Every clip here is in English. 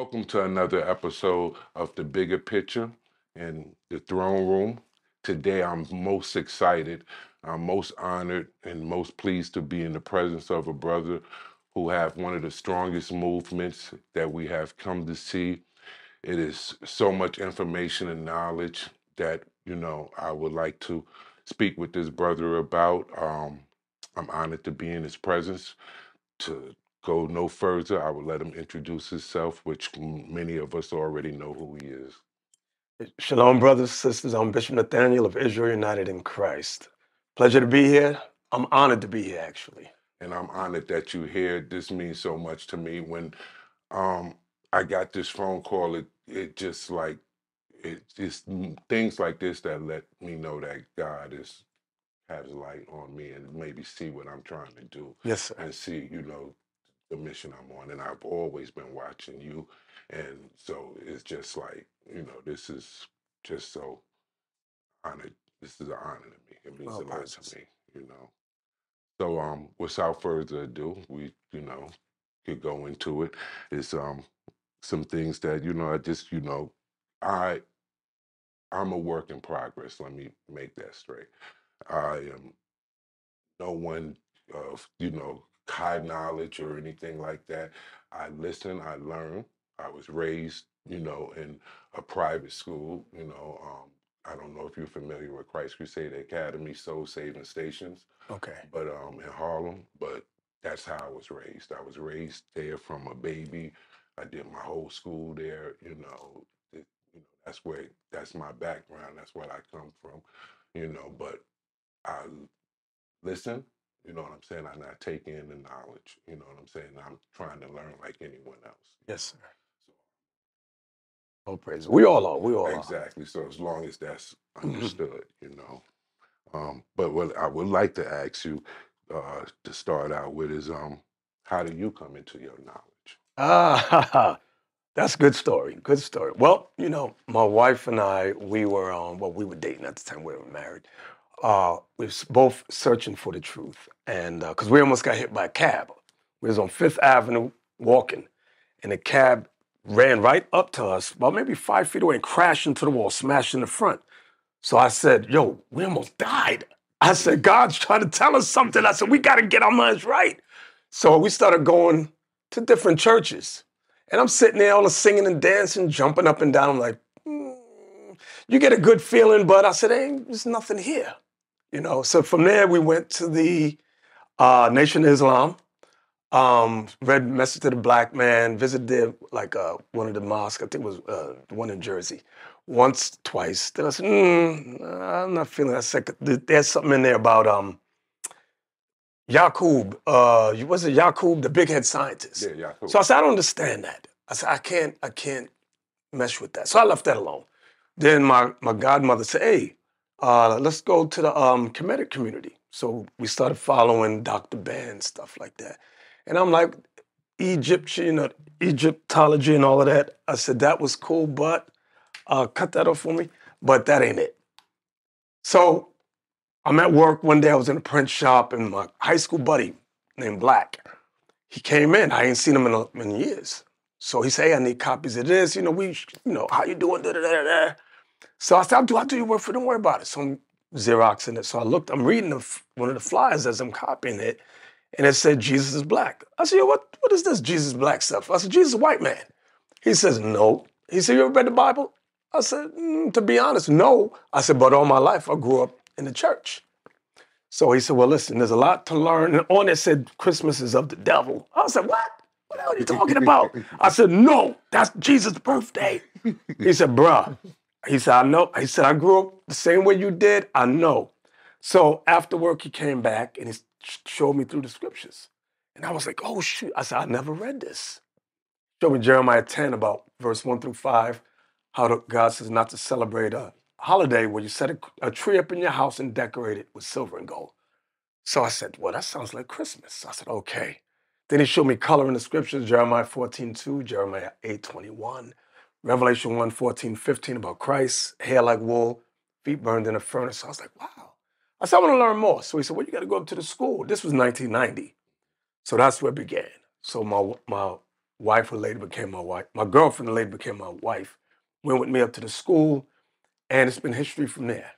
Welcome to another episode of The Bigger Picture in the Throne Room. Today, I'm most excited, I'm most honored, and most pleased to be in the presence of a brother who have one of the strongest movements that we have come to see. It is so much information and knowledge that, you know, I would like to speak with this brother about. Um, I'm honored to be in his presence. To go no further, I will let him introduce himself, which m- many of us already know who he is. Shalom, brothers, sisters. I'm Bishop Nathanyel of Israel United in Christ. Pleasure to be here. I'm honored to be here, actually. And I'm honored that you're here. This means so much to me. When um, I got this phone call, it, it just like, it just mm, things like this that let me know that God is has light on me and maybe see what I'm trying to do Yes, sir. and see, you know, the mission I'm on. And I've always been watching you. And so it's just like, you know, this is just so honored. This is an honor to me. It means Oh, a lot to me, you know. So um without further ado, we, you know, could go into it. It's um some things that, you know, I just, you know, I I'm a work in progress. Let me make that straight. I am no one of you know high knowledge or anything like that. I listen, I learn. I was raised, you know, in a private school. You know, um, I don't know if you're familiar with Christ Crusade Academy, Soul Saving Stations, Okay. but um, in Harlem. But that's how I was raised. I was raised there from a baby. I did my whole school there. You know, it, you know that's where that's my background. That's where I come from. You know, but I listen, you know what I'm saying? I not take in the knowledge, you know what I'm saying? I'm trying to learn like anyone else. Yes, sir. Oh, praise. We all are. We all are. Exactly. So as long as that's Mhm. understood, you know. Um, but what I would like to ask you uh, to start out with is um, how do you come into your knowledge? Ah, that's a good story. Good story. Well, you know, my wife and I, we were, um, well, we were dating at the time we were married. Uh, we was both searching for the truth. And because we almost got hit by a cab. We was on Fifth Avenue walking, and the cab ran right up to us, about maybe five feet away, and crashed into the wall, smashed in the front. So I said, Yo, we almost died. I said, God's trying to tell us something. I said, We got to get our minds right. So we started going to different churches. And I'm sitting there, all the singing and dancing, jumping up and down. I'm like, "Mm." you get a good feeling, but I said, Hey, there's nothing here. You know, so from there we went to the uh, Nation of Islam, um, read Message to the Black Man, visited like uh, one of the mosques, I think it was uh, the one in Jersey, once, twice. Then I said, mm, I'm not feeling that second. There's something in there about um, Yaqub, uh, was it Yaqub, the big head scientist? Yeah. Cool. So I said, I don't understand that. I said, I can't, I can't mesh with that. So I left that alone. Then my, my godmother said, hey, uh, let's go to the um, Kemetic community. So we started following Dr. Ben, stuff like that. And I'm like, Egyptian, uh, Egyptology and all of that. I said, that was cool, but uh, cut that off for me. But that ain't it. So I'm at work one day. I was in a print shop, and my high school buddy named Black, he came in. I ain't seen him in, a, in years. So he said, "Hey, I need copies of this. You know, we, you know, how you doing?" Da, da, da. So I said, "I'll do. I'll do your work for. Don't worry about it." So I'm xeroxing it. So I looked. I'm reading the, one of the flyers as I'm copying it, and it said Jesus is black. I said, "Yo, what? What is this Jesus black stuff?" I said, "Jesus is a white man." He says, "No." He said, "You ever read the Bible?" I said, "Mm, "To be honest, no." I said, "But all my life, I grew up in the church." So he said, Well, listen, there's a lot to learn. And on it said, Christmas is of the devil. I said, What? What are you talking about? I said, No, that's Jesus' birthday. He said, Bruh. He said, I know. He said, I grew up the same way you did. I know. So after work, he came back and he showed me through the scriptures. And I was like, Oh, shoot. I said, I never read this. Showed me Jeremiah 10 about verse 1 through 5, how God says not to celebrate a holiday where you set a, a tree up in your house and decorate it with silver and gold. So I said, Well, that sounds like Christmas. I said, Okay. Then he showed me color in the scriptures Jeremiah 14 2, Jeremiah 8 21, Revelation 1 14, 15 about Christ, hair like wool, feet burned in a furnace. So I was like, Wow. I said, I want to learn more. So he said, Well, you got to go up to the school. This was 1990. So that's where it began. So my, my wife who later became my wife, my girlfriend who later became my wife, went with me up to the school, and it's been history from there.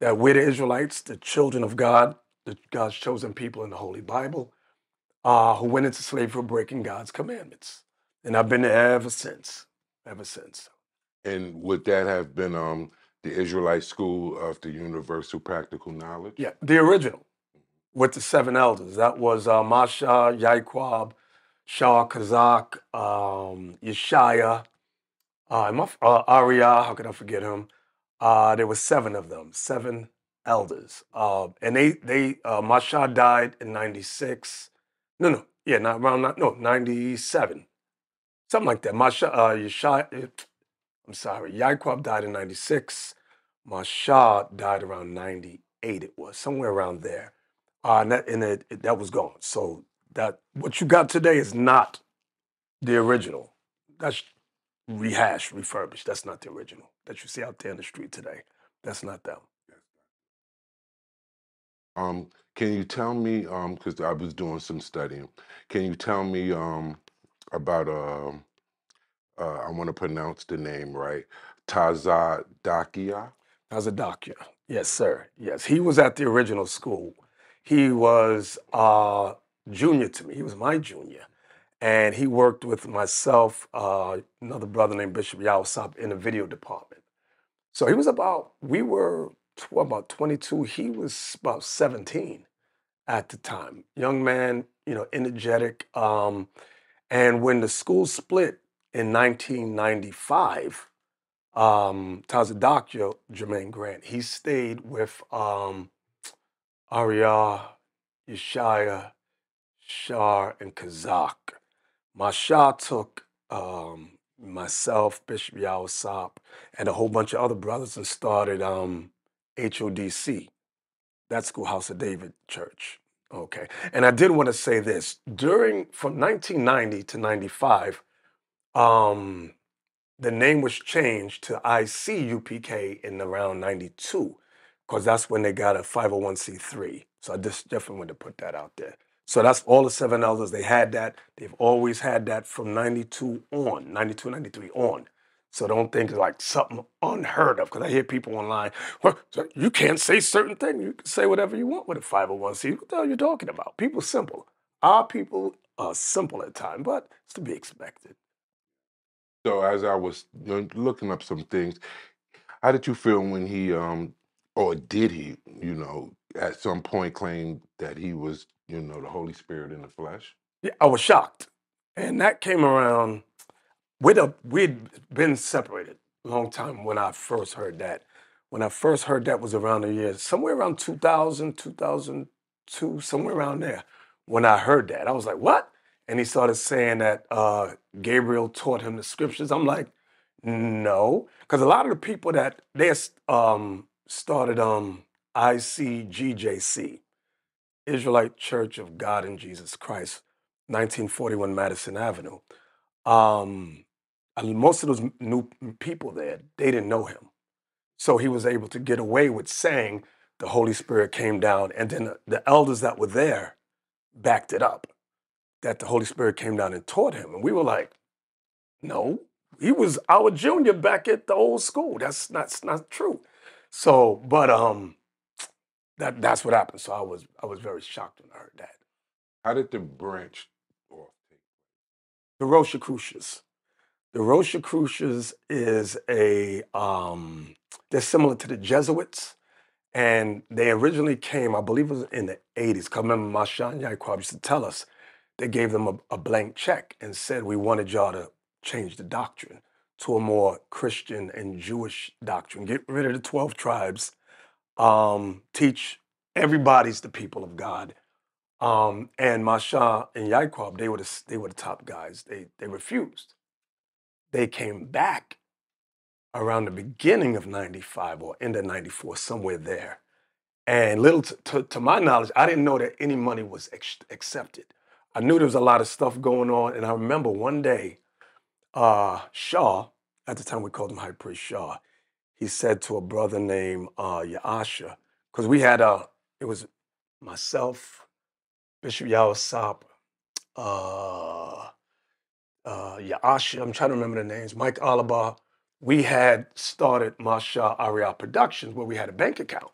That we're the Israelites, the children of God, the God's chosen people in the Holy Bible, uh, who went into slavery for breaking God's commandments. And I've been there ever since, ever since. And would that have been um, the Israelite School of the Universal Practical Knowledge? Yeah, the original with the seven elders. That was uh, Masha, Yaquab, Shah, Kazak, um, Yeshaya, uh, uh, Arya, how could I forget him? Uh, there were seven of them, seven elders. Uh, and they, they uh, Masha died in 96. No, no, yeah, not around, not, no, 97. Something like that. Masha, uh, I'm sorry, Yaquab died in 96. Masha died around 98, it was, somewhere around there. Uh, and that, and it, it- that was gone. So that what you got today is not the original. That's rehashed, refurbished. That's not the original that you see out there in the street today. That's not them. Um, can you tell me, because I was doing some studying, can you tell me um, about, um uh, I want to pronounce the name right, Tazadaqyah? Tazadaqyah. Yes, sir. Yes, he was at the original school. He was uh, junior to me. He was my junior. And he worked with myself, uh, another brother named Bishop Yawasop in the video department. So he was about, we were tw- about 22. He was about 17 at the time. Young man, you know, energetic. Um, and when the school split in 1995, um, Tazadaqyah, Jermaine Grant, he stayed with um, Yeshaya, Shar, and Kazak. Masha took um, myself, Bishop Yawasop, and a whole bunch of other brothers and started um, HODC, that Schoolhouse of David Church. Okay. And I did want to say this during from 1990 to 95, um, the name was changed to ICUPK in around 92, because that's when they got a 501c3. So I just definitely want to put that out there. So that's all the seven elders. They had that. They've always had that from 92 on, 92, 93 on. So don't think it's like something unheard of. Because I hear people online, well, you can't say certain things. You can say whatever you want with a 501c. What the hell are you talking about? People simple. Our people are simple at times, but it's to be expected. So as I was looking up some things, how did you feel when he, um, or did he, you know, at some point claim that he was, you know, the Holy Spirit in the flesh? Yeah, I was shocked. And that came around, we'd, have- we'd been separated a long time when I first heard that. When I first heard that was around the year, somewhere around 2000, 2002, somewhere around there. When I heard that, I was like, what? And he started saying that uh, Gabriel taught him the scriptures. I'm like, no. Because a lot of the people that they um, started um, ICGJC, Israelite Church of God in Jesus Christ, 1941 Madison Avenue. Um, most of those new people there, they didn't know him. So he was able to get away with saying the Holy Spirit came down, and then the, the elders that were there backed it up that the Holy Spirit came down and taught him. And we were like, no, he was our junior back at the old school. That's not, that's not true. So, but um, that that's what happened. So I was I was very shocked when I heard that. How did the branch off? The Rosicrucians. The Rosicrucians is a um, they're similar to the Jesuits, and they originally came, I believe it was in the 80s. Cause I remember Mashan Yaquab used to tell us they gave them a, a blank check and said we wanted y'all to change the doctrine to a more Christian and Jewish doctrine. Get rid of the 12 tribes, um, teach everybody's the people of God. Um, and Masha and Yaquab, they were the, they were the top guys. They they refused. They came back around the beginning of 95 or end of 94, somewhere there. And little to, to, my knowledge, I didn't know that any money was ex- accepted. I knew there was a lot of stuff going on. And I remember one day, uh, Shaw, at the time we called him High Priest Shaw, he said to a brother named uh, Yaasha, because we had a, it was myself, Bishop Yawasop, uh, uh, Yaasha, I'm trying to remember the names, Mike Oliver, we had started Masha Aria Productions where we had a bank account.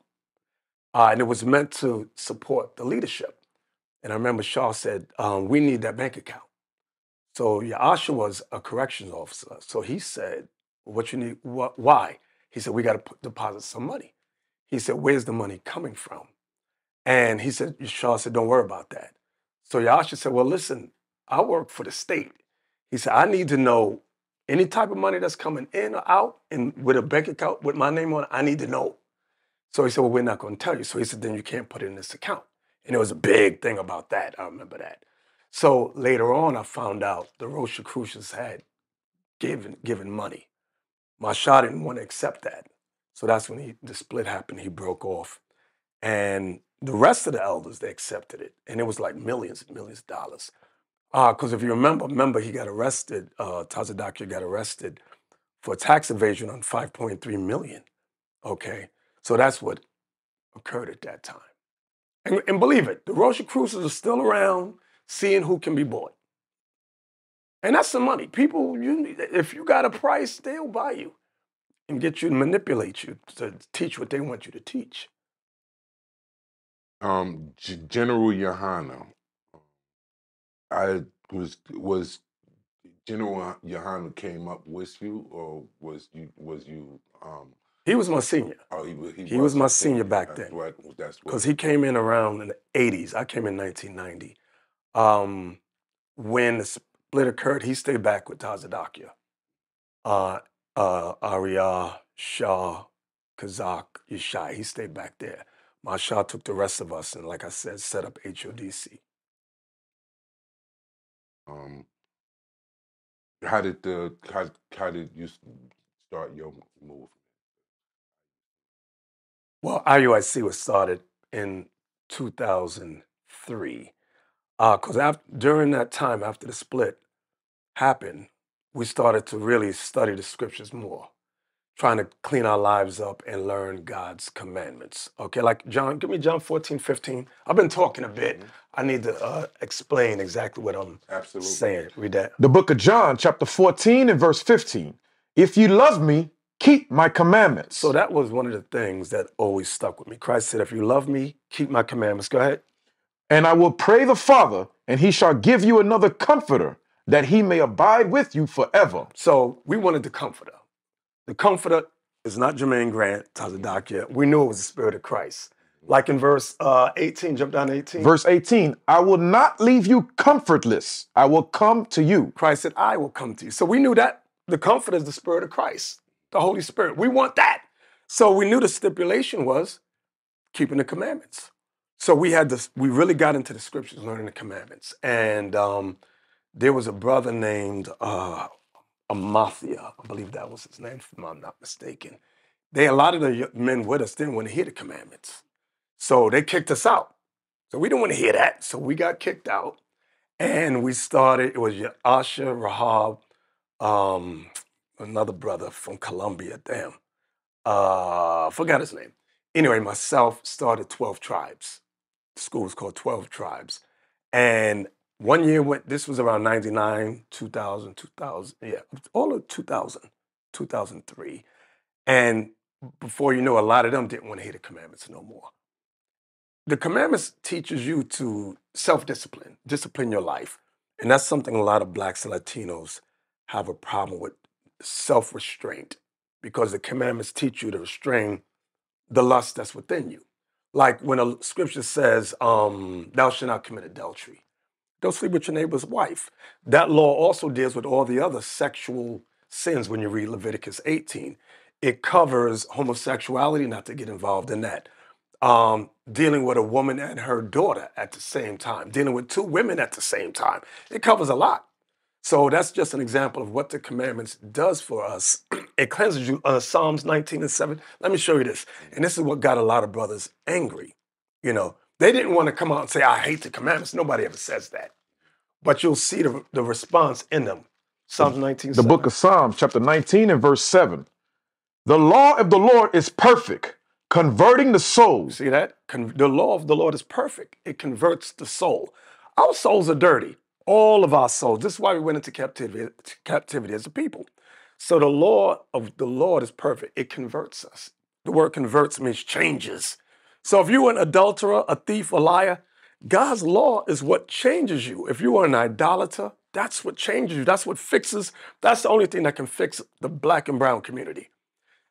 Uh, and it was meant to support the leadership. And I remember Shaw said, um, we need that bank account. So Yaasha was a corrections officer. So he said, what you need, why? He said, we got to deposit some money. He said, where's the money coming from? And he said, Shaw said, don't worry about that. So Yaasha said, well, listen, I work for the state. He said, I need to know any type of money that's coming in or out and with a bank account with my name on it, I need to know. So he said, well, we're not going to tell you. So he said, then you can't put it in this account. And it was a big thing about that. I remember that. So later on, I found out the Rosicrucians had given, given money. Masha didn't want to accept that. So that's when he, the split happened. He broke off. And the rest of the elders, they accepted it. And it was like millions and millions of dollars. Because uh, if you remember, remember he got arrested, uh, got arrested for tax evasion on 5.3 million. Okay. So that's what occurred at that time. And, and believe it, the Rosicrucians are still around seeing who can be bought. And that's the money. People, you, if you got a price, they'll buy you and get you to manipulate you to teach what they want you to teach. Um, General Yohana, I was was General Yohana came up with you, or was you was you? Um, he was my senior. Oh, he was. He, he was, was my senior, back that's then. What, that's because he came in around in the '80s. I came in 1990. Um, when the split occurred, he stayed back with Tazadaqyah. Uh, uh, Arya, Shah, Kazak, Yeshai. He stayed back there. Masha took the rest of us and, like I said, set up HODC. Um, how did the how, how did you start your move? Well, IUIC was started in 2003. Because uh, during that time, after the split happened, we started to really study the scriptures more, trying to clean our lives up and learn God's commandments. Okay, like John, give me John 14, 15. I've been talking a bit. Mm-hmm. I need to uh, explain exactly what I'm Absolutely. saying. Read that. The book of John, chapter 14 and verse 15. If you love me, keep my commandments. So that was one of the things that always stuck with me. Christ said, if you love me, keep my commandments. Go ahead. And I will pray the Father, and he shall give you another comforter, that he may abide with you forever. So we wanted the comforter. The comforter is not Jermaine Grant, Tazadaqyah. We knew it was the Spirit of Christ. Like in verse uh, 18, jump down to 18. Verse 18, I will not leave you comfortless. I will come to you. Christ said, I will come to you. So we knew that the comfort is the Spirit of Christ, the Holy Spirit. We want that. So we knew the stipulation was keeping the commandments. So we had this, we really got into the scriptures, learning the commandments. And um, there was a brother named uh, Amathia, I believe that was his name, if I'm not mistaken. They, a lot of the men with us didn't want to hear the commandments. So they kicked us out. So we didn't want to hear that. So we got kicked out. And we started, it was Asha Rahab, um, another brother from Colombia, damn. Uh, forgot his name. Anyway, myself started 12 tribes. The school was called 12 tribes. And one year went, this was around 99, 2000, 2000, yeah, all of 2000, 2003. And before you know, a lot of them didn't want to hear the commandments no more the commandments teaches you to self-discipline, discipline your life. And that's something a lot of blacks and Latinos have a problem with self-restraint because the commandments teach you to restrain the lust that's within you. Like when a scripture says, um, thou shalt not commit adultery. Don't sleep with your neighbor's wife. That law also deals with all the other sexual sins when you read Leviticus 18. It covers homosexuality, not to get involved in that um, dealing with a woman and her daughter at the same time, dealing with two women at the same time. It covers a lot. So that's just an example of what the commandments does for us. it cleanses you. Uh, Psalms 19 and 7. Let me show you this. And this is what got a lot of brothers angry. You know, they didn't want to come out and say, I hate the commandments. Nobody ever says that. But you'll see the, the response in them. Psalms 19. The 7. book of Psalms, chapter 19 and verse 7. The law of the Lord is perfect converting the soul. See that? Con- the law of the Lord is perfect. It converts the soul. Our souls are dirty. all of our souls. This is why we went into captivity, captivity as a people. So the law of the Lord is perfect. It converts us. The word converts means changes. So if you are an adulterer, a thief, a liar, God's law is what changes you. If you are an idolater, that's what changes you. That's what fixes. That's the only thing that can fix the black and brown community.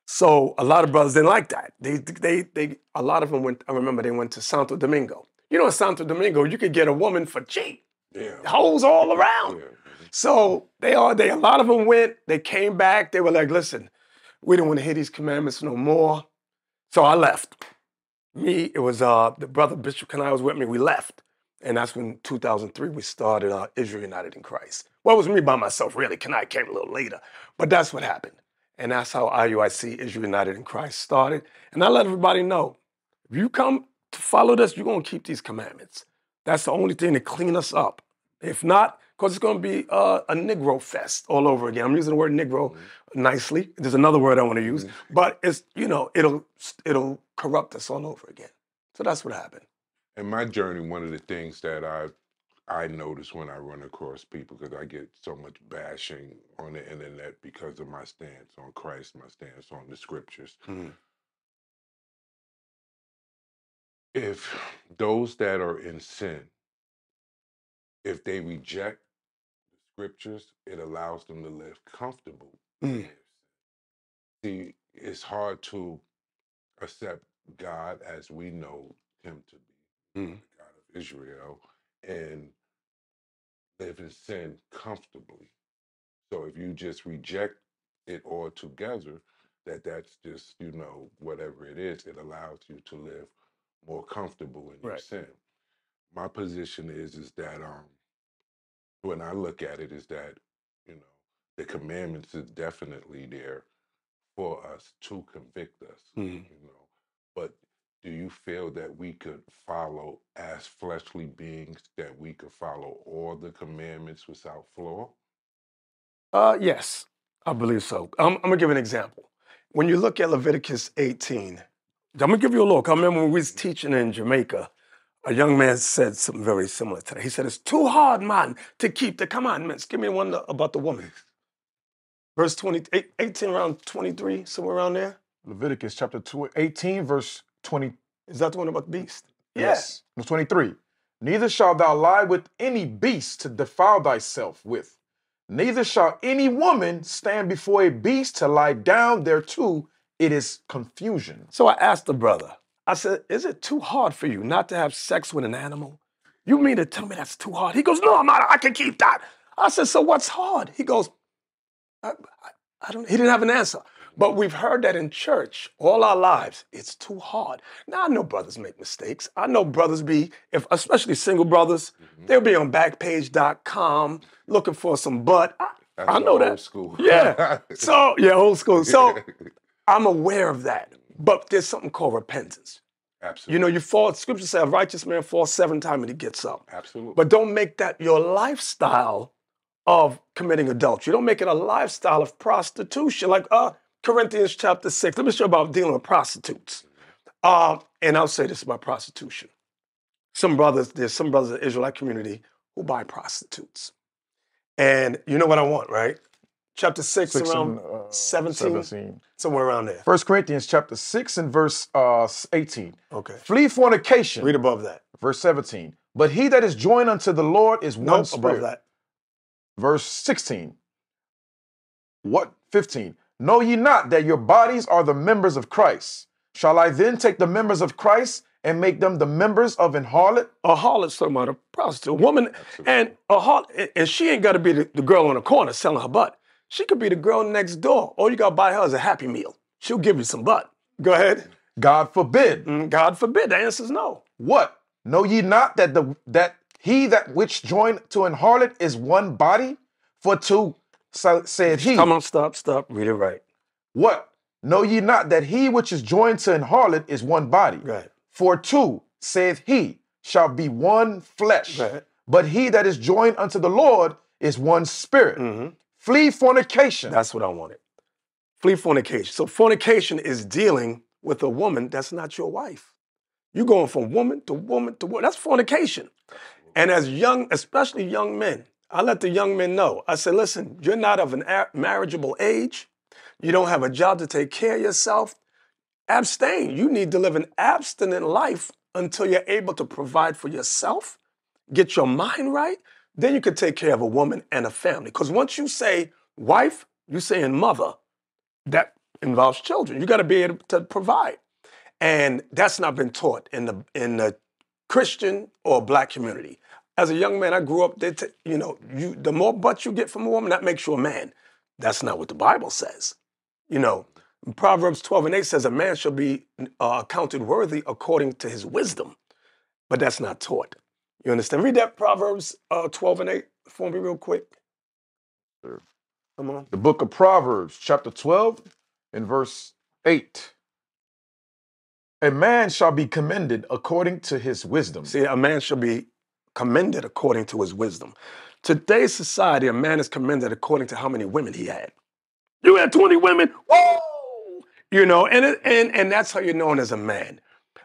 So a lot of brothers didn't like that. They, they, they. A lot of them went. I remember they went to Santo Domingo. You know, in Santo Domingo, you could get a woman for cheap. Yeah. Holes all around. Yeah. So they are. They a lot of them went. They came back. They were like, "Listen, we don't want to hear these commandments no more." So I left. Me, it was uh, the brother Bishop Kanai was with me. We left, and that's when 2003 we started uh, Israel United in Christ. Well, it was me by myself, really. Kanai came a little later, but that's what happened, and that's how IUIC Israel United in Christ started. And I let everybody know, if you come to follow this, you're gonna keep these commandments. That's the only thing to clean us up. If not, because it's going to be uh, a Negro fest all over again. I'm using the word Negro nicely. There's another word I want to use, but it's you know it'll it'll corrupt us all over again. So that's what happened. In my journey, one of the things that I I notice when I run across people because I get so much bashing on the internet because of my stance on Christ, my stance on the scriptures. Mhm. If those that are in sin, if they reject scriptures, it allows them to live comfortable. Mm. See, it's hard to accept God as we know him to be, Mm. the God of Israel, and live in sin comfortably. So if you just reject it altogether, that that's just, you know, whatever it is, it allows you to live more comfortable in your Right. sin. My position is is that um when I look at it is that, you know, the commandments is definitely there for us to convict us, Mhm. you know. But do you feel that we could follow as fleshly beings that we could follow all the commandments without flaw? Uh, yes, I believe so. I'm, I'm gonna give an example. When you look at Leviticus 18, I'm gonna give you a look. I remember when we was teaching in Jamaica, a young man said something very similar today. He said, "It's too hard, man, to keep the commandments." Give me one about the woman. Verse 20, 18, around 23, somewhere around there. Leviticus chapter tw- 18, verse 20. Is that the one about the beast? Yes. Verse 23. Neither shalt thou lie with any beast to defile thyself with. Neither shall any woman stand before a beast to lie down thereto. It is confusion. So I asked the brother, I said, Is it too hard for you not to have sex with an animal? You mean to tell me that's too hard? He goes, No, I'm not. I can keep that. I said, So what's hard? He goes, I, I, I don't know. He didn't have an answer. But we've heard that in church all our lives. It's too hard. Now I know brothers make mistakes. I know brothers be, if especially single brothers, mm-hmm. they'll be on backpage.com looking for some butt. I, I know old that. school. Yeah. So yeah, old school. So I'm aware of that. But there's something called repentance. Absolutely. You know, you fall, scripture says a righteous man falls seven times and he gets up. absolutely. But don't make that your lifestyle of committing adultery. Don't make it a lifestyle of prostitution. Like uh, Corinthians chapter 6. Let me show you about dealing with prostitutes. Um, and I'll say this about prostitution. Some brothers, there's some brothers in the Israelite community who buy prostitutes. And you know what I want, right? Chapter 6, Six around and, uh, 17, 17. somewhere around there. First Corinthians chapter 6 and verse uh, 18. Okay. Flee fornication. Read above that. Verse 17. But he that is joined unto the Lord is one Nope, spirit. above that. Verse 16. What? 15. Know ye not that your bodies are the members of Christ? Shall I then take the members of Christ and make them the members of an harlot? a harlot's talking about a prostitute, a woman, and a harlot, and she ain't got to be the, the girl on the corner selling her butt. She could be the girl next door. All you got to buy her is a Happy Meal. She'll give you some butt. Go ahead. God forbid. Mm, God forbid. The answer is no. What? Know ye not that the that he that which joined to an harlot is one body? For two so said he. Come on, stop, stop. Read it right. What? Know ye not that he which is joined to an harlot is one body? Right. For two, saith he, shall be one flesh. Right. But he that is joined unto the Lord is one spirit. Mhm. Flee fornication. That's what I wanted. Flee fornication. So fornication is dealing with a woman that's not your wife. You're going from woman to woman to woman. That's fornication. And as young, especially young men, I let the young men know. I said, listen, you're not of an marriageable age. You don't have a job to take care of yourself. Abstain. You need to live an abstinent life until you're able to provide for yourself, get your mind right. Then you can take care of a woman and a family. Because once you say wife, you're saying mother. That involves children. You got to be able to provide. And that's not been taught in the in the Christian or black community. As a young man, I grew up. They t- you know, you the more butt you get from a woman, that makes you a man. That's not what the Bible says. You know, Proverbs 12 and 8 says a man shall be uh, counted worthy according to his wisdom, but that's not taught. You understand? Read that Proverbs uh, 12 and 8 for me real quick. Sure. Come on. The book of Proverbs, chapter 12, and verse 8. A man shall be commended according to his wisdom. See, a man shall be commended according to his wisdom. Today's society, a man is commended according to how many women he had. You had 20 women, whoa! You know, and it, and and that's how you're known as a man.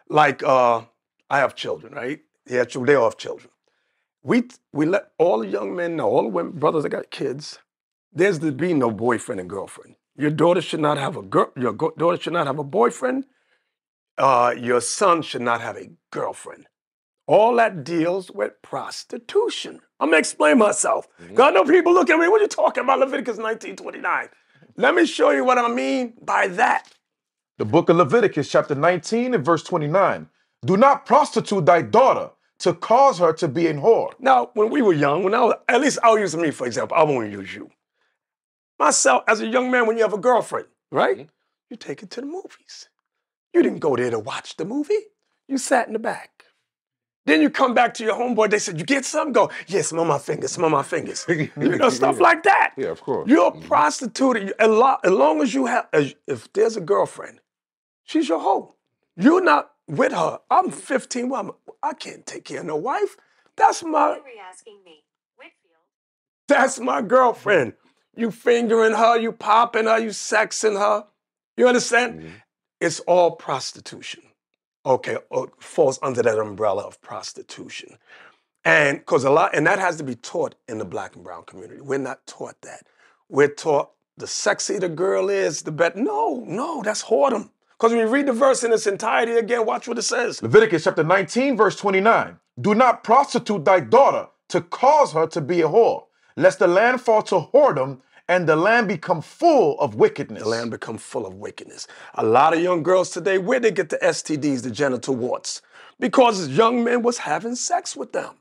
Like uh, I have children, right? Yeah, they all have children. We we let all the young men know, all the women, brothers that got kids, there's to be no boyfriend and girlfriend. Your daughter should not have a girl. Your go- daughter should not have a boyfriend. Uh, your son should not have a girlfriend. All that deals with prostitution. I'm gonna explain myself. God, know people look at me. What you talking about? Leviticus 19:29. Let me show you what I mean by that. The book of Leviticus, chapter 19, and verse 29. Do not prostitute thy daughter to cause her to be in whore. Now, when we were young, when I was, at least I'll use me for example. I won't use you. Myself, as a young man, when you have a girlfriend, right? You take it to the movies. You didn't go there to watch the movie. You sat in the back. Then you come back to your homeboy. They said, "You get something?" Go, yeah, smell my fingers, smell my fingers. You know, stuff Yeah. like that. Yeah, of course. You're Mhm. prostituted. As lo- as long as you have, if there's a girlfriend, she's your hoe. You're not with her. I'm 15. Well, I'm, I can't take care of no wife. That's my Henry asking me, Whitfield, that's my girlfriend. You fingering her, you popping her, you sexing her. You understand? Mhm. It's all prostitution. Okay, or falls under that umbrella of prostitution. And because a lot, and that has to be taught in the black and brown community. We're not taught that. We're taught the sexier the girl is, the better. No, no, that's whoredom. Because when you read the verse in its entirety again, watch what it says. Leviticus chapter 19, verse 29. Do not prostitute thy daughter to cause her to be a whore, lest the land fall to whoredom and the land become full of wickedness. The land become full of wickedness. A lot of young girls today, where they get the STDs, the genital warts? Because young men was having sex with them.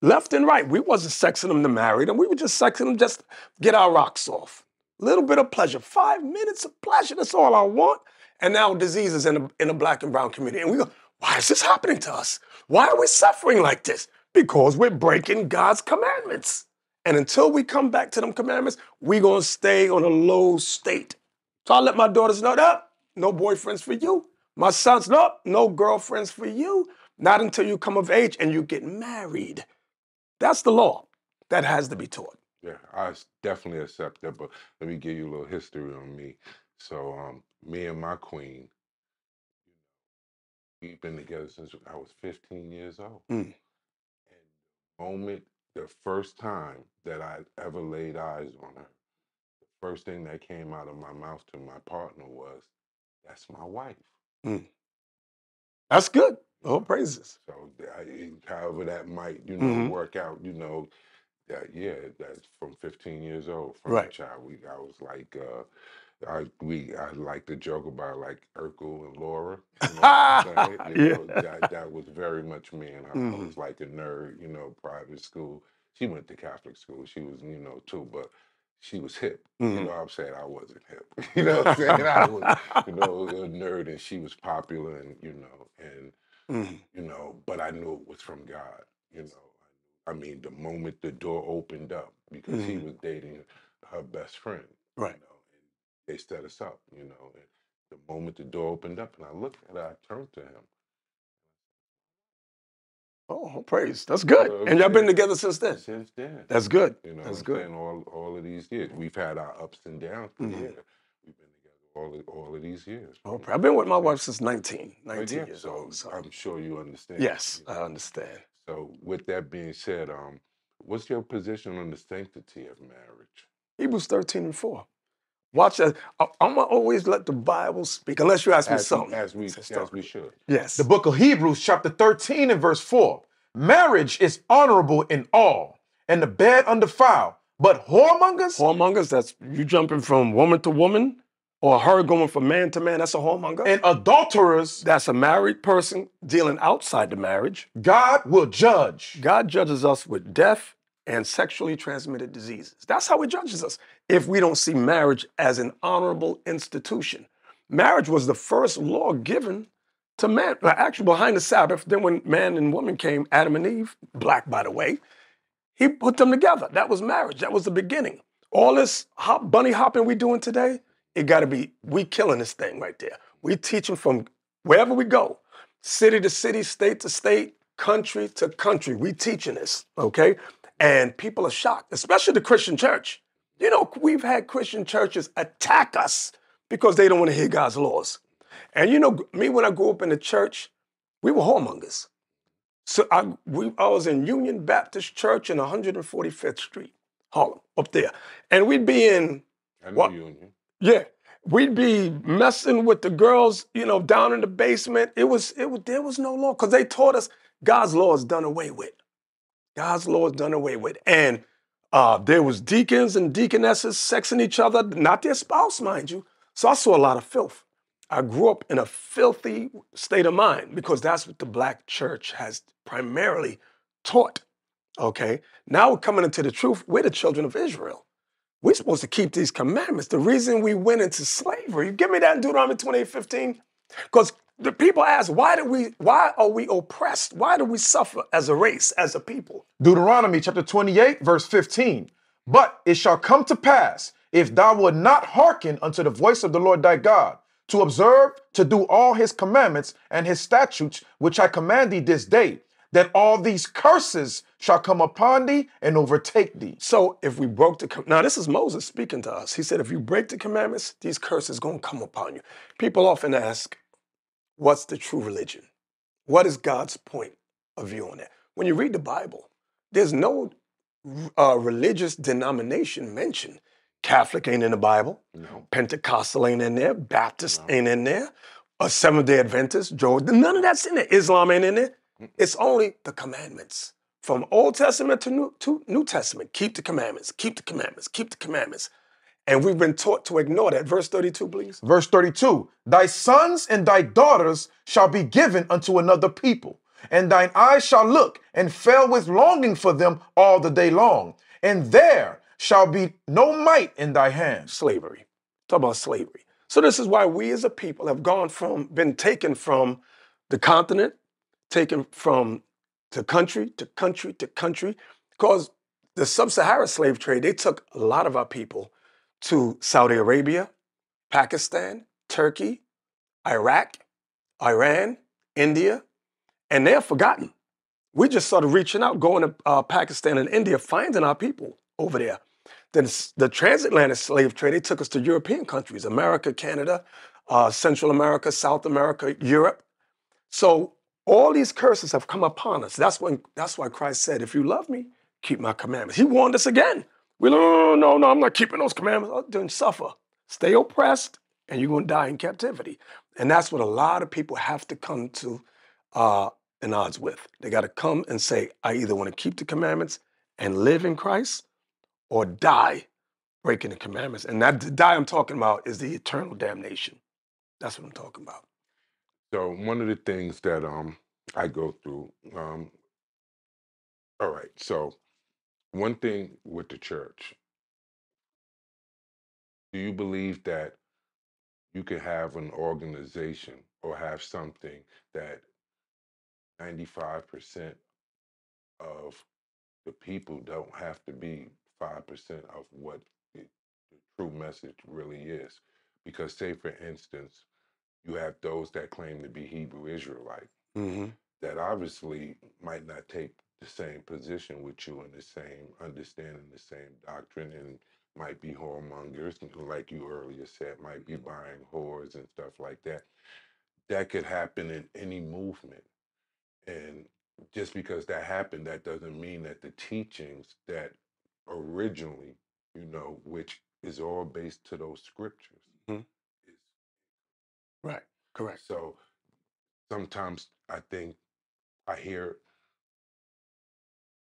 Left and right. We wasn't sexing them to marry them. We were just sexing them just get our rocks off. Little bit of pleasure. Five minutes of pleasure. That's all I want. And now diseases in the, in black and brown community. And we go, why is this happening to us? Why are we suffering like this? Because we're breaking God's commandments. And until we come back to them commandments, we're going to stay on a low state. So I let my daughters know that no boyfriends for you. My sons, no, no girlfriends for you. Not until you come of age and you get married. That's the law. That has to be taught. Yeah, I definitely accept that. But let me give you a little history on me. So, um, me and my queen, we've been together since I was 15 years old. Mm. And the moment, the first time that I ever laid eyes on her, the first thing that came out of my mouth to my partner was, "That's my wife." That's good. Oh, praises. So, I- however that might, you know, Mhm. work out, you know, that yeah, that's from 15 years old. From Right. child, we I was like, uh, I we I like to joke about like Urkel and Laura. You know, what I'm? You know, Yeah. that that was very much me, and I, I Mhm. was like a nerd, you know, private school. She went to Catholic school. She was, you know, too, but she was hip. You Mhm. know, what I'm saying I wasn't hip. you know, what I'm saying I was, you know, a nerd, and she was popular, and you know, and Mhm. you know, but I knew it was from God, you know. I mean, the moment the door opened up, because he was dating her best friend, Right. you know, set us up, you know. And the moment the door opened up and I looked at her, I turned to him. Oh, praise. That's good. Uh, And y'all been together since then. Since then, That's good. you know, That's good. saying all all of these years, we've had our ups and downs, but Mhm. yeah, we've been together all of, all of these years. Oh. I've been with my wife since 19, 19 yeah, years so old. So. I'm sure you understand. Yes, you I understand. So, with that being said, um, what's your position on the sanctity of marriage? Hebrews 13 and 4. Watch that. I'm gonna always let the Bible speak, unless you ask me As we, something. as we, as we should. Yes. The book of Hebrews, chapter 13 and verse 4. Marriage is honorable in all, and the bed undefiled. But whoremongers whoremongers, that's you jumping from woman to woman, or her going from man to man, that's a whoremonger. and adulterers, that's a married person dealing outside the marriage. God will judge. God judges us with death and sexually transmitted diseases. That's how he judges us if we don't see marriage as an honorable institution. Marriage was the first law given to man, uh, actually behind the Sabbath. Then, when man and woman came, Adam and Eve, black by the way, he put them together. That was marriage. That was the beginning. All this hop, bunny hopping we doing today, it got to be we killing this thing right there. We teaching from wherever we go, city to city, state to state, country to country. We teaching this, okay? And people are shocked, especially the Christian church. You know, we've had Christian churches attack us because they don't want to hear God's laws. And you know, me when I grew up in the church, we were whoremongers. So I, we, I was in Union Baptist Church in 145th Street, Harlem, up there. And we'd be in, I know What? union. yeah, we'd be messing with the girls, you know, down in the basement. It was, it was, there was no law because they taught us God's law is done away with. God's law is done away with. And uh, there was deacons and deaconesses sexing each other, not their spouse, mind you. So I saw a lot of filth. I grew up in a filthy state of mind because that's what the black church has primarily taught. Okay. Now we're coming into the truth. We're the children of Israel. We're supposed to keep these commandments. The reason we went into slavery, give me that in Deuteronomy 28 15. Because the people ask, why do we, why are we oppressed? Why do we suffer as a race, as a people? Deuteronomy chapter 28, verse 15. But it shall come to pass, if thou wilt not hearken unto the voice of the Lord thy God, to observe to do all his commandments and his statutes, which I command thee this day, that all these curses shall come upon thee and overtake thee. So if we broke the com- now this is Moses speaking to us. He said, if you break the commandments, these curses gonna come upon you. People often ask, what's the true religion? What is God's point of view on that? When you read the Bible, there's no uh, religious denomination mentioned. Catholic ain't in the Bible. No. Pentecostal ain't in there. Baptist No. ain't in there. A Seventh Day Adventist, Joe, none of that's in there. Islam ain't in there. It's only the commandments. From Old Testament to New, to New Testament, keep the commandments, keep the commandments, keep the commandments. And we've been taught to ignore that. Verse 32, please. Verse 32 Thy sons and thy daughters shall be given unto another people, and thine eyes shall look and fail with longing for them all the day long. And there shall be no might in thy hands. Slavery. Talk about slavery. So this is why we as a people have gone from, been taken from the continent, taken from to country to country to country, because the sub-Saharan slave trade, they took a lot of our people to Saudi Arabia, Pakistan, Turkey, Iraq, Iran, India, and they're forgotten. We just started reaching out, going to uh, Pakistan and India, finding our people over there. Then the transatlantic slave trade, they took us to European countries, America, Canada, uh, Central America, South America, Europe. So all these curses have come upon us. That's when that's why Christ said, if you love me, keep my commandments. He warned us again. We no, no, no, I'm not keeping those commandments. Then suffer. Stay oppressed, and you're gonna die in captivity. And that's what a lot of people have to come to uh, an odds with. They got to come and say, I either want to keep the commandments and live in Christ or die breaking the commandments. And that die I'm talking about is the eternal damnation. That's what I'm talking about. So one of the things that um I go through, um, all right. So one thing with the church, do you believe that you can have an organization or have something that 95% of the people don't have to be 5% of what the, the true message really is? Because say for instance, you have those that claim to be Hebrew Israelite Mm-hmm. that obviously might not take the same position with you and the same understanding the same doctrine and might be whoremongers and like you earlier said might be buying whores and stuff like that that could happen in any movement and just because that happened, that doesn't mean that the teachings that originally, you know, which is all based to those scriptures, Mhm. is Right. Correct. so sometimes I think I hear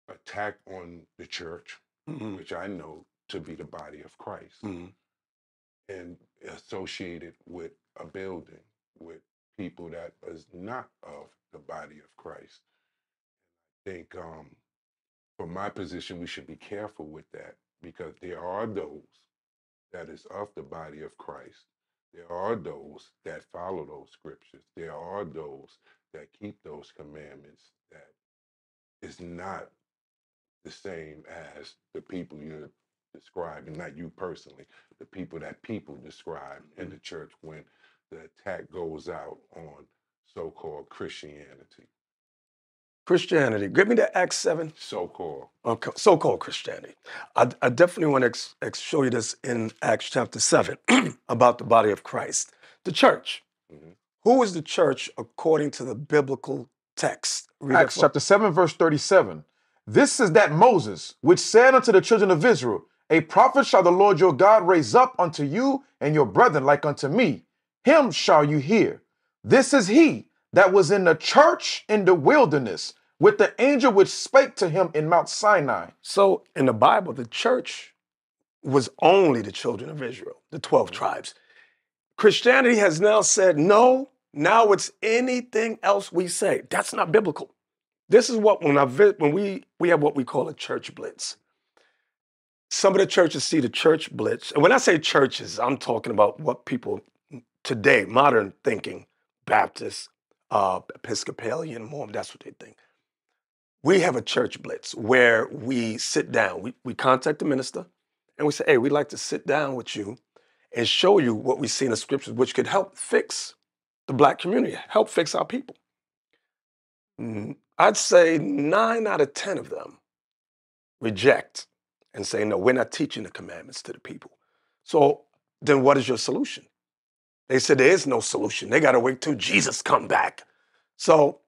attack on the church, Mhm. which I know to be the body of Christ, Mhm. and associated with a building with people that is not of the body of Christ. I think um, from my position, we should be careful with that because there are those that is of the body of Christ. There are those that follow those scriptures. There are those that keep those commandments that is not the same as the people you're describing, not you personally, the people that people describe in the church when the attack goes out on so-called Christianity. Christianity. Give me the Acts 7. So-called. Okay, so-called Christianity. I, I definitely want to ex, ex- show you this in Acts chapter 7 about the body of Christ. The church. Mhm. Who is the church according to the biblical text? Read Acts chapter 7, verse 37. This is that Moses, which said unto the children of Israel, A prophet shall the Lord your God raise up unto you and your brethren like unto me. Him shall you hear. This is he that was in the church in the wilderness with the angel which spake to him in Mount Sinai. So in the Bible, the church was only the children of Israel, the 12 mm-hmm. tribes. Christianity has now said, no, now it's anything else we say. That's not biblical. This is what when I when we we have what we call a church blitz. Some of the churches see the church blitz, and when I say churches, I'm talking about what people today, modern thinking, Baptist, uh, Episcopalian, Mormon, that's what they think we have a church blitz where we sit down, we, we contact the minister, and we say, hey, we'd like to sit down with you and show you what we see in the scriptures, which could help fix the black community, help fix our people. Mm, I'd say nine out of 10 of them reject and say, no, we're not teaching the commandments to the people. So then what is your solution? They said there is no solution. They got to wait till Jesus come back. So,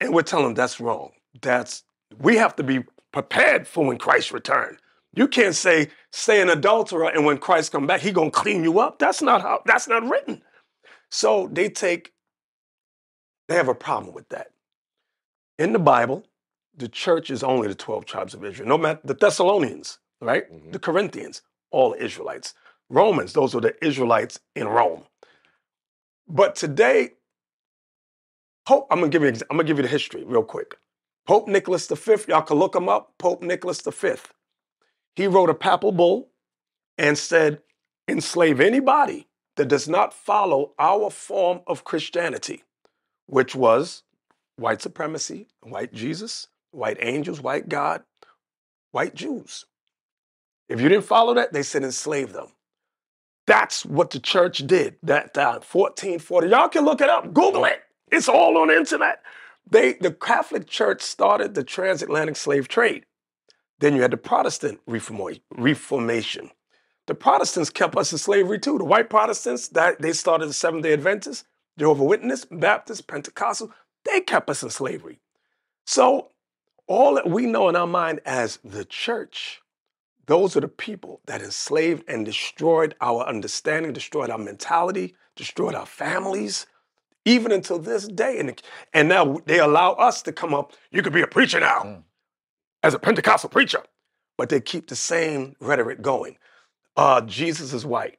and we're telling them that's wrong. That's we have to be prepared for when Christ return. You can't say stay an adulterer and when Christ come back, he gonna clean you up. That's not how. That's not written. So they take. They have a problem with that. In the Bible, the church is only the twelve tribes of Israel. No matter the Thessalonians, right? Mhm. The Corinthians, all Israelites. Romans, those are the Israelites in Rome. But today, Pope, I'm gonna give you, I'm gonna give you the history real quick. Pope Nicholas V, y'all can look him up. Pope Nicholas V. He wrote a papal bull and said, enslave anybody that does not follow our form of Christianity, which was white supremacy, white Jesus, white angels, white God, white Jews. If you didn't follow that, they said enslave them. That's what the church did that time, 1440. Y'all can look it up, Google it. It's all on the internet. They, the Catholic Church started the transatlantic slave trade. Then you had the Protestant reforma- Reformation. The Protestants kept us in slavery too. The white Protestants, that they started the Seventh Day Adventists, Jehovah Witness, Baptist, Pentecostal, they kept us in slavery. So all that we know in our mind as the church, those are the people that enslaved and destroyed our understanding, destroyed our mentality, destroyed our families, even until this day. And, and now they allow us to come up. You could be a preacher now Mm. as a Pentecostal preacher, but they keep the same rhetoric going. Uh, Jesus is white.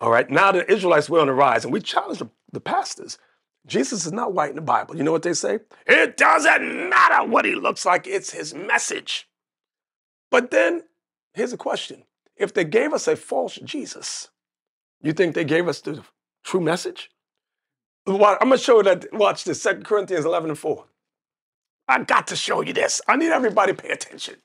All right. Now the Israelites were on the rise, and we challenged the, the pastors. Jesus is not white in the Bible. You know what they say? It doesn't matter what he looks like, it's his message. But then here's a question if they gave us a false Jesus, you think they gave us the true message? I'm gonna show you that. Watch this 2 Corinthians 11 and 4. I got to show you this. I need everybody to pay attention.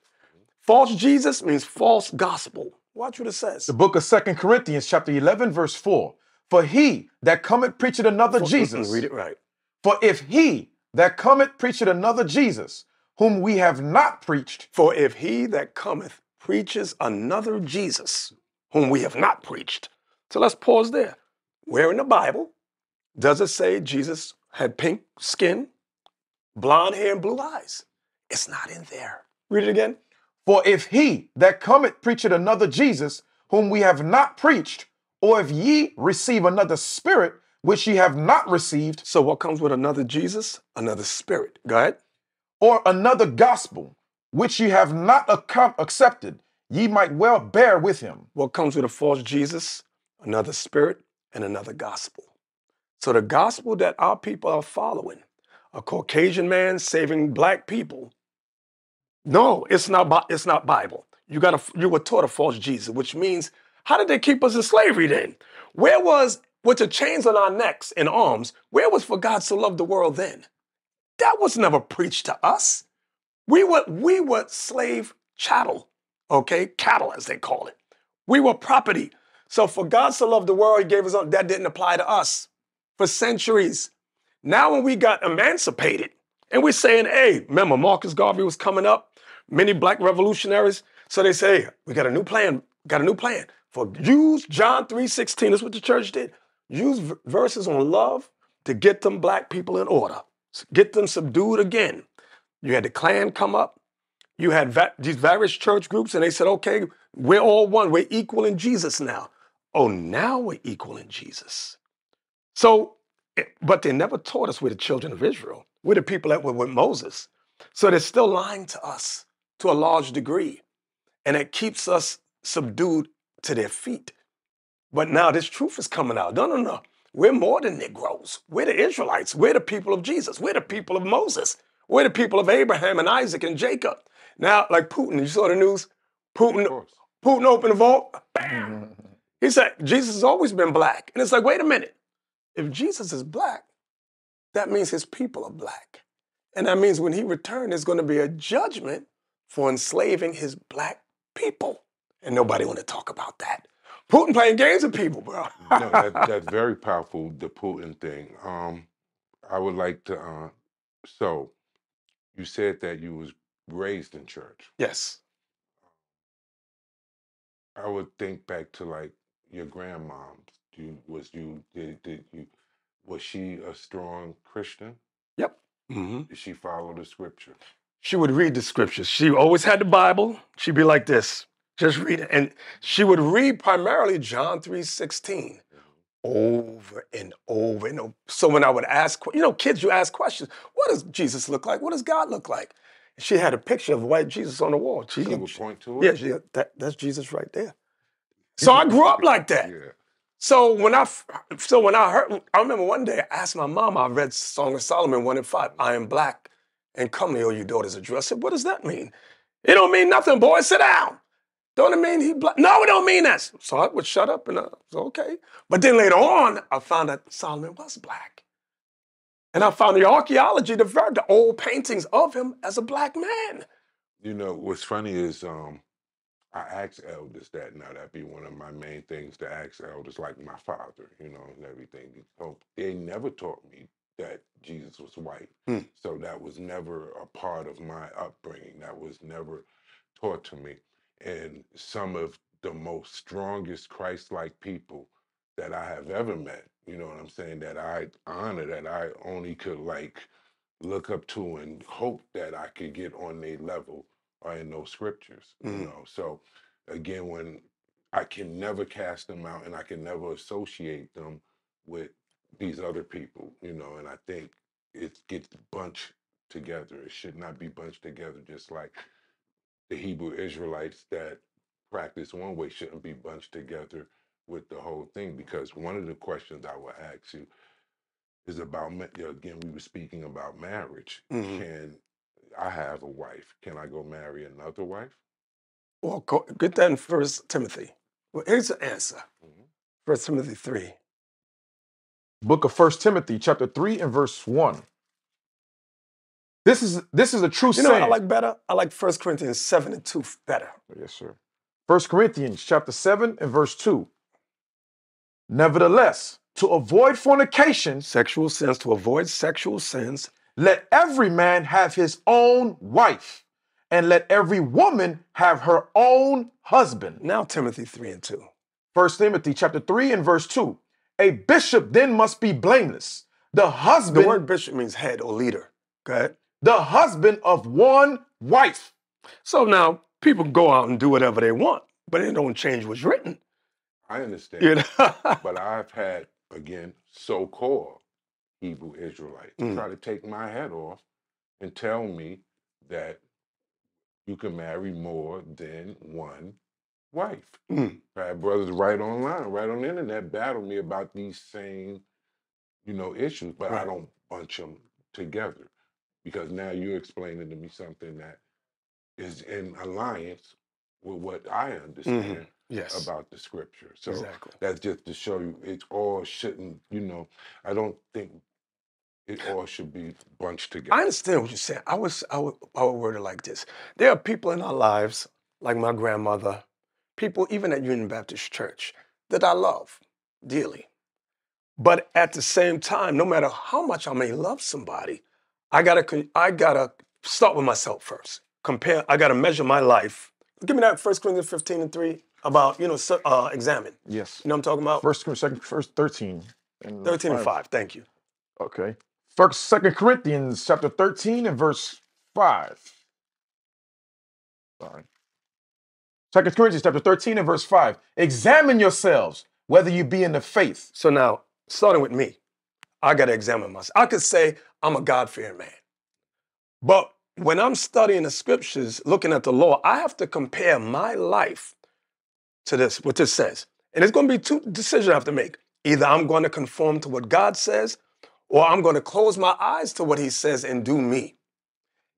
False Jesus means false gospel. Watch what it says. The book of Second Corinthians, chapter 11, verse 4. For he that cometh preacheth another mm-hmm, Jesus. Read it right. For if he that cometh preacheth another Jesus, whom we have not preached, For if he that cometh preaches another Jesus, whom we have not preached. So let's pause there. Where in the Bible does it say Jesus had pink skin, blonde hair, and blue eyes? It's not in there. Read it again. For if he that cometh preacheth another Jesus, whom we have not preached, or if ye receive another spirit, which ye have not received, So what comes with another Jesus? Another spirit. Go ahead. or another gospel, which ye have not accom- accepted, ye might well bear with him. What comes with a false Jesus? Another spirit and another gospel. So the gospel that our people are following, a Caucasian man saving black people. No, it's not. It's not Bible. You got. You were taught a false Jesus, which means how did they keep us in slavery then? Where was with the chains on our necks and arms? Where was for God so loved the world then? That was never preached to us. We were we were slave chattel, okay, cattle as they call it. We were property. So for God so loved the world, He gave us own. That didn't apply to us for centuries. Now when we got emancipated, and we're saying, hey, remember Marcus Garvey was coming up, many black revolutionaries. So they say, hey, we got a new plan. Got a new plan for use John 3:16. That's what the church did. Use v- verses on love to get them black people in order, get them subdued again. You had the Klan come up. You had va- these various church groups, and they said, okay, we're all one. We're equal in Jesus now. Oh, now we're equal in Jesus. So, eh, but they never taught us we're the children of Israel. We're the people that were with Moses. So they're still lying to us to a large degree. And it keeps us subdued to their feet. But now this truth is coming out. No, no, no. We're more than Negroes. We're the Israelites. We're the people of Jesus. We're the people of Moses. We're the people of Abraham and Isaac and Jacob. Now, like Putin, you saw the news? Putin. Putin opened the vault. Bam! He said, Jesus has always been black. And it's like, wait a minute. If Jesus is black, that means his people are black. And that means when he returns, there's going to be a judgment for enslaving his black people. And nobody want to talk about that. Putin playing games with people, bro. no, that, that's very powerful. The Putin thing. Um, I would like to. Uh, so, you said that you was raised in church. yes. I would think back to like your grandmom. You was you did did you was she a strong Christian? Yep. hmm Did she follow the scripture? She would read the scriptures. She always had the Bible. She'd be like this, just read it. And she would read primarily John 3 16 mm-hmm. over and over and over. So when I would ask, you know, kids, you ask questions. What does Jesus look like? What does God look like? She had a picture of white Jesus on the wall. She, She would point to yeah, it. she, that, that's Jesus right there. So I grew up like that. Yeah. So when I, so when I heard, I remember one day I asked my mom. I read Song of Solomon one and five. I am black and comely, O you daughters of said, what does that mean? It don't mean nothing, boy. Sit down. Don't it mean he black? No, it don't mean that. So I would shut up and I was okay. But then later on, I found that Solomon was black, and I found the archaeology, the ver- the old paintings of him as a black man. You know what's funny is um, I asked elders that now. That'd be one of my main things to ask elders, like my father, you know, and everything. So they never taught me that Jesus was white. Hmm. So that was never a part of my upbringing. That was never taught to me. And some of the most strongest Christ-like people that I have ever met, you know what I'm saying, that I honor, that I only could like look up to and hope that I could get on their level are in those scriptures, Mhm. you know. So again, when I can never cast them out and I can never associate them with these other people, you know, and I think it gets bunched together. It should not be bunched together just like the Hebrew Israelites that practice one way shouldn't be bunched together with the whole thing because one of the questions I will ask you is about ma- you know, again we were speaking about marriage. Mhm. Can I have a wife? Can I go marry another wife? Well, go, get that in First Timothy. Well, here's the answer. Mhm. First Timothy three. Book of First Timothy, chapter 3 and verse 1. This is this is a true You know what I like better? I like 1 Corinthians 7 and 2 better. Oh, yes, sir. First Corinthians chapter 7 and verse 2. Nevertheless, to avoid fornication, Sexual sins, to avoid sexual sins, let every man have his own wife, and let every woman have her own husband. now Timothy 3 and 2. First Timothy chapter 3 and verse 2. A bishop then must be blameless. The husband, The word bishop means head or leader. Go ahead. The husband of one wife. So now people go out and do whatever they want, but it don't change what's written. I understand. You know? but I've had, again, so called Hebrew Israelites Mm. try to take my head off and tell me that you can marry more than one wife. Mm. I had brothers right online, right on the internet, battle me about these same, you know, issues, but I don't bunch them together because now you're explaining to me something that is in alliance with what I mm-hmm. understand yes. about the scripture. So exactly. that's just to show you it all shouldn't, you know, I don't think it all should be bunched together. I understand what you're saying. I was I would I would word it like this. There are people in our lives, like my grandmother, people even at Union Baptist Church, that I love dearly. But at the same time, no matter how much I may love somebody, I gotta I gotta start with myself first. Compare. I gotta measure my life. Give me that 1 Corinthians 15 and 3 about you know uh, examine. Yes. You know what I'm talking about? First, second, first 13. and 13 and 5. Thank you. Okay. First, Second Corinthians chapter 13 and verse 5. Sorry. Second Corinthians chapter 13 and verse 5. Examine yourselves whether you be in the faith. So now, starting with me, I got to examine myself. I could say I'm a God fearing man. But when I'm studying the scriptures, looking at the law, I have to compare my life to this, what this says. And it's going to be two decisions I have to make. Either I'm going to conform to what God says, or I'm going to close my eyes to what He says and do me.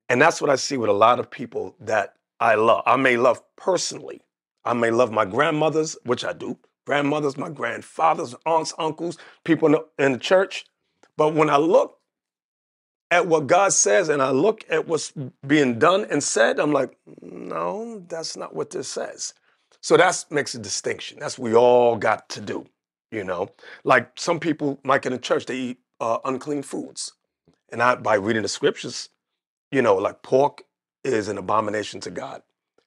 And that's what I see with a lot of people that I love. I may love personally. I may love my grandmothers, which I do, grandmothers, my grandfathers, aunts, uncles, people in the, in the church. But when I look at what God says and I look at what's being done and said, I'm like, no, that's not what this says. So that makes a distinction. That's what we all got to do, you know. Like some people, like in the church, they eat uh, unclean foods, and I, by reading the scriptures, you know, like pork is an abomination to God.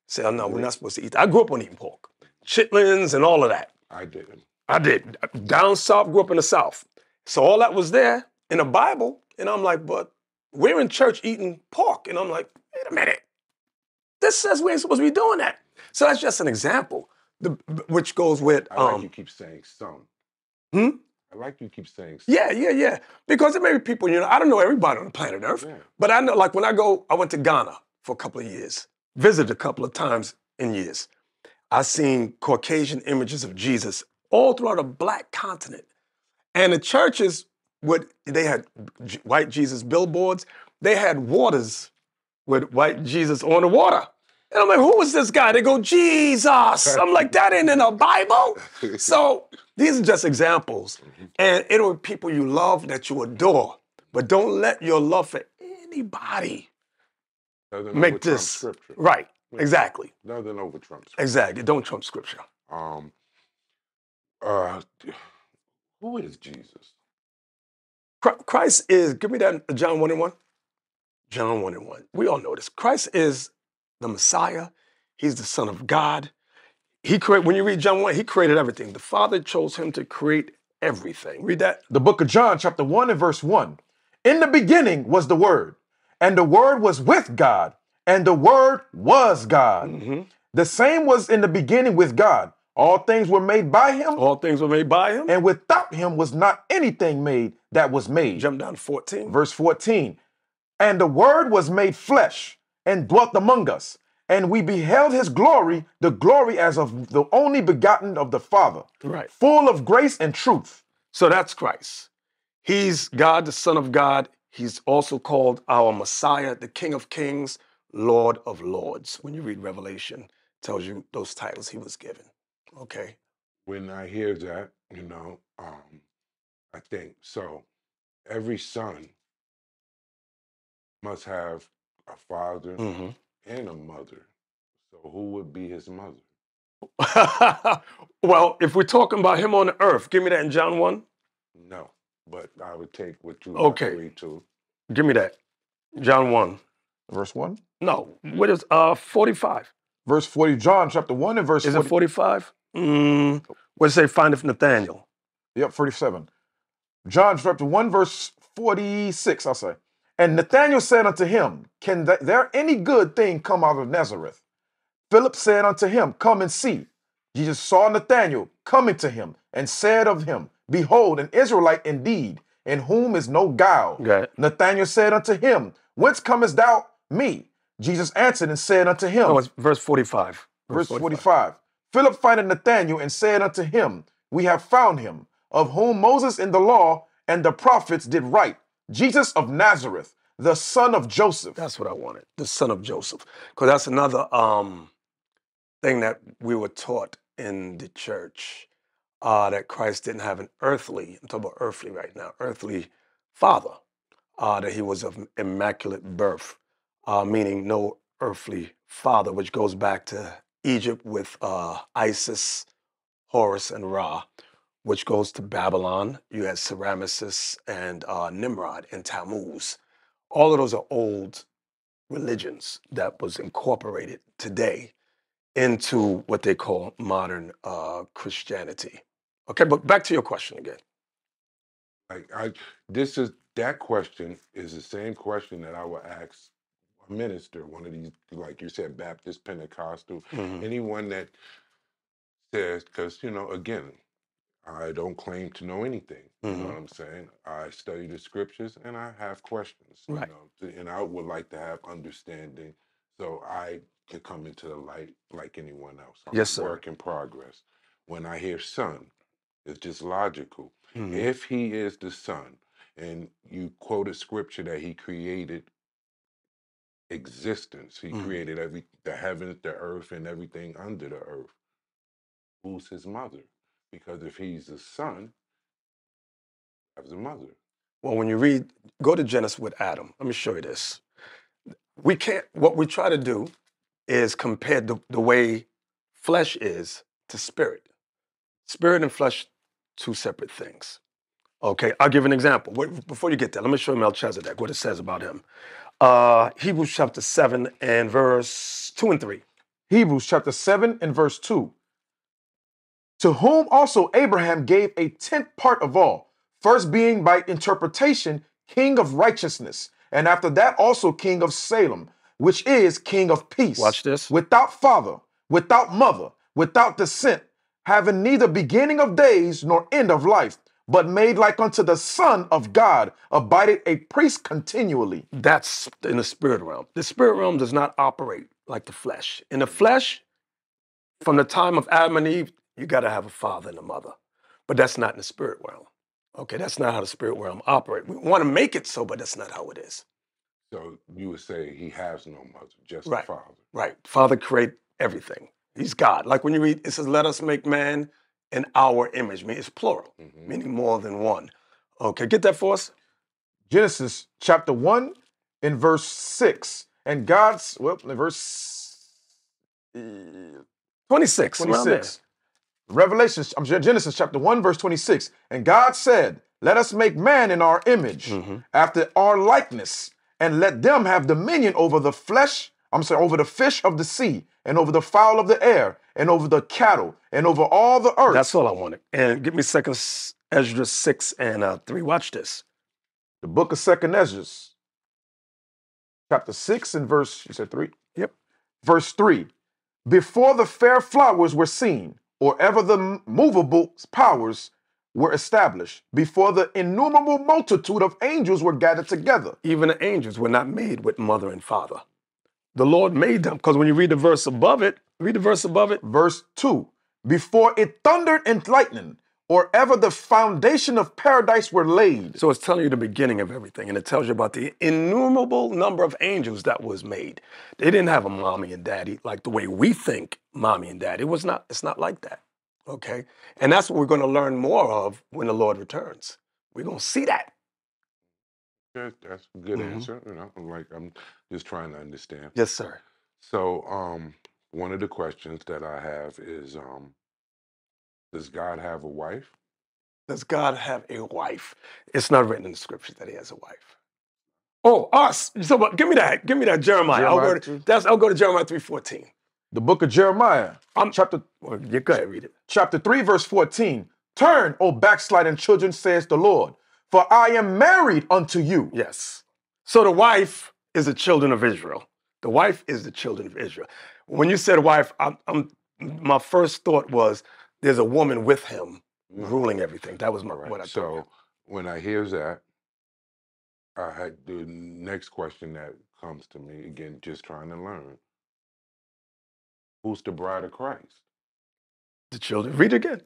Say, oh, no, we're not supposed to eat. That. I grew up on eating pork, chitlins, and all of that. I didn't. I did. Down south, grew up in the south. So all that was there in the Bible. And I'm like, but we're in church eating pork. And I'm like, wait a minute. This says we ain't supposed to be doing that. So that's just an example, the, which goes with, I like um, you keep saying some. Hmm? I like you keep saying some. yeah, yeah, yeah. Because there may be people, you know, I don't know everybody on the planet Earth, Yeah. but I know, like when I go, I went to Ghana for a couple of years, visited a couple of times in years. I seen Caucasian images of Jesus all throughout the black continent. And the churches would they had white Jesus billboards. They had waters with white Jesus on the water. And I'm like, who is this guy? They go, Jesus. I'm like, that ain't in the Bible. So these are just examples. And it'll be people you love that you adore. But don't let your love for anybody make this right. Exactly. Doesn't over Trump scripture. Exactly. Don't trump scripture. Um, uh, who is Jesus? Christ is, give me that John 1 and 1. John 1 and 1. We all know this. Christ is the Messiah. He's the Son of God. He create when you read John 1, he created everything. The Father chose him to create everything. Read that. The book of John, chapter 1 and verse 1. In the beginning was the Word, and the Word was with God, and the Word was God. Mhm. The same was in the beginning with God. All things were made by him, All things were made by him. and without him was not anything made that was made. Jump down to 14. Verse 14. And the Word was made flesh and dwelt among us, and we beheld his glory, the glory as of the only begotten of the Father, Right. full of grace and truth. So that's Christ. He's God, the Son of God. He's also called our Messiah, the King of Kings, Lord of Lords. When you read Revelation, it tells you those titles he was given. Okay. When I hear that, you know, um, I think so. Every son must have a father hmm and a mother. So who would be his mother? well, if we're talking about him on the earth, give me that in John 1. No, but I would take what you Okay. agree to. Give me that. John 1. Verse 1. No, what is uh 45? Verse 40, John chapter 1 and verse Is 40. it 45? Mm, what does it say? Findeth Nathanael. Yep, 47. John chapter 1, verse 46, I'll say. And Nathanael said unto him, Can th- there any good thing come out of Nazareth? Philip said unto him, Come and see. Jesus saw Nathanael coming to him and said of him, Behold, an Israelite indeed, in whom is no guile. Okay. Nathanael said unto him, Whence comest thou me? Jesus answered and said unto him, No, it's verse 45. Verse 45. Philip findeth Nathanael and said unto him, We have found him, of whom Moses in the law and the prophets did write, Jesus of Nazareth, the son of Joseph. That's what I wanted. The son of Joseph. Because that's another um, thing that we were taught in the church uh, that Christ didn't have an earthly, I'm talking about earthly right now, earthly father, uh, that he was of immaculate birth, uh, meaning no earthly father, which goes back to Egypt with uh, Isis, Horus, and Ra, which goes to Babylon. You had Semiramis and uh, Nimrod and Tammuz. All of those are old religions that was incorporated today into what they call modern uh, Christianity. Okay, but back to your question again. I, this is that question is the same question that I would ask minister, one of these, like you said, Baptist, Pentecostal, Mhm. anyone that says, because you know, again, I don't claim to know anything. You know Mhm. what I'm saying? I study the scriptures and I have questions. Right. You know, and I would like to have understanding so I can come into the light like anyone else. I'm Yes, sir. Work in progress. When I hear son, it's just logical. Mhm. If he is the son, and you quoted scripture that he created existence, he Mhm. created every the heavens, the earth, and everything under the earth. Who's his mother? Because if he's the son, has a mother. Well, when you read, go to Genesis with Adam. Let me show you this. We can't, what we try to do is compare the, the way flesh is to spirit. Spirit and flesh, two separate things. Okay, I'll give an example. Wait, before you get there, let me show you Melchizedek, what it says about him. Uh, Hebrews chapter 7 and verse 2 and 3. Hebrews chapter 7 and verse 2. To whom also Abraham gave a tenth part of all, first being by interpretation king of righteousness, and after that also king of Salem, which is king of peace. Watch this. Without father, without mother, without descent, having neither beginning of days nor end of life, but made like unto the Son of God, abided a priest continually. That's in the spirit realm. The spirit realm does not operate like the flesh. In the flesh, from the time of Adam and Eve, you got to have a father and a mother. But that's not in the spirit realm. Okay, that's not how the spirit realm operates. We want to make it so, but that's not how it is. So you would say he has no mother, just Right. a father. Right. Father create everything. He's God. Like when you read, it says, let us make man in our image. I mean, it's plural, Mhm. meaning more than one. Okay, get that for us? Genesis chapter 1 in verse 6. And God's, well, in verse uh, 26. 26. Revelation, I'm Genesis chapter 1, verse 26. And God said, Let us make man in our image, Mhm. after our likeness, and let them have dominion over the flesh, I'm sorry, over the fish of the sea, and over the fowl of the air, and over the cattle, and over all the earth. That's all I wanted. And give me second Ezra 6 and uh, 3. Watch this. the book of Second Ezra, chapter 6 and verse, you said 3? Yep. Verse 3 Before the fair flowers were seen, or ever the movable powers were established, before the innumerable multitude of angels were gathered together. Even the angels were not made with mother and father. The Lord made them because when you read the verse above it, read the verse above it. Verse 2 Before it thundered and lightning, or ever the foundation of paradise were laid. So it's telling you the beginning of everything, and it tells you about the innumerable number of angels that was made. They didn't have a mommy and daddy like the way we think mommy and daddy. It was not. It's not like that. Okay, and that's what we're going to learn more of when the Lord returns. We're going to see that. Good, that's a good Mhm. answer. You know, like I'm just trying to understand. Yes, sir. So, um, one of the questions that I have is, um, does God have a wife? Does God have a wife? It's not written in the scriptures that He has a wife. Oh, us. So, but give me that. Give me that Jeremiah. I'll, go to, that's, I'll go to Jeremiah three fourteen. The book of Jeremiah, I'm- chapter Well, you go ahead, read it. chapter 3, verse 14. Turn, O backsliding children, says the Lord, for I am married unto you. Yes. So the wife is the children of Israel. The wife is the children of Israel. When you said wife, I'm, I'm, my first thought was there's a woman with him ruling everything. That was my, All right. what I thought. so when I hear that, I had the next question that comes to me again, just trying to learn. Who's the bride of Christ? The children. Read again.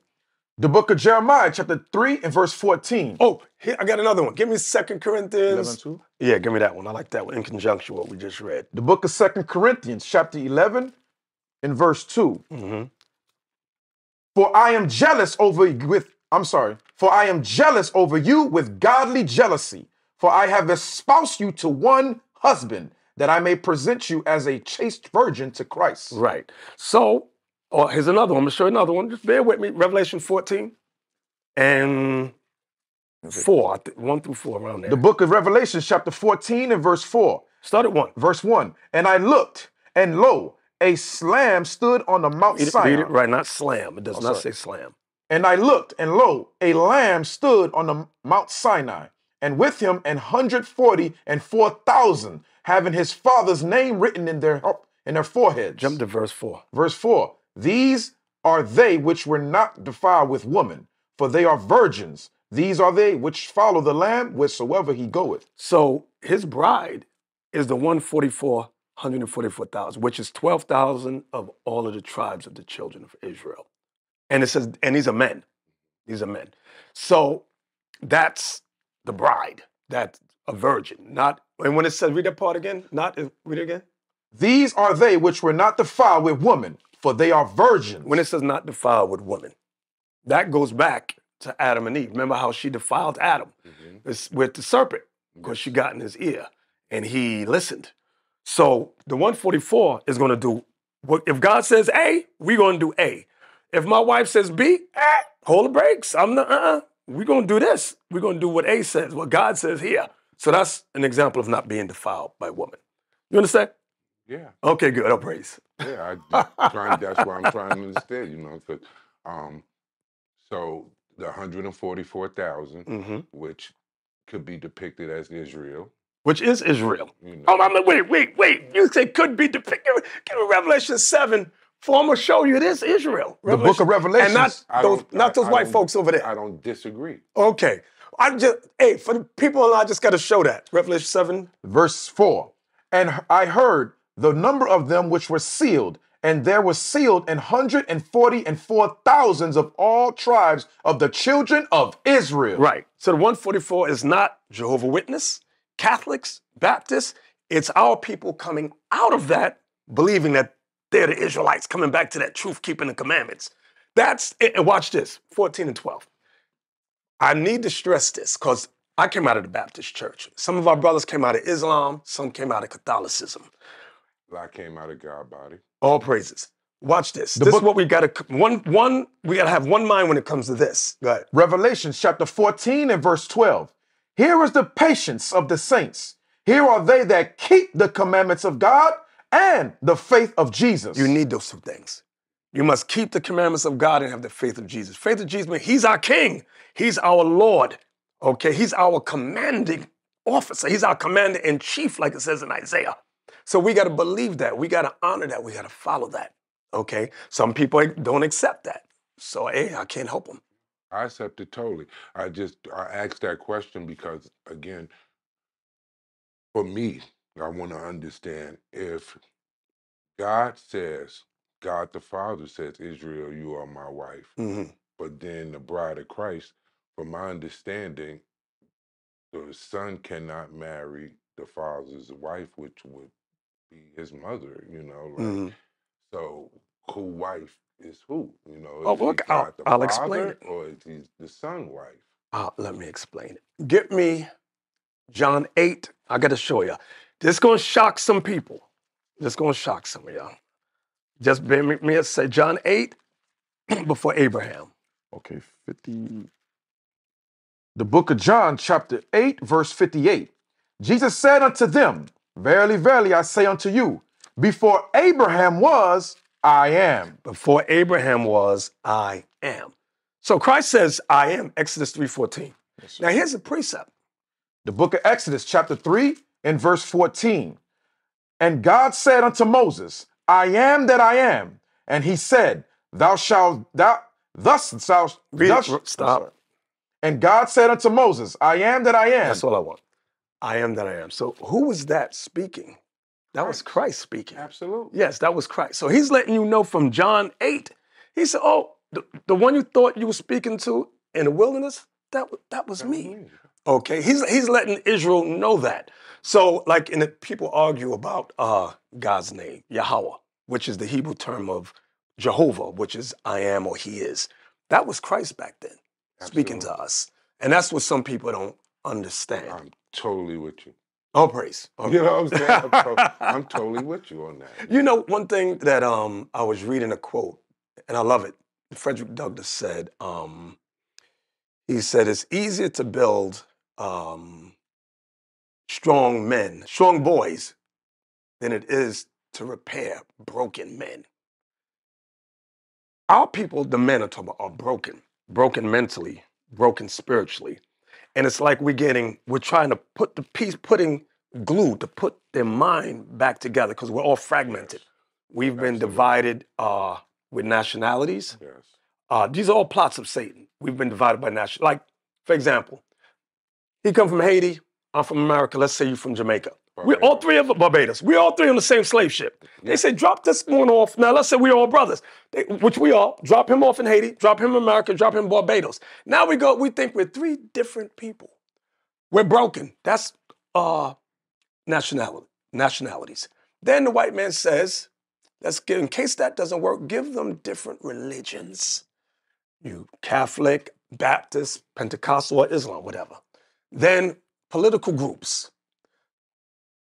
The book of Jeremiah, chapter 3 and verse 14. Oh, here I got another one. Give me Second 11 Corinthians. too. Yeah, give me that one. I like that one in conjunction with what we just read. The book of Second Corinthians, chapter 11 and verse 2. hmm For I am jealous over with, I'm sorry, for I am jealous over you with godly jealousy. For I have espoused you to one husband, that I may present you as a chaste virgin to Christ. Right. So, oh, here's another one. I'm gonna show you another one. Just bear with me. Revelation 14 and four, I thi- one through four around there. The book of Revelation, chapter 14 and verse 4. Start at one. Verse 1. And I looked, and lo, a slam stood on the Mount Read it, Sinai. read it right, not slam. It does Oh, not sorry. say slam. And I looked, and lo, a lamb stood on the Mount Sinai, and with him an hundred forty and four thousand, having his father's name written in their in their foreheads. Jump to verse four. Verse 4 These are they which were not defiled with woman, for they are virgins. These are they which follow the Lamb whithersoever he goeth. So his bride is the 144, 144,000, which is 12,000 of all of the tribes of the children of Israel. And it says, and these are men. These are men. So that's the bride. That's a virgin. Not, and when it says, read that part again, not, read it again. These are they which were not defiled with woman, for they are virgins. When it says not defiled with woman, that goes back to Adam and Eve. Remember how she defiled Adam Mhm. With the serpent because she got in his ear and he listened. So the 144 is going to do what if God says A, we're going to do A. If my wife says B, eh, hold the brakes. I'm not, uh-uh. We're going to do this. We're going to do what A says, what God says here. So that's an example of not being defiled by woman. You understand? Yeah, Okay, good. I'll praise. yeah. I trying, that's why I'm trying to understand, you know, because um, so the 144,000, hmm which could be depicted as Israel, Which is Israel. you know. Oh, I'm like, wait, wait, wait. You say could be depicted. Give me Revelation 7. For I'm going to show you this Israel. the book of Revelation. And not those, not I- those I white don't- folks over there. I don't disagree. Okay. I just, hey, for the people, I just got to show that. Revelation 7. Verse 4 And I heard the number of them which were sealed, and there were sealed an hundred and forty and four thousands of all tribes of the children of Israel. Right. So the 144 is not Jehovah Witness, Catholics, Baptists. It's our people coming out of that, believing that they're the Israelites, coming back to that truth, keeping the commandments. That's it. And watch this 14 and 12. I need to stress this because I came out of the Baptist church. Some of our brothers came out of Islam, some came out of Catholicism. I came out of God body. All praises. Watch this. The this book- is what we got to one one. We got to have one mind when it comes to this. Go ahead. Revelation chapter 14 and verse 12. Here is the patience of the saints. Here are they that keep the commandments of God and the faith of Jesus. You need those two things. You must keep the commandments of God and have the faith of Jesus. Faith of Jesus means He's our King. He's our Lord. Okay, He's our commanding officer. He's our commander in chief, like it says in Isaiah. So we got to believe that. We got to honor that. We got to follow that. Okay. Some people don't accept that. So hey, I can't help them. I accept it totally. I just I asked that question because again, for me, I want to understand if God says, God the Father says, Israel, you are my wife, Mhm. but then the bride of Christ, from my understanding, the son cannot marry the father's wife, which would be his mother, you know, like Mhm. so who wife is who? You know, Oh, look, I'll- I'll explain it. or is he the son wife? Uh, let me explain it. Get me John 8. I got to show you. This going to shock some people. This going to shock some of y'all. Just bear with me say John 8 before Abraham. Okay, 50. The book of John, chapter 8, verse 58. Jesus said unto them, Verily, verily, I say unto you, before Abraham was, I am. Before Abraham was, I am. So Christ says, I am, Exodus 3.14. Now here's a precept. The book of Exodus, chapter 3 and verse 14. And God said unto Moses, I am that I am. And he said, Thou shalt thou thus thou Read thus. Stop. And God said unto Moses, I am that I am. That's all I want. I am that I am. So who was that speaking? That was Christ speaking. Absolutely. Yes, that was Christ. So he's letting you know from John 8. He said, Oh, the, the one you thought you were speaking to in the wilderness, that, that was me. Okay, he's he's letting Israel know that. So, like, and people argue about uh, God's name, Yahweh, which is the Hebrew term of Jehovah, which is I am or He is. That was Christ back then, speaking to us, and that's what some people don't understand. Totally with you. oh, praise! You know what I'm saying? I'm, to- I'm totally with you on that. You know, one thing that um I was reading a quote, and I love it. Frederick Douglass said, um, he said it's easier to build um strong men, strong boys, than it is to repair broken men. Our people, the men talking about, are broken, broken mentally, broken spiritually. And it's like we're getting, we're trying to put the piece, putting glue to put their mind back together because we're all fragmented. We've been divided uh, with nationalities. Yes. Uh, these are all plots of Satan. We've been divided by nation. Like, for example, he come from Haiti. I'm from America. Let's say you're from Jamaica. We all three of Barbados. We're all three on the same slave ship. They say drop this one off. Now let's say we're all brothers, they, which we are. Drop him off in Haiti. Drop him in America. Drop him in Barbados. Now we go. We think we're three different people. We're broken. That's uh, nationality nationalities. Then the white man says, let's give, in case that doesn't work, give them different religions. You Catholic, Baptist, Pentecostal, or Islam, whatever. Then political groups.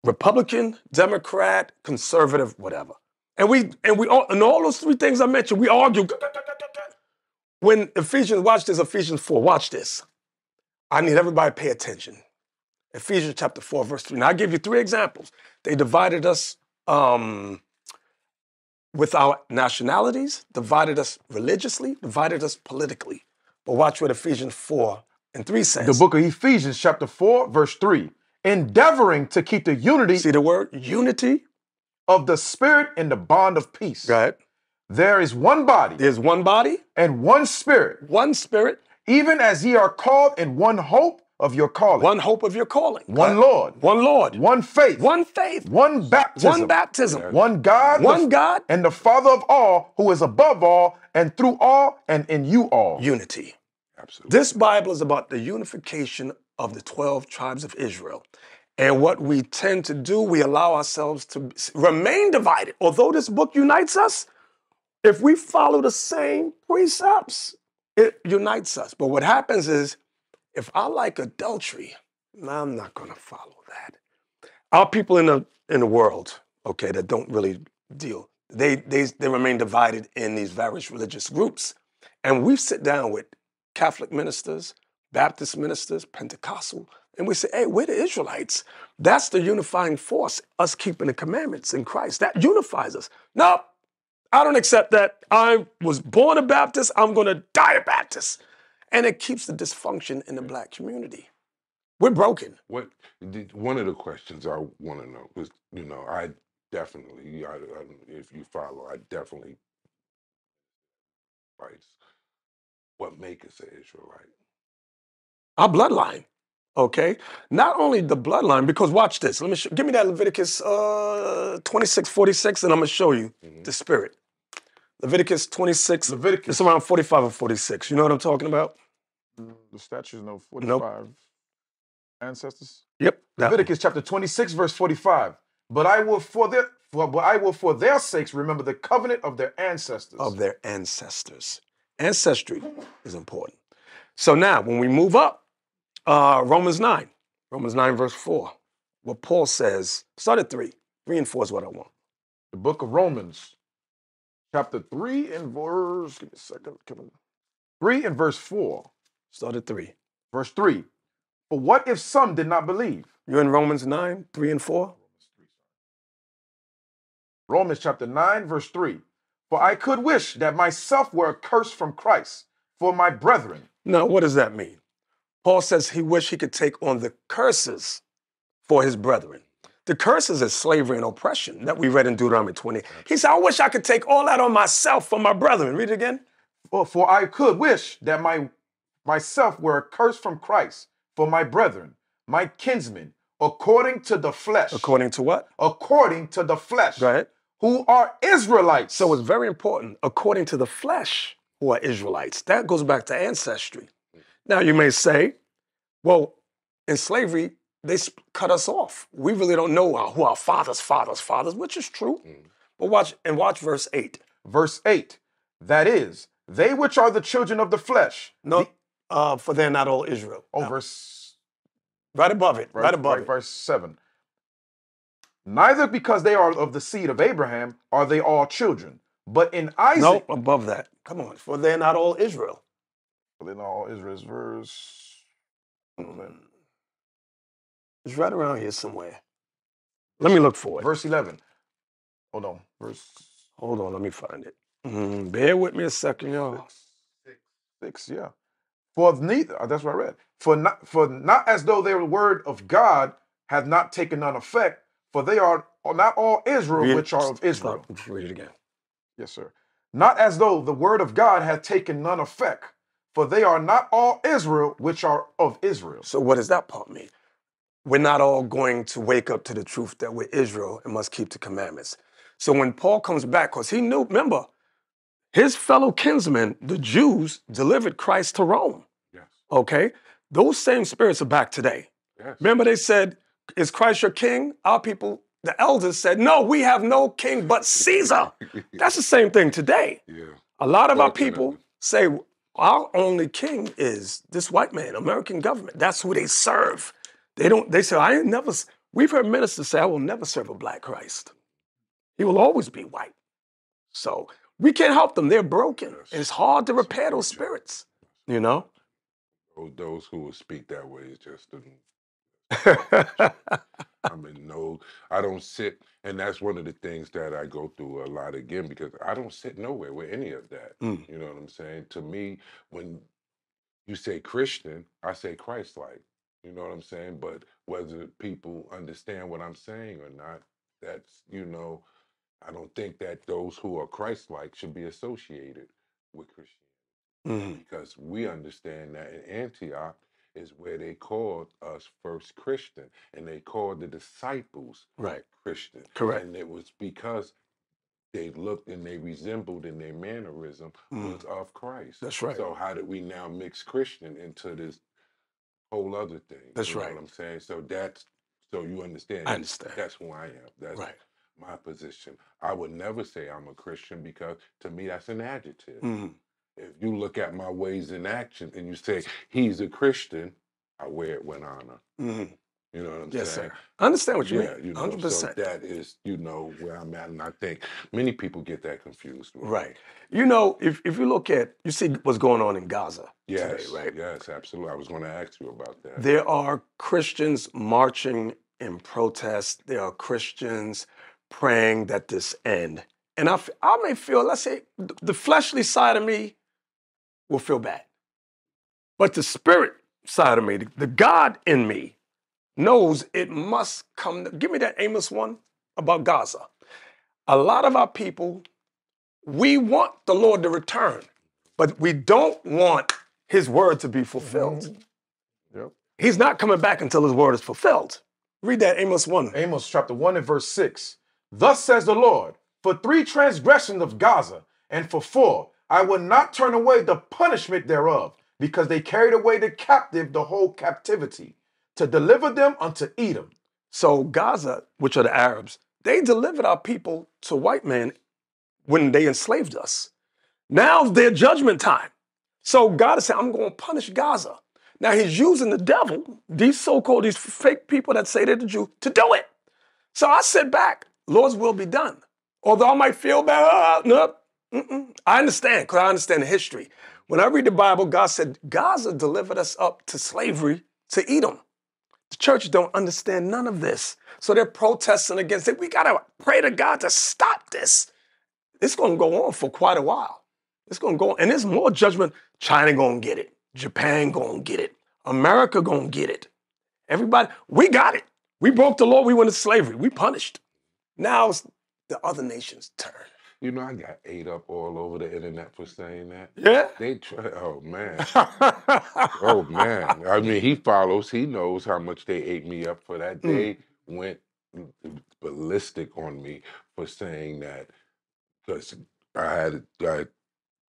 Republican, Democrat, conservative, whatever. And we and we all and all those three things I mentioned, we argue. When Ephesians, watch this, Ephesians 4, watch this. I need everybody to pay attention. Ephesians chapter 4, verse 3. Now I give you three examples. They divided us um, with our nationalities, divided us religiously, divided us politically. But watch what Ephesians 4 and 3 says. The book of Ephesians, chapter 4, verse 3. Endeavoring to keep the unity See the word unity? of the Spirit in the bond of peace. Right. There is one body There's one body, and one Spirit, one spirit, even as ye are called in one hope of your calling, one hope of your calling. one? Lord, One Lord. one faith, One faith. one baptism, One baptism. one God, One God. and the Father of all, who is above all and through all and in you all. Unity. Absolutely. This Bible is about the unification of the 12 tribes of Israel. And what we tend to do, we allow ourselves to remain divided. Although this book unites us, if we follow the same precepts, it unites us. But what happens is, if I like adultery, I'm not going to follow that. Our people in the in the world, okay, that don't really deal, they they they remain divided in these various religious groups, and we sit down with Catholic ministers, Baptist ministers, Pentecostal, and we say, hey, we're the Israelites. That's the unifying force, us keeping the commandments in Christ. That unifies us. No, I don't accept that. I was born a Baptist, I'm going to die a Baptist. And it keeps the dysfunction in the black community. We're broken. What one of the questions I want to know was, you know, I definitely, I, I, if you follow, I definitely, right, what make us an Israelite? Our bloodline. Okay. Not only the bloodline, because watch this. Let me show, give me that Leviticus uh, 26, 46, and I'm gonna show you Mhm. the spirit. Leviticus 26, Leviticus, it's around 45 or 46. You know what I'm talking about? the statues no, 45 ancestors. Yep. Leviticus chapter 26, verse 45. But I will for their for, but I will for their sakes remember the covenant of their ancestors. Of their ancestors. Ancestry is important. So now, when we move up, uh, Romans 9, Romans 9, verse 4, what Paul says, start at 3. 3 and 4 is what I want. the book of Romans, chapter 3 and verse, give me a second. come on. 3 and verse 4. Start at 3. Verse 3. For what if some did not believe? You're in Romans 9, 3 and 4? Romans chapter 9, verse 3. For I could wish that myself were accursed from Christ for my brethren. Now, what does that mean? Paul says he wished he could take on the curses for his brethren. The curses is slavery and oppression that we read in Deuteronomy 20. He said, I wish I could take all that on myself for my brethren. Read it again. For, for I could wish that my myself were accursed from Christ for my brethren, my kinsmen, according to the flesh. According to what? according to the flesh. Go ahead. Who are Israelites. So it's very important, according to the flesh, who are Israelites. That goes back to ancestry. Now you may say, well, in slavery, they cut us off. We really don't know our- who our fathers, fathers, fathers, which is true. But watch and watch verse 8. verse 8. That is, they which are the children of the flesh. No, uh, for they're not all Israel. Oh, Now, verse right above it, right, above it. verse 7. Neither because they are of the seed of Abraham are they all children, but in Isaac. No, above that. Come on, for they're not all Israel. Then all Israel's verse. It's right around here somewhere. Let me look for it. Verse 11. Hold on. Verse Hold on, let me find it. Mm, bear with me a second, y'all. six, yeah. For neither, uh, that's what I read. For not, for not as though their word of God hath not taken none effect, for they are not all Israel Read which are of Israel. Stop. Read it again. Yes, sir. Not as though the word of God hath taken none effect, for they are not all Israel which are of Israel. So, what does that part mean? We're not all going to wake up to the truth that we're Israel and must keep the commandments. So, when Paul comes back, because he knew, remember, his fellow kinsmen, the Jews, delivered Christ to Rome. Yes. Okay? Those same spirits are back today. Yes. Remember, they said, Is Christ your king? Our people, the elders said, No, we have no king but Caesar. That's the same thing today. yeah. A lot of our people say our only king is this white man, American government. That's who they serve. They don't. They say I ain't never. We've heard ministers say I will never serve a black Christ. He will always be white. So we can't help them. They're broken. And it's hard to repair those spirits. You know. Those- who will speak that way is just I mean, no, I don't sit, and that's one of the things that I go through a lot again because I don't sit nowhere with any of that. Mm. You know what I'm saying? To me, when you say Christian, I say Christ-like. You know what I'm saying? But whether people understand what I'm saying or not, that's you know, I don't think that those who are Christ-like should be associated with Christianity Mhm. because we understand that in Antioch is where they called us first Christian and they called the disciples Right. Christian. Correct. And it was because they looked and they resembled in their mannerism Mm. was of Christ. That's right. So how did we now mix Christian into this whole other thing? That's you know right. what I'm saying? So that's so you understand. I understand. That's who I am. That's Right. my position. I would never say I'm a Christian because to me that's an adjective Mhm. If you look at my ways in action and you say he's a Christian, I wear it with honor. Mhm. You know what I'm Yes, saying? sir. I understand what you yeah, mean. you know, Hundred so percent. that is, you know, where I'm at, and I think many people get that confused. with. Right. You know, if, if you look at, you see what's going on in Gaza Yes. today, right? Yes, absolutely. I was going to ask you about that. There are Christians marching in protest. There are Christians praying that this end. And I, f- I may feel, let's say, th- the fleshly side of me will feel bad. But the spirit side of me, the, God in me, knows it must come. Give me that Amos one about Gaza. A lot of our people, we want the Lord to return, but we don't want his word to be fulfilled. Mm-hmm. Yep. He's not coming back until his word is fulfilled. Read that Amos 1. Amos chapter 1 and verse 6. Thus says the Lord, for three transgressions of Gaza, and for four, I will not turn away the punishment thereof, because they carried away the captive the whole captivity, to deliver them unto Edom. So Gaza, which are the Arabs, they delivered our people to white men when they enslaved us. Now's their judgment time. So God is saying, I'm going to punish Gaza. Now he's using the devil, these so-called, these fake people that say they're the Jew, to do it. So I sit back, Lord's will be done. Although I might feel bad, uh, no, mm-mm. I understand, because I understand the history. When I read the Bible, God said, Gaza delivered us up to slavery to Edom. The church don't understand none of this. So they're protesting against it. We gotta pray to God to stop this. It's gonna go on for quite a while. It's gonna go on. And there's more judgment. China gonna get it. Japan gonna get it. America gonna get it. Everybody, we got it. We broke the law, we went into slavery, we punished. Now it's the other nations' turn. You know, I got ate up all over the internet for saying that. Yeah? They try. Oh man. Oh man. I mean, he follows. He knows how much they ate me up for that. Mm. They went ballistic on me for saying that because I had I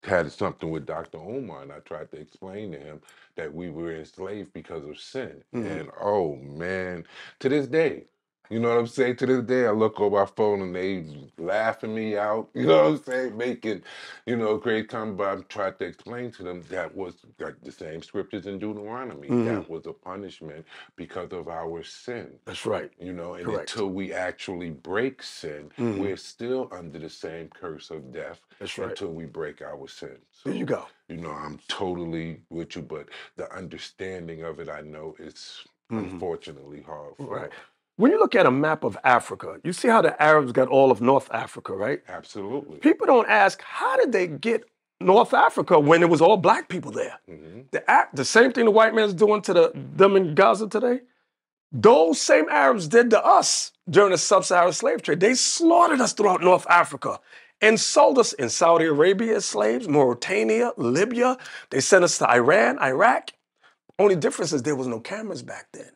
had something with Dr. Umar, and I tried to explain to him that we were enslaved because of sin. Mhm. And oh man, to this day, you know what I'm saying? To this day, I look on my phone and they laughing me out. You know what I'm saying? Making, you know, great comment. But I've tried to explain to them that was like the same scriptures in Deuteronomy. Mhm. That was a punishment because of our sin. That's right. You know, and Correct. until we actually break sin, Mhm. we're still under the same curse of death That's right. until we break our sins. There you go. You know, I'm totally with you, but the understanding of it, I know, it's Mhm. unfortunately hard. For, Right. When you look at a map of Africa, you see how the Arabs got all of North Africa, right? Absolutely. People don't ask, how did they get North Africa when it was all black people there? hmm The, the same thing the white man's doing to the, them in Gaza today, those same Arabs did to us during the sub-Saharan slave trade. They slaughtered us throughout North Africa and sold us in Saudi Arabia as slaves, Mauritania, Libya. They sent us to Iran, Iraq. Only difference is there was no cameras back then.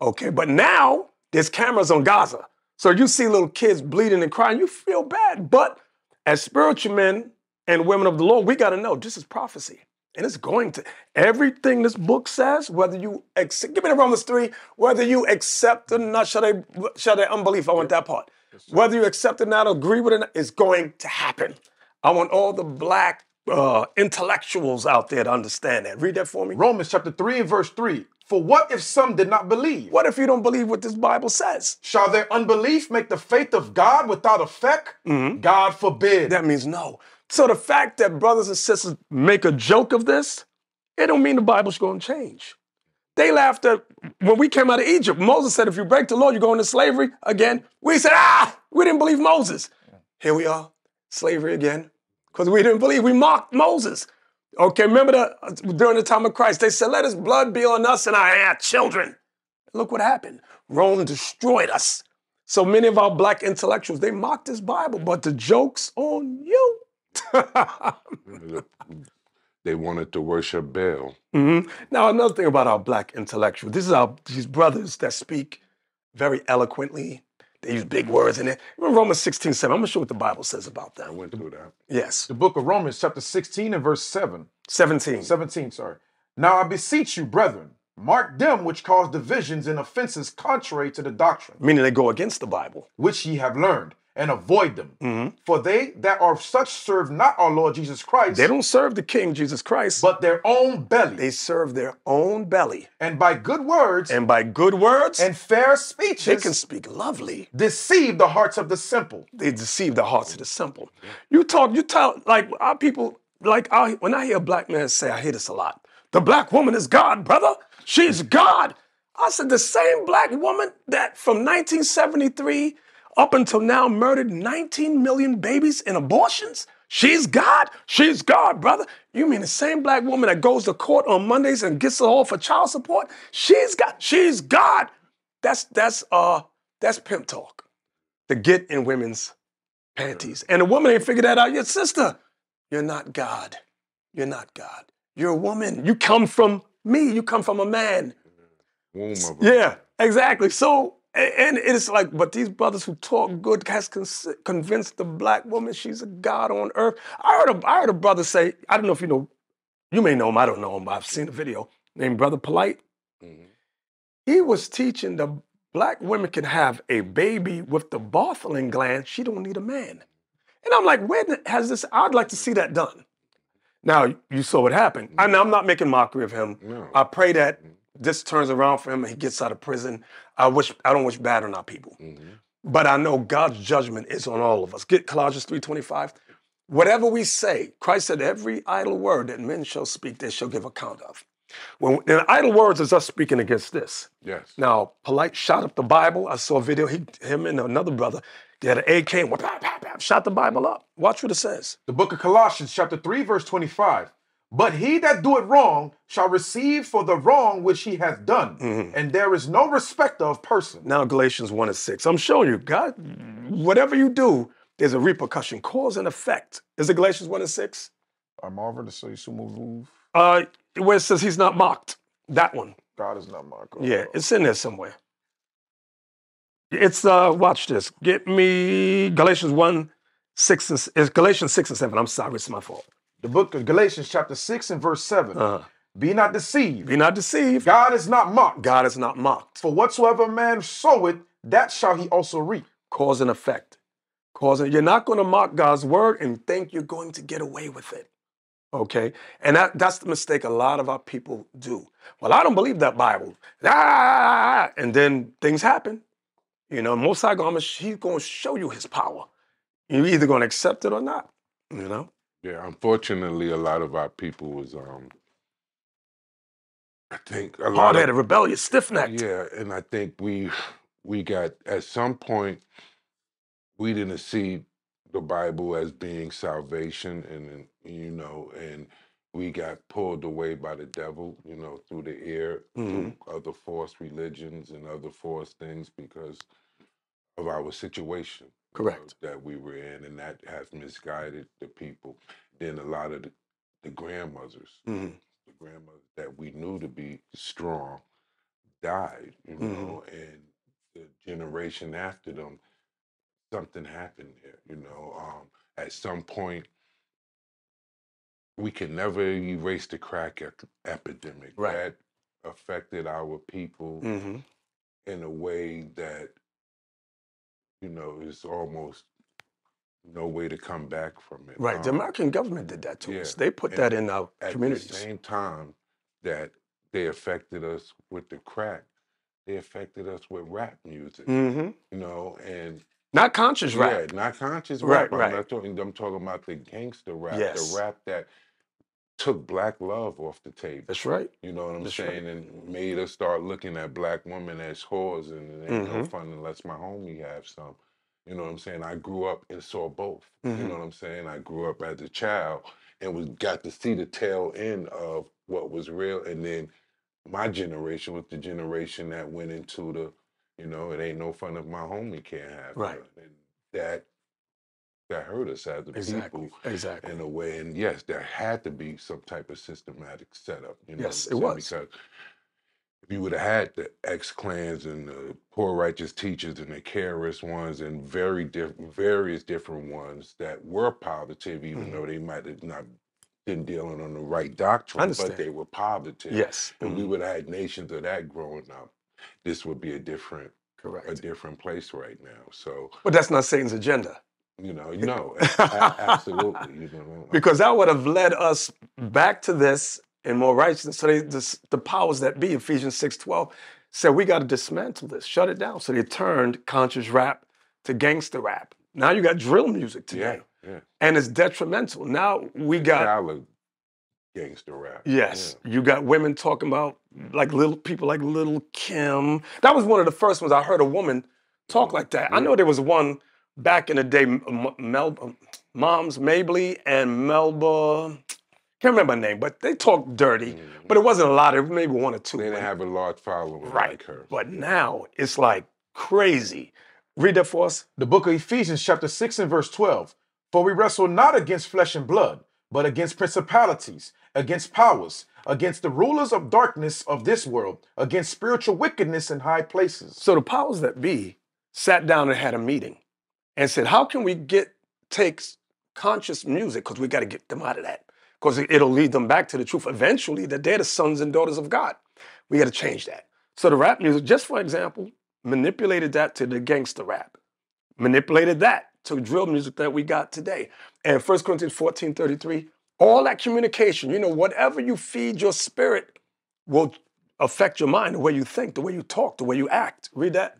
Okay, but now there's cameras on Gaza. So you see little kids bleeding and crying, you feel bad. But as spiritual men and women of the Lord, we got to know this is prophecy. And it's going to everything this book says, whether you accept, give me the Romans 3, whether you accept or not, shall they shall they unbelief? I want that part. Whether you accept it or not, agree with it, not, it's going to happen. I want all the black uh, intellectuals out there to understand that. Read that for me. Romans chapter 3 and verse 3. For what if some did not believe? What if you don't believe what this Bible says? Shall their unbelief make the faith of God without effect? God forbid. That means no. So the fact that brothers and sisters make a joke of this, it don't mean the Bible's going to change. They laughed at when we came out of Egypt. Moses said, if you break the law, you go into slavery again. We said, ah, we didn't believe Moses. Here we are, slavery again, because we didn't believe. We mocked Moses. Okay, remember the, during the time of Christ, they said, let his blood be on us and our, children. Look what happened. Rome destroyed us. So many of our black intellectuals, they mocked this Bible, but the joke's on you. They wanted to worship Baal. Mhm. Now, another thing about our black intellectuals, this is our these brothers that speak very eloquently. They use big words in it. Remember Romans 16, 7. I'm gonna show you what the Bible says about that. I went through that. Yes. The book of Romans chapter 16 and verse 7. 17. 17, sorry. Now I beseech you, brethren, mark them which cause divisions and offenses contrary to the doctrine, Meaning they go against the Bible. which ye have learned, and avoid them. Mhm. For they that are such serve not our Lord Jesus Christ, They don't serve the King Jesus Christ, but their own belly, they serve their own belly. and by good words And by good words, and fair speeches, they can speak lovely. deceive the hearts of the simple. They deceive the hearts of the simple. You talk, you tell, like our people, like I, when I hear a black man say, I hear this a lot. The black woman is God, brother. She's God. I said, the same black woman that from 1973 up until now murdered 19 million babies in abortions. She's God. She's God, brother. You mean the same black woman that goes to court on Mondays and gets it all for child support? She's God. She's God. That's that's uh that's pimp talk. To get in women's panties. And the woman ain't figured that out yet. Sister, you're not God. You're not God. You're a woman. You come from me. You come from a man. Womb of a- Yeah, exactly. So, and it's like, but these brothers who talk good has convinced the black woman she's a god on earth. I heard a, I heard a brother say, I don't know if you know, you may know him, I don't know him, but I've seen the video, named Brother Polight. Mhm. He was teaching the black women can have a baby with the Bartholin gland. She don't need a man. And I'm like, where the- has this? I'd like to see that done. Now you saw what happened. And I'm not making mockery of him. No. I pray that this turns around for him and he gets out of prison. I wish I don't wish bad on our people. Mhm. But I know God's judgment is on all of us. Get Colossians 3:25. Whatever we say, Christ said, every idle word that men shall speak, they shall give account of. When and idle words is us speaking against this. Yes. Now, Polight shot up the Bible. I saw a video. He, him and another brother, they had an AK and went, pap, pap, pap, shot the Bible up. Watch what it says. The book of Colossians, chapter 3, verse 25. But he that doeth wrong shall receive for the wrong which he hath done, Mhm. and there is no respect of person. Now Galatians 1 and 6. I'm showing you, God, whatever you do, there's a repercussion, cause and effect. Is it Galatians 1 and 6? I'm over to say so move. Uh, where it says he's not mocked. That one. God is not mocked. God. Yeah, it's in there somewhere. It's uh watch this. Get me Galatians 1, 6 and it's Galatians 6 and 7. I'm sorry, it's my fault. The book of Galatians, chapter 6 and verse 7. Uh, Be not deceived. be not deceived. God is not mocked. God is not mocked. For whatsoever man soweth, that shall he also reap. Cause and effect. Cause and you're not going to mock God's word and think you're going to get away with it. Okay? And that, that's the mistake a lot of our people do. Well, I don't believe that Bible. Ah, ah, ah, ah and then things happen. You know, most high God, he's going to show you his power. You're either going to accept it or not. You know? Yeah, unfortunately, a lot of our people was, um, I think a lot Hard of headed, rebellious, stiff necked. Yeah, and I think we we got at some point we didn't see the Bible as being salvation, and, and you know, and we got pulled away by the devil, you know, through the ear, through other false religions and other false things because of our situation Correct. that we were in, and that has misguided the people. Then a lot of the, the grandmothers, Mhm. the grandmothers that we knew to be strong died, you Mhm. know, and the generation after them, something happened there, you know. Um, at some point, we can never erase the crack ep- epidemic. Right. That affected our people hmm in a way that, you know, is almost no way to come back from it. Right. The Um, American government did that to us. They put and that in our at communities. the same time that they affected us with the crack, they affected us with rap music, hmm you know, and Not conscious yeah, rap. not conscious Right, rap. I'm right. not talking. I'm talking about the gangster rap, Yes. the rap that took black love off the table. That's right. You know what I'm That's right. saying? And made us start looking at black women as whores, and it ain't no Mhm. fun unless my homie have some. You know what I'm saying? I grew up and saw both. Mhm. You know what I'm saying? I grew up as a child and was got to see the tail end of what was real, and then my generation was the generation that went into the, you know, it ain't no fun if my homie can't have Right. none. and that that hurt us as a Exactly. people Exactly. in a way. And yes, there had to be some type of systematic setup. You know Yes, it was. Because if you would have had the X Clans and the poor righteous teachers and the KRS-Ones and very different, various different ones that were positive, even Mhm. though they might have not been dealing on the right doctrine, but they were positive. Yes. And we Mhm. would have had nations of that growing up, this would be a different Correct. a different place right now. So But that's not Satan's agenda. You know, no, a- a- absolutely. You know, Because that would have led us back to this and more righteousness. So they, this, the powers that be, Ephesians 6 12, said we got to dismantle this, shut it down. So they turned conscious rap to gangster rap. Now you got drill music today, yeah, yeah. and it's detrimental. Now we got gangster rap. Yes, you got women talking about like little people like Lil' Kim. That was one of the first ones I heard a woman talk mm-hmm. like that. I know there was one back in the day, M- M- Mel, um, Moms Mabley and Melba. Can't remember her name, but they talked dirty. Mhm. But it wasn't a lot. It was maybe one or two. They didn't but- have a large following right. like her. But now it's like crazy. Read that for us. The book of Ephesians, chapter 6 and verse 12. For we wrestle not against flesh and blood, but against principalities, against powers, against the rulers of darkness of this world, against spiritual wickedness in high places. So the powers that be sat down and had a meeting and said, "How can we get takes conscious music because we got to get them out of that because it'll lead them back to the truth eventually that they're the sons and daughters of God. We got to change that." So the rap music, just for example, manipulated that to the gangster rap, manipulated that to drill music that we got today. And 1 Corinthians 14, 33, all that communication, you know, whatever you feed your spirit will affect your mind, the way you think, the way you talk, the way you act. Read that.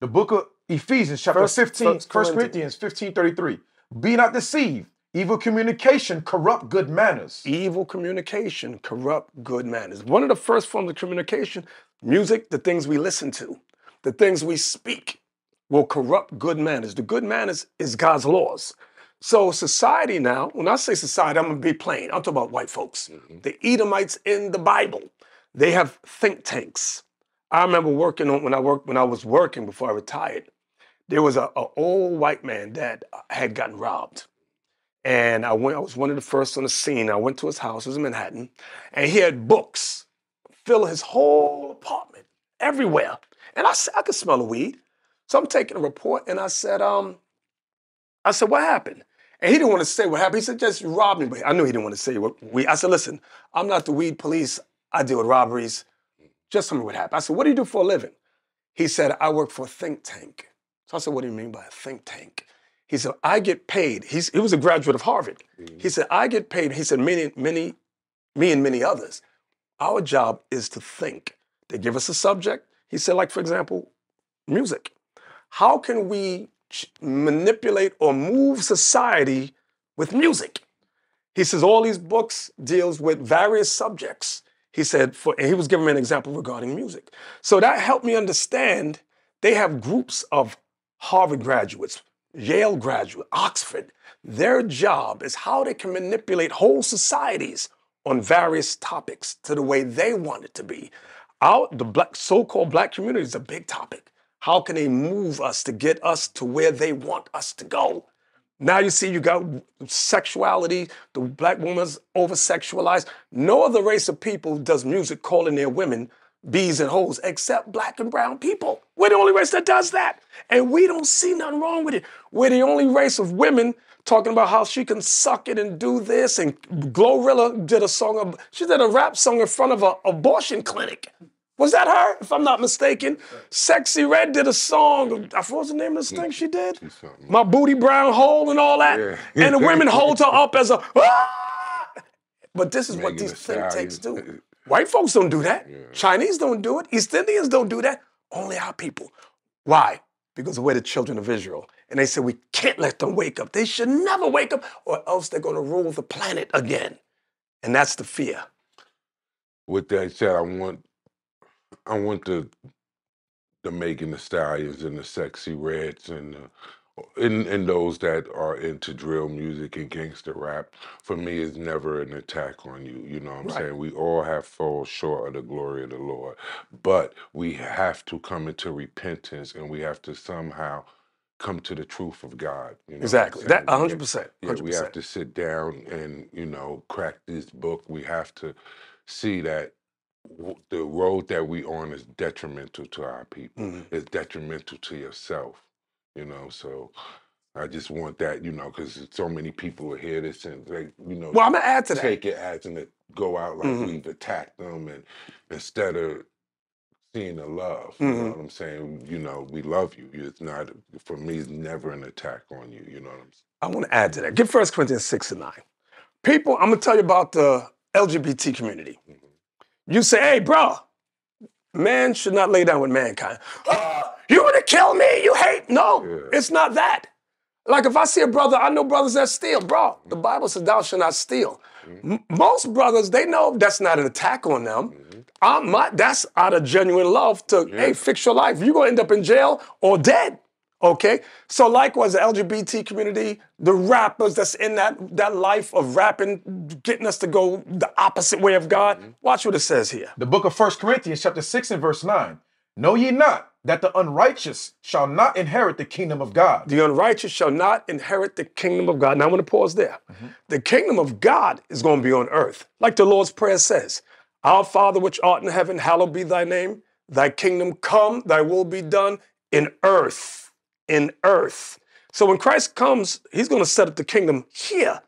The book of Ephesians, chapter First- 15, First 1 Corinthians 15, 33. Be not deceived. Evil communication corrupt good manners. Evil communication corrupt good manners. One of the first forms of communication, music, the things we listen to, the things we speak will corrupt good manners. The good manners is God's laws. So society now, when I say society, I'm gonna be plain. I'm talking about white folks. Mm-hmm. The Edomites in the Bible, they have think tanks. I remember working on when I worked when I was working before I retired. There was a, a old white man that had gotten robbed, and I went. I was one of the first on the scene. I went to his house. It was in Manhattan, and he had books fill his whole apartment everywhere. And I said, I could smell the weed. So I'm taking a report, and I said, um, I said, what happened? And he didn't want to say what happened. He said, just robbed me. But I knew he didn't want to say what we. I said, listen, I'm not the weed police. I deal with robberies. Just tell me what happened. I said, what do you do for a living? He said, I work for a think tank. So I said, what do you mean by a think tank? He said, I get paid. He's, he was a graduate of Harvard. He mm-hmm. said, I get paid. He said, many, many, me and many others. Our job is to think. They give us a subject. He said, like, for example, music. How can we ch- manipulate or move society with music? He says all these books deals with various subjects. He said, for, and he was giving me an example regarding music. So that helped me understand they have groups of Harvard graduates, Yale graduates, Oxford. Their job is how they can manipulate whole societies on various topics to the way they want it to be. Our, the black, so-called black community is a big topic. How can they move us to get us to where they want us to go? Now you see, you got sexuality. The black woman's over sexualized. No other race of people does music calling their women bees and hoes except black and brown people. We're the only race that does that. And we don't see nothing wrong with it. We're the only race of women talking about how she can suck it and do this. And Glorilla did a song, of, she did a rap song in front of an abortion clinic. Was that her, if I'm not mistaken? Sexyy Red did a song. I forgot the name of this thing she did? My booty brown hole and all that. Yeah. And the women hold her up as a. "Ah!" But this is what these think tanks do. White folks don't do that. Chinese don't do it. East Indians don't do that. Only our people. Why? Because we're the children of Israel. And they said we can't let them wake up. They should never wake up, or else they're going to rule the planet again. And that's the fear. With that said, I want I want the the Megan Thee Stallions and the Sexyy Reds and the, and and those that are into drill music and gangster rap. For me, is never an attack on you. You know what I'm Right. saying? We all have fall short of the glory of the Lord, but we have to come into repentance and we have to somehow come to the truth of God. You know Exactly. That saying? We 100%. yeah, we have to sit down and you know crack this book. We have to see that the road that we on is detrimental to our people. Mhm. It's detrimental to yourself. You know, so I just want that, you know, because so many people will hear this and they, you know, Well, I'm to add to that. take it as and go out like Mhm. we've attacked them, and instead of seeing the love, you know Mhm. what I'm saying? You know, we love you. It's not for me. It's never an attack on you. You know what I'm saying? I want to add to that. Get First Corinthians 6 and 9. People, I'm going to tell you about the LGBT community. You say, hey, bro, man should not lay down with mankind. "Ah, you want to kill me? You hate? No, Yeah. it's not that. Like if I see a brother, I know brothers that steal. Bro, the mm-hmm. Bible says thou shalt not steal. Mm-hmm. M- most brothers, they know that's not an attack on them. Mm-hmm. I'm my, that's out of genuine love to, hey, fix your life. You're going to end up in jail or dead. Okay? So likewise, the LGBT community, the rappers that's in that, that life of rapping, getting us to go the opposite way of God. Watch what it says here. The book of 1 Corinthians, chapter 6 and verse 9. Know ye not that the unrighteous shall not inherit the kingdom of God? The unrighteous shall not inherit the kingdom of God. Now I'm going to pause there. Mm-hmm. The kingdom of God is going to be on earth. Like the Lord's Prayer says Our Father which art in heaven, hallowed be thy name. Thy kingdom come, thy will be done in earth. In earth. So when Christ comes, he's going to set up the kingdom here.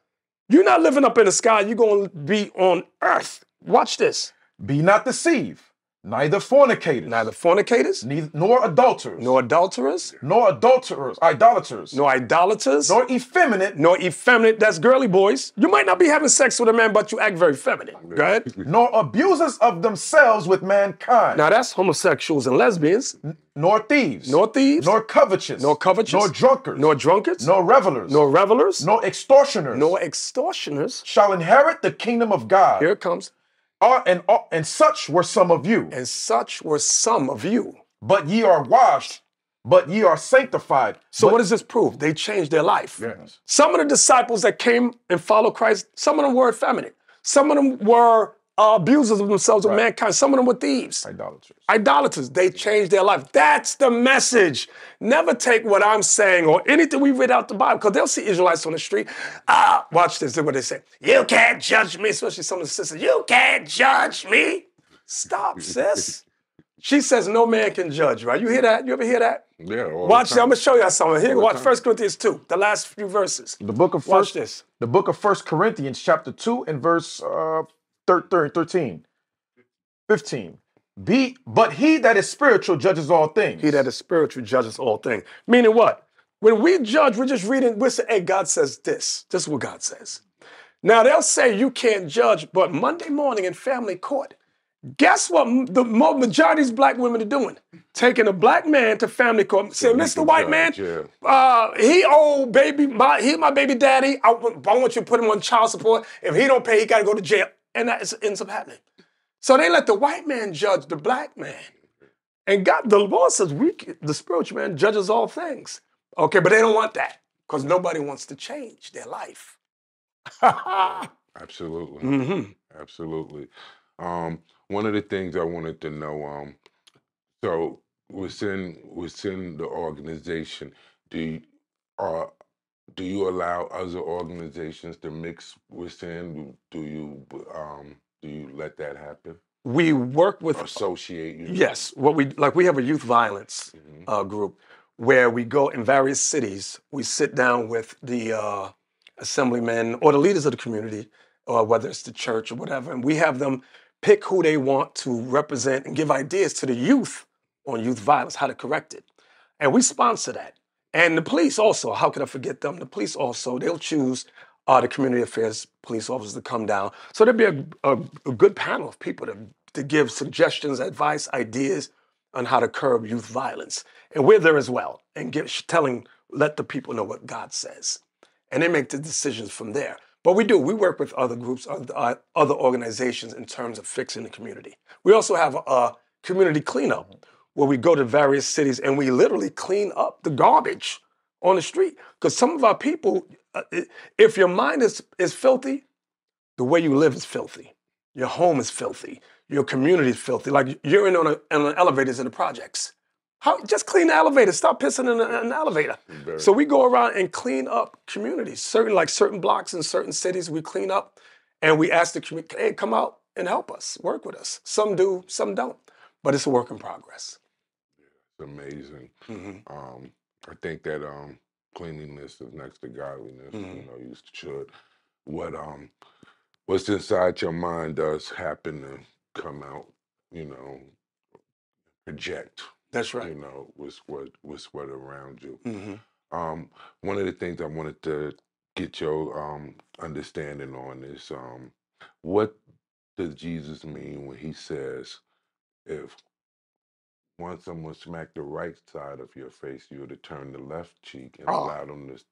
You're not living up in the sky, you're going to be on earth. Watch this. Be not deceived, neither fornicators, Neither fornicators, neither, nor adulterers, nor adulterers, nor adulterers, idolaters, nor idolaters, nor effeminate, nor effeminate. That's girly boys. You might not be having sex with a man, but you act very feminine. Go ahead. nor abusers of themselves with mankind, Now that's homosexuals and lesbians, nor thieves, nor thieves, nor covetous, nor covetous, nor drunkards, nor drunkards, nor revelers, nor revelers, nor extortioners, nor extortioners. shall inherit the kingdom of God. Here it comes. Are- and, and such were some of you. And such were some of you. But ye are washed, but ye are sanctified. So But- what does this prove? They changed their life. Yes. Some of the disciples that came and followed Christ, some of them were effeminate. Some of them were uh, abusers of themselves of Right. mankind. Some of them were thieves. idolaters. Idolaters, they changed their life. That's the message. Never take what I'm saying or anything we read out the Bible, because they'll see Israelites on the street. Ah, watch this. Look what they say. You can't judge me, especially some of the sisters. You can't judge me. Stop, sis. She says no man can judge, right? You hear that? You ever hear that? Yeah. all Watch, time. I'm gonna show you something. Here, the watch. 1 Corinthians 2, the last few verses. The book of First. Watch first, this. the book of First Corinthians, chapter two, and verse uh, thir- thir- 13, 15. Be but he that is spiritual judges all things. He that is spiritual judges all things. Meaning what? When we judge, we're just reading, we're saying, hey, God says this. This is what God says. Now they'll say you can't judge, but Monday morning in family court, guess what the mo- majority of black women are doing? Taking a black man to family court, saying, Mr. White judge, man, yeah. uh, he owe baby, my, he my baby daddy. I, I want you to put him on child support. If he don't pay, he got to go to jail. And that is, ends up happening. So they let the white man judge the black man. And God, the Lord says, we, the spiritual man judges all things. Okay, but they don't want that because nobody wants to change their life. Absolutely. hmm Absolutely. Um, one of the things I wanted to know, um, so within within the organization, do you, uh, do you allow other organizations to mix within? Do you um, do you let that happen? We work with Associate you? Yes, what we like we have a youth violence Mhm. uh, group where we go in various cities. We sit down with the uh, assemblymen or the leaders of the community, or whether it's the church or whatever, and we have them pick who they want to represent and give ideas to the youth on youth violence, how to correct it, and we sponsor that. And the police also. How could I forget them? The police also. They'll choose uh, the community affairs police officers to come down. So there'd be a, a, a good panel of people to, to give suggestions, advice, ideas on how to curb youth violence. And we're there as well and give, telling, let the people know what God says. And they make the decisions from there. But we do, we work with other groups, other, uh, other organizations in terms of fixing the community. We also have a, a community cleanup where we go to various cities and we literally clean up the garbage on the street. Because some of our people, uh, if your mind is, is filthy, the way you live is filthy. Your home is filthy. Your community is filthy. Like you're in on, a, on an elevators in the projects. How, just clean the elevator. Stop pissing in an elevator. Very- So we go around and clean up communities. Certain like certain blocks in certain cities, we clean up, and we ask the community, hey, come out and help us, work with us. Some do, some don't, but it's a work in progress. Amazing. Mhm. Um, I think that um, cleanliness is next to godliness. You Mhm. know, you should. What um, what's inside your mind does happen to come out. You know, project. That's right. You know, with what with what around you. hmm Um, one of the things I wanted to get your um, understanding on is um, what does Jesus mean when he says, if once someone smacked the right side of your face, you were to turn the left cheek and Oh. allow them to.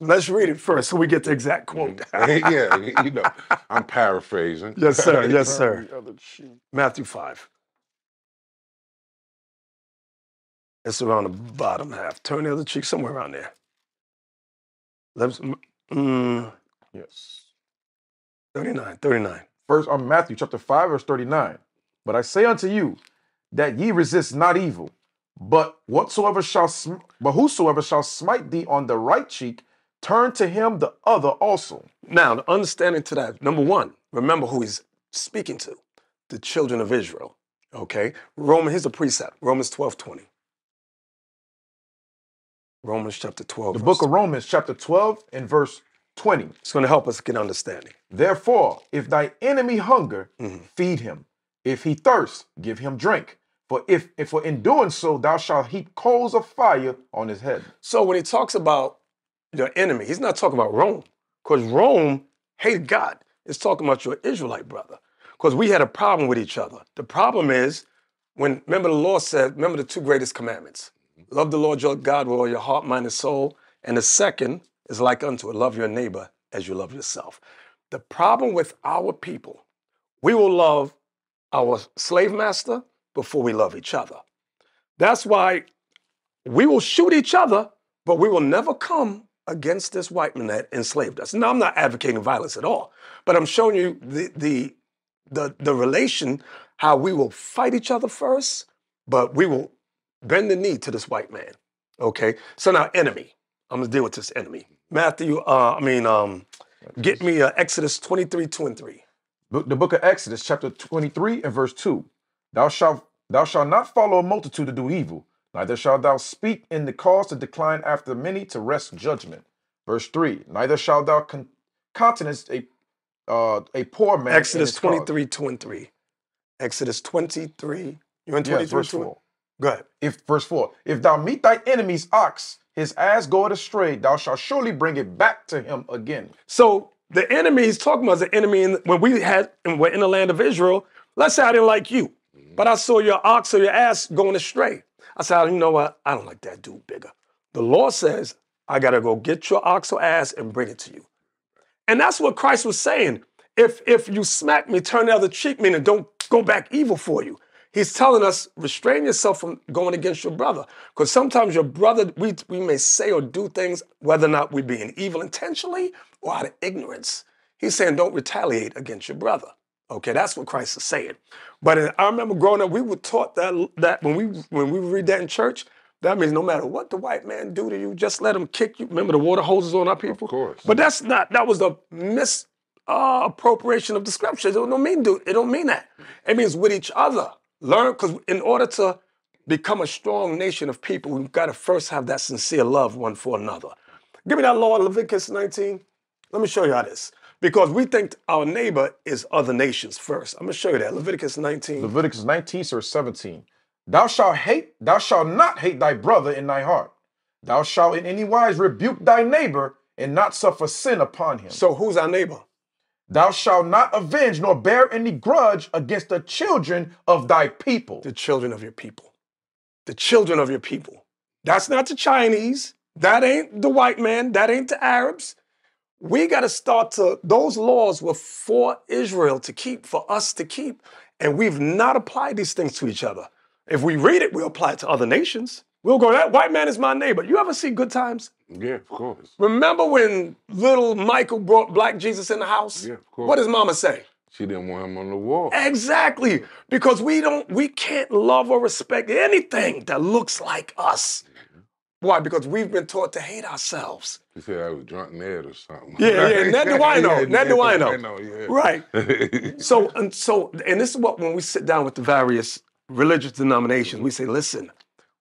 Let's read it first so we get the exact quote. Mhm. yeah, you know, I'm paraphrasing. Yes, sir. Yes, sir. Turn the other cheek. Matthew 5. It's around the bottom half. Turn the other cheek somewhere around there. Let's, mm, Yes. 39, 39. First on Matthew chapter 5, verse 39. But I say unto you that ye resist not evil, but whatsoever shall sm- but whosoever shall smite thee on the right cheek, turn to him the other also. Now, the understanding to that, number one, remember who he's speaking to the children of Israel. Okay? Roman, here's a precept Romans 12 20. Romans chapter 12. The book of Romans chapter 12 and verse 20. It's going to help us get understanding. Therefore, if thy enemy hunger, Mhm. feed him. If he thirst, give him drink. For if, if for in doing so thou shalt heap coals of fire on his head. So when he talks about your enemy, he's not talking about Rome, because Rome hated God. It's talking about your Israelite brother, because we had a problem with each other. The problem is when remember the law said, remember the two greatest commandments: mm-hmm. love the Lord your God with all your heart, mind, and soul. And the second is like unto it: love your neighbor as you love yourself. The problem with our people, we will love our slave master before we love each other. That's why we will shoot each other, but we will never come against this white man that enslaved us. Now, I'm not advocating violence at all, but I'm showing you the the the, the relation how we will fight each other first, but we will bend the knee to this white man. Okay. So now, enemy. I'm gonna deal with this enemy. Matthew. Uh, I mean, um, get me uh, Exodus 23, 2 and 3. Book- The book of Exodus, chapter 23 and verse 2. Thou shalt thou shalt not follow a multitude to do evil, neither shalt thou speak in the cause to decline after many to wrest judgment. Verse 3. Neither shalt thou con- countenance a uh, a poor man. Exodus his cause. 23, 2 and 3. Exodus 23. You in Yes, 23, verse 2 and 4. Go ahead. If verse 4, if thou meet thy enemy's ox, his ass goeth astray, thou shalt surely bring it back to him again. So the enemy he's talking about is the enemy in, when we had and we're in the land of Israel. Let's say I didn't like you, mm-hmm. but I saw your ox or your ass going astray. I said, you know what? I don't like that dude bigger. The law says I gotta go get your ox or ass and bring it to you. And that's what Christ was saying. If if you smack me, turn the other cheek, meaning don't go back evil for you. He's telling us restrain yourself from going against your brother, because sometimes your brother we we may say or do things whether or not we're being evil intentionally or out of ignorance. He's saying don't retaliate against your brother. Okay, that's what Christ is saying. But in- I remember growing up, we were taught that that when we when we read that in church, that means no matter what the white man do to you, just let him kick you. Remember the water hoses on our people. Of course. But that's not. That was the mis uh, appropriation of the scriptures. It don't mean do. It don't mean that. It means with each other. Learn because in order to become a strong nation of people, we've got to first have that sincere love one for another. Give me that law in Leviticus 19. Let me show you how this. Because we think our neighbor is other nations first. I'm gonna show you that. Leviticus 19. Leviticus 19, verse 17. Thou shalt hate, thou shalt not hate thy brother in thy heart. Thou shalt in any wise rebuke thy neighbor and not suffer sin upon him. So who's our neighbor? Thou shalt not avenge nor bear any grudge against the children of thy people. the children of your people. The children of your people. That's not the Chinese. That ain't the white man. That ain't the Arabs. We got to start to, those laws were for Israel to keep, for us to keep. And we've not applied these things to each other. If we read it, we'll apply it to other nations. We'll go, that white man is my neighbor. You ever see good times? Yeah, of course. Remember when little Michael brought black Jesus in the house? Yeah, of course. What does mama say? She didn't want him on the wall. Exactly. Because we don't, we can't love or respect anything that looks like us. Mm-hmm. Why? Because we've been taught to hate ourselves. He said I was drunk Ned or something. Yeah, yeah, Ned the Wino. Yeah, Ned do I yeah. Right. So and so, and this is what when we sit down with the various religious denominations, we say, listen,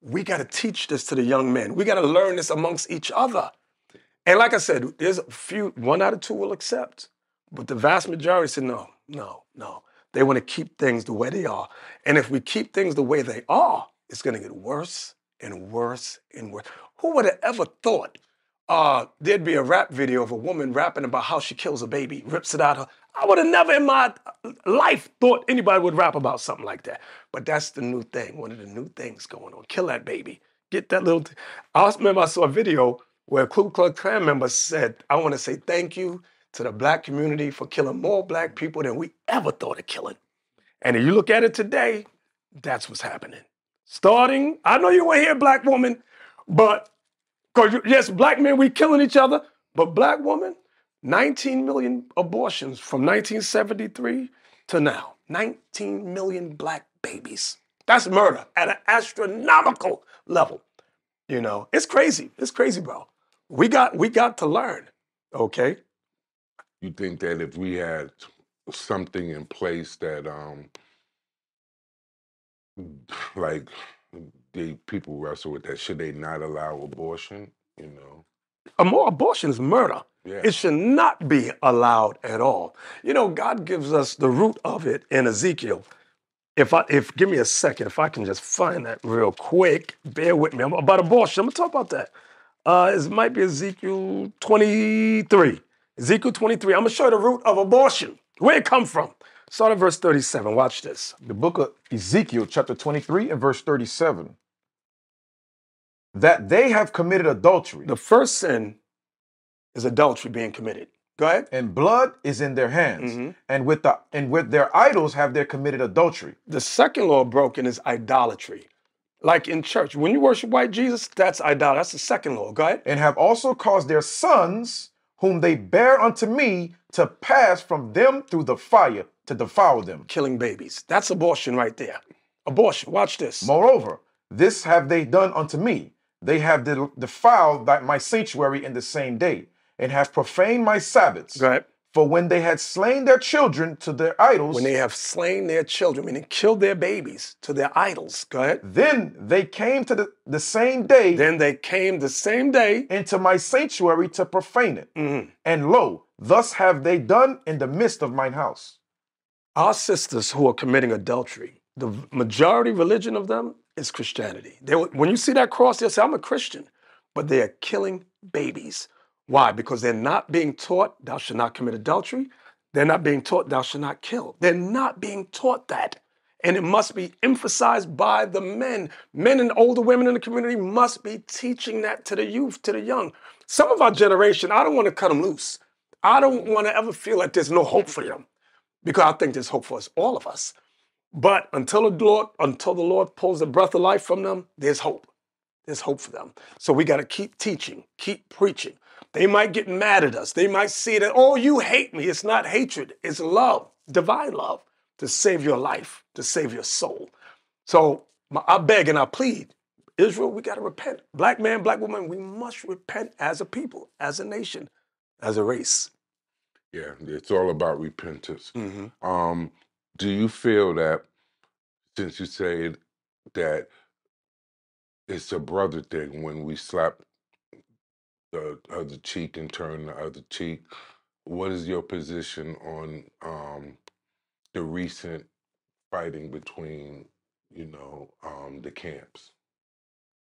we got to teach this to the young men. We got to learn this amongst each other. And like I said, there's a few, one out of two will accept, but the vast majority say, no, no, no. They want to keep things the way they are. And if we keep things the way they are, it's going to get worse and worse and worse. Who would have ever thought uh, there'd be a rap video of a woman rapping about how she kills a baby, rips it out her. I would have never in my life thought anybody would rap about something like that. But that's the new thing, one of the new things going on. Kill that baby. Get that little. T- I remember I saw a video where a Ku Klux Klan member said, I want to say thank you to the black community for killing more black people than we ever thought of killing. And if you look at it today, that's what's happening. Starting, I know you want to hear black woman, but because yes, black men, we killing each other, but black woman, 19 million abortions from 1973 to now. 19 million black babies. That's murder at an astronomical level. You know, it's crazy. It's crazy, bro. We got we got to learn. Okay. you think that if we had something in place that um like the people wrestle with that should they not allow abortion you know A more abortion is murder. Yeah It should not be allowed at all. You know, God gives us the root of it in Ezekiel. If I if give me a second, if I can just find that real quick, bear with me. I'm about abortion. I'm gonna talk about that. Uh, it might be Ezekiel 23. Ezekiel 23. I'm gonna show you the root of abortion. Where it come from. Start at verse 37. Watch this. The book of Ezekiel, chapter 23, and verse 37. That they have committed adultery, The first sin is adultery being committed. Go ahead. and blood is in their hands, Mhm. and with the and with their idols have they committed adultery. The second law broken is idolatry. Like in church, when you worship white Jesus, that's idolatry. That's the second law. Go ahead. and have also caused their sons, whom they bear unto me, to pass from them through the fire to devour them. Killing babies. That's abortion right there. Abortion. Watch this. Moreover, this have they done unto me. They have defiled my sanctuary in the same day, and have profaned my Sabbaths. Right. For when they had slain their children to their idols, When they have slain their children, meaning killed their babies to their idols. Go ahead. then they came to the, the same day Then they came the same day. into my sanctuary to profane it. Mhm. And lo, thus have they done in the midst of mine house. Our sisters who are committing adultery, the majority religion of them is Christianity. They, when you see that cross, they'll say, I'm a Christian, but they are killing babies. Why? Because they're not being taught, thou shalt not commit adultery. They're not being taught, thou shalt not kill. They're not being taught that. And it must be emphasized by the men. Men and older women in the community must be teaching that to the youth, to the young. Some of our generation, I don't want to cut them loose. I don't want to ever feel like there's no hope for them because I think there's hope for us, all of us. But until the Lord, until the Lord pulls the breath of life from them, there's hope. There's hope for them. So we got to keep teaching, keep preaching. They might get mad at us. They might see that, oh, you hate me. It's not hatred, it's love, divine love to save your life, to save your soul. So my- I beg and I plead, Israel, we got to repent. Black man, black woman, we must repent as a people, as a nation, as a race. Yeah, it's all about repentance. Mm-hmm. Um, do you feel that since you say that it's a brother thing when we slap the other cheek and turn the other cheek, what is your position on um, the recent fighting between, you know, um, the camps?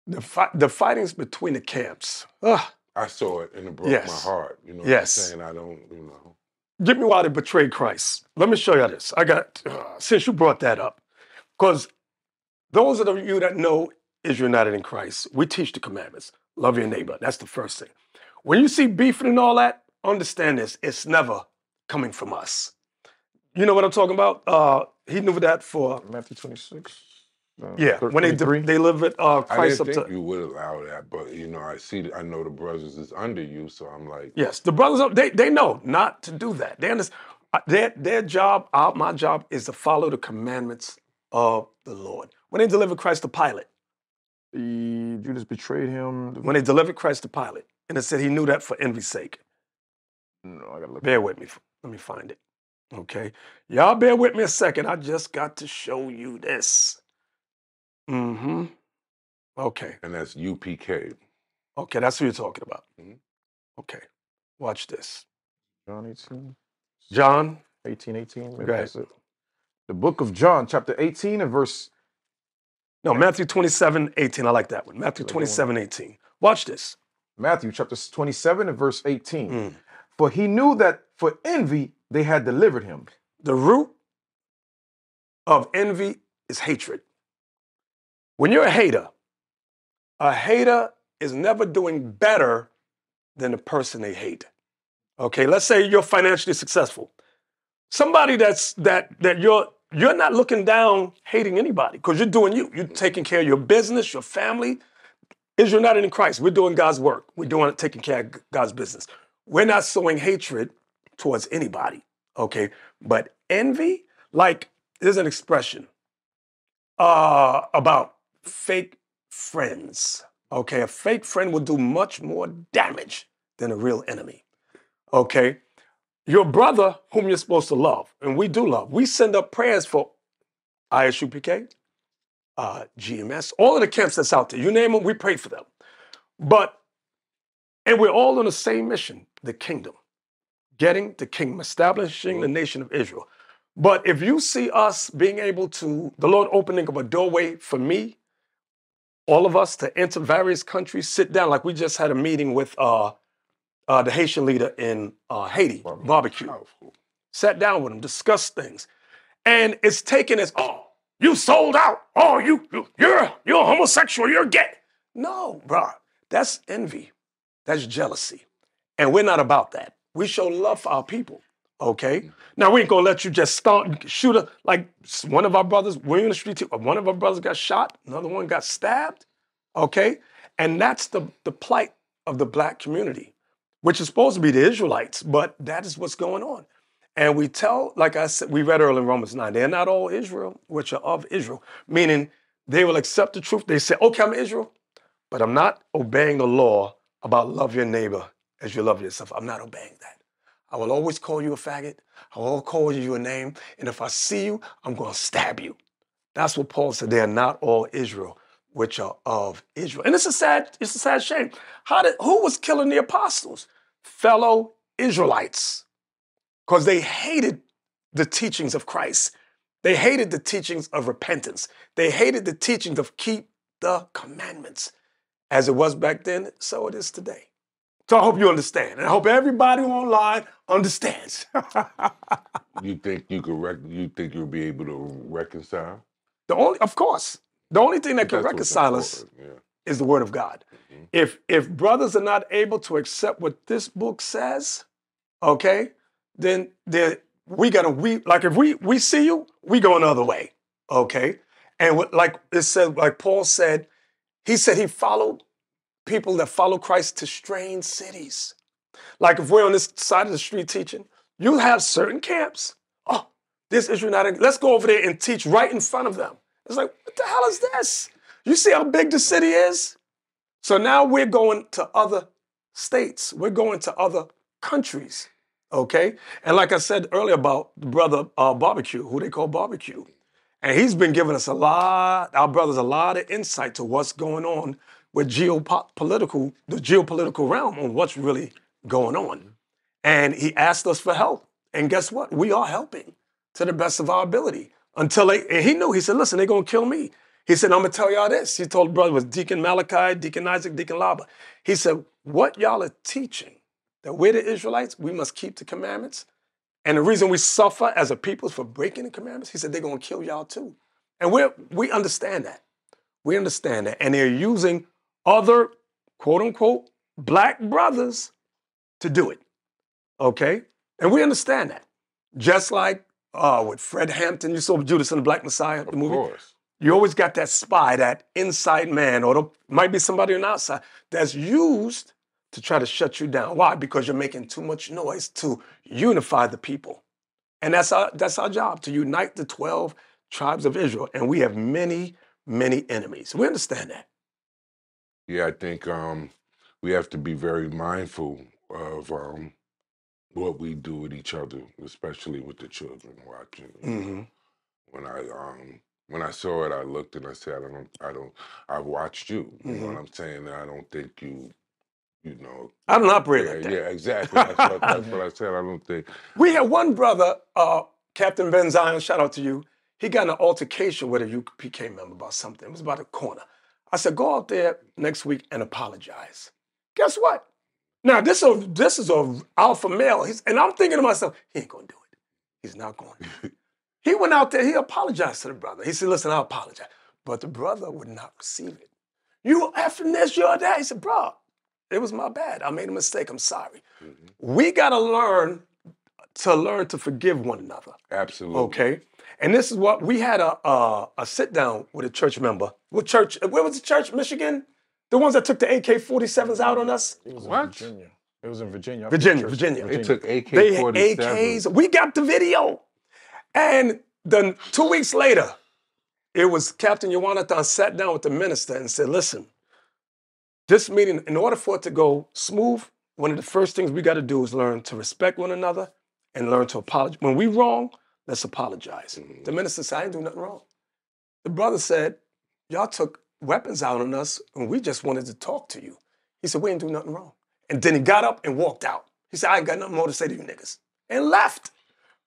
The, fi- the fightings between the camps. Ugh, I saw it and it broke Yes. my heart. You know what Yes. I'm saying? I don't, you know. Give me why they betrayed Christ. Let me show you this. I got, uh, since you brought that up, because those of you that know is united in Christ, we teach the commandments. Love your neighbor. That's the first thing. When you see beefing and all that, understand this. It's never coming from us. You know what I'm talking about? Uh, he knew that for, Matthew 26. uh, yeah, when they, 33. they live it, uh, I Christ didn't up think to, you would allow that, but you know, I see, th- I know the brothers is under you, so I'm like, Yes, the brothers up, they they know not to do that. They understand their their job, our, my job, is to follow the commandments of the Lord. When they delivered Christ to Pilate, He- Judas betrayed him. when they delivered Christ to Pilate, and it said he knew that for envy's sake. No, I gotta look. Bear with me. Let me find it. Okay, y'all bear with me a second. I just got to show you this. Mm-hmm. Okay. and that's UPK. Okay, that's who you're talking about. Mhm. Okay, watch this. John 18. John, 18, 18. Maybe that's it. The book of John, chapter 18 and verse. No, Matthew 27, 18. I like that one. Matthew Good 27, 18. Watch this. Matthew chapter 27 and verse 18. Mm. For he knew that for envy they had delivered him. The root of envy is hatred. When you're a hater, a hater is never doing better than the person they hate. Okay, let's say you're financially successful. Somebody that's that that you're you're not looking down hating anybody because you're doing you. You're taking care of your business, your family. Is you're not in Christ. We're doing God's work. We're doing it, taking care of God's business. We're not sowing hatred towards anybody. Okay. But envy, like there's an expression uh, about fake friends. Okay. A fake friend will do much more damage than a real enemy. Okay. Your brother, whom you're supposed to love, and we do love, we send up prayers for ISUPK, uh, GMS, all of the camps that's out there. You name them, we pray for them. But, and we're all on the same mission the kingdom, getting the kingdom, establishing the nation of Israel. But if you see us being able to, the Lord opening up a doorway for me, all of us to enter various countries, sit down, like we just had a meeting with uh, uh, the Haitian leader in uh, Haiti, barbecue Powerful. sat down with him, discussed things, and it's taken as, oh, you sold out. Oh, you, you you're you're homosexual. You're gay. No, bro, that's envy, that's jealousy, and we're not about that. We show love for our people. Okay. Now we ain't gonna let you just start shoot a like one of our brothers. We're in the street. too, One of our brothers got shot. Another one got stabbed. Okay. And that's the the plight of the black community, which is supposed to be the Israelites, but that is what's going on. And we tell, like I said, we read earlier in Romans 9, they're not all Israel, which are of Israel, meaning they will accept the truth. They say, okay, I'm Israel, but I'm not obeying the law about love your neighbor as you love yourself. I'm not obeying that. I will always call you a faggot. I will call you a name. And if I see you, I'm going to stab you. That's what Paul said. They are not all Israel, which are of Israel. And it's a sad, it's a sad shame. How did who was killing the apostles? Fellow Israelites. Because they hated the teachings of Christ. They hated the teachings of repentance. They hated the teachings of keep the commandments. As it was back then, so it is today. So I hope you understand. And I hope everybody online understands. You think you could rec- you think you'll be able to reconcile? the only, of course, the only thing that can reconcile us important, is the word of God. Mhm. If if brothers are not able to accept what this book says, okay, then then we gotta we like if we we see you, we go another way, okay. And what, like it said, like Paul said, he said he followed people that follow Christ to strange cities. Like if we're on this side of the street teaching, you have certain camps. Oh, this Israel not. Let's go over there and teach right in front of them. It's like, what the hell is this? You see how big the city is? So now we're going to other states. We're going to other countries. Okay? And like I said earlier about the brother uh, Barbecue, who they call Barbecue. And he's been giving us a lot, our brothers, a lot of insight to what's going on with geopolitical, the geopolitical realm on what's really going on. And he asked us for help. And guess what? We are helping to the best of our ability. Until they, and he knew, he said, listen, they're gonna kill me. He said, I'm gonna tell y'all this. He told the brother was Deacon Malachi, Deacon Isaac, Deacon Laba. He said, what y'all are teaching, that we're the Israelites, we must keep the commandments. And the reason we suffer as a people is for breaking the commandments. He said, they're gonna kill y'all too. And we we understand that. We understand that. And they're using other quote unquote black brothers to do it. Okay? And we understand that. Just like uh, with Fred Hampton, you saw Judas and the Black Messiah, the Of movie. course. You always got that spy, that inside man, or there might be somebody on the outside that's used to try to shut you down. Why? Because you're making too much noise to unify the people. And that's our that's our job to unite the 12 tribes of Israel. And we have many, many enemies. We understand that. Yeah, I think um, we have to be very mindful of um, what we do with each other, especially with the children watching. you know. hmm When I um, when I saw it, I looked and I said, I don't, I don't, I've watched you. You know Mhm. what I'm saying? And I don't think you, you know. I don't operate Yeah, like that. yeah, exactly. That's what, that's what I said. I don't think. We had one brother, uh, Captain Ben Zion, shout out to you. He got an altercation with a UPK member about something. It was about a corner. I said, go out there next week and apologize. Guess what? Now this is a, this is a alpha male. He's, and I'm thinking to myself, he ain't gonna do it. He's not going he went out there, he apologized to the brother. He said, listen, I apologize. But the brother would not receive it. You effing this, you're that. He said, bro, it was my bad. I made a mistake. I'm sorry. Mhm. We gotta learn to learn to forgive one another. Absolutely. Okay. And this is what we had a a, a sit down with a church member. What church? Where was the church? Michigan? The ones that took the AK 47s out on us? It was What? in Virginia. It was in Virginia. I Virginia, Virginia. They took AK They had AKs. We got the video. And then two weeks later, it was Captain Yawanathan sat down with the minister and said, listen, this meeting, in order for it to go smooth, one of the first things we got to do is learn to respect one another and learn to apologize. When we wrong, let's apologize. Mhm. The minister said, I didn't do nothing wrong. The brother said, y'all took weapons out on us and we just wanted to talk to you. He said, we didn't do nothing wrong. And then he got up and walked out. He said, I ain't got nothing more to say to you niggas. And left.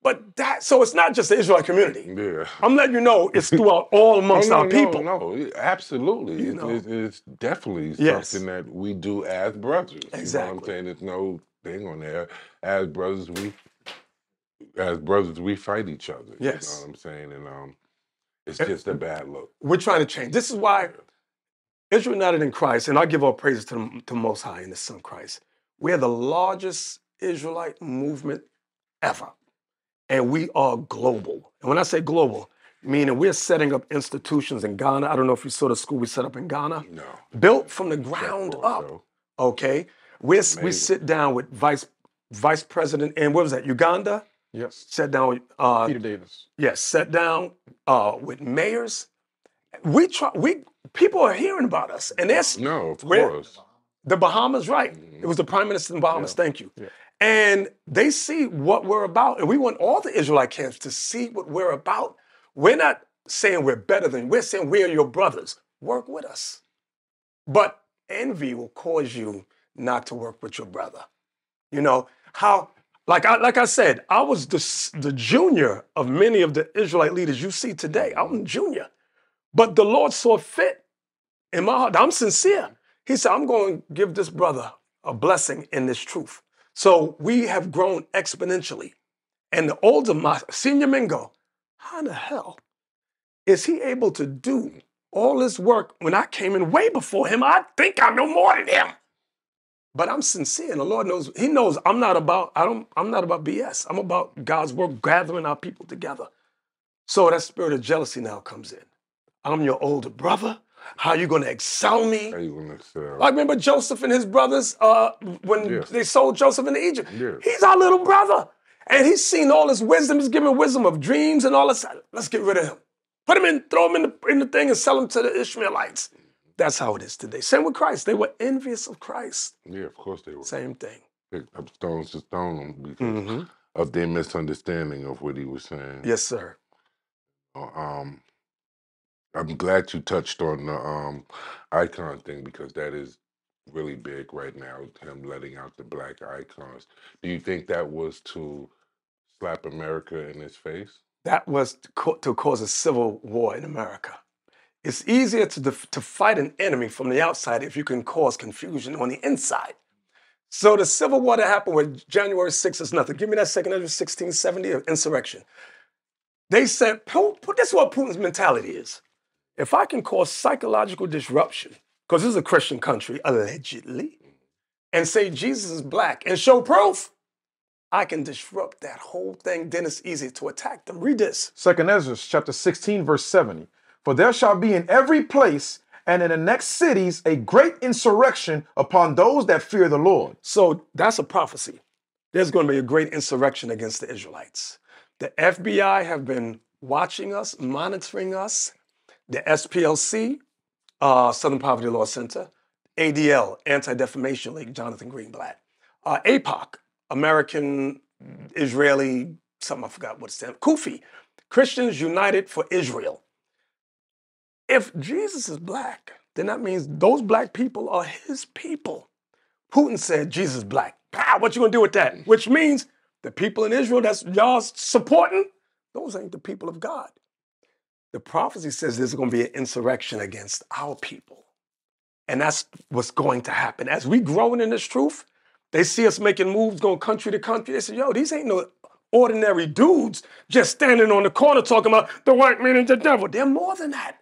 But that, so it's not just the Israelite community. Yeah. I'm letting you know it's throughout all amongst oh, no, our people. No, no, yeah, absolutely. You know. it- it's definitely Yes. something that we do as brothers. You know what Exactly. I'm saying? There's no thing on there. As brothers, we as brothers we fight each other. You Yes. know what I'm saying? And um it's Eh, just a bad look. We're trying to change. This is why Israel United in Christ, and I give all praises to the, to Most High and the Son Christ. We are the largest Israelite movement ever. and we are global. And when I say global, meaning we're setting up institutions in Ghana. I don't know if you saw the school we set up in Ghana, No. built from the ground up. Okay, we we sit down with vice vice president and what was that? Uganda. Yes. Sat down with uh, Peter Davis. yes, sat down uh, with mayors. We try. We people are hearing about us, and there's No, of course. the Bahamas, right? It was the prime minister of the Bahamas. Thank you. Yeah. And they see what we're about, and we want all the Israelite camps to see what we're about. We're not saying we're better than. We're saying we're your brothers. Work with us. But envy will cause you not to work with your brother. You know how, like I like I said, I was the the junior of many of the Israelite leaders you see today. I'm junior, but the Lord saw fit in my heart. I'm sincere. He said, I'm going to give this brother a blessing in this truth. So we have grown exponentially. And the older my senior men go, how in the hell is he able to do all this work when I came in way before him? I think I know more than him. But I'm sincere, and the Lord knows. He knows I'm not about. I don't. I'm not about BS. I'm about God's work, gathering our people together. So that spirit of jealousy now comes in. I'm your older brother. How you going to excel me? How you gonna sell? I remember Joseph and his brothers uh, when they sold Joseph into Egypt. He's our little brother. And he's seen all his wisdom. He's given wisdom of dreams and all this. Let's get rid of him. Put him in, throw him in the, in the thing and sell him to the Ishmaelites. That's how it is today. Same with Christ. They were envious of Christ. yeah, of course they were. Same thing. Picked up stones to stone him because Mhm. of their misunderstanding of what he was saying. Yes, sir. Uh, Um, I'm glad you touched on the um icon thing because that is really big right now. Him letting out the black icons. Do you think that was to slap America in his face? That was to, co- to cause a civil war in America. It's easier to, to fight an enemy from the outside if you can cause confusion on the inside. So the civil war that happened with January 6th is nothing. Give me that second Ezra 1670 uh, insurrection. They said, this is what Putin's mentality is. If I can cause psychological disruption, because this is a Christian country, allegedly, and say Jesus is black and show proof, I can disrupt that whole thing. Then it's easy to attack them. Read this. Second Ezra chapter 16, verse 70. For there shall be in every place and in the next cities a great insurrection upon those that fear the Lord. So that's a prophecy. There's going to be a great insurrection against the Israelites. The FBI have been watching us, monitoring us. The SPLC, uh, Southern Poverty Law Center, ADL, Anti Defamation League, Jonathan Greenblatt, uh, AIPAC, American Israeli, something I forgot what it stands, CUFI, Christians United for Israel. If Jesus is black, then that means those black people are his people. Putin said Jesus is black. Pow, what you gonna do with that? Which means the people in Israel that's y'all supporting, those ain't the people of God. The prophecy says there's gonna be an insurrection against our people. And that's what's going to happen. As we growing in this truth, they see us making moves going country to country. They say, yo, these ain't no ordinary dudes just standing on the corner talking about the white man and the devil. They're more than that.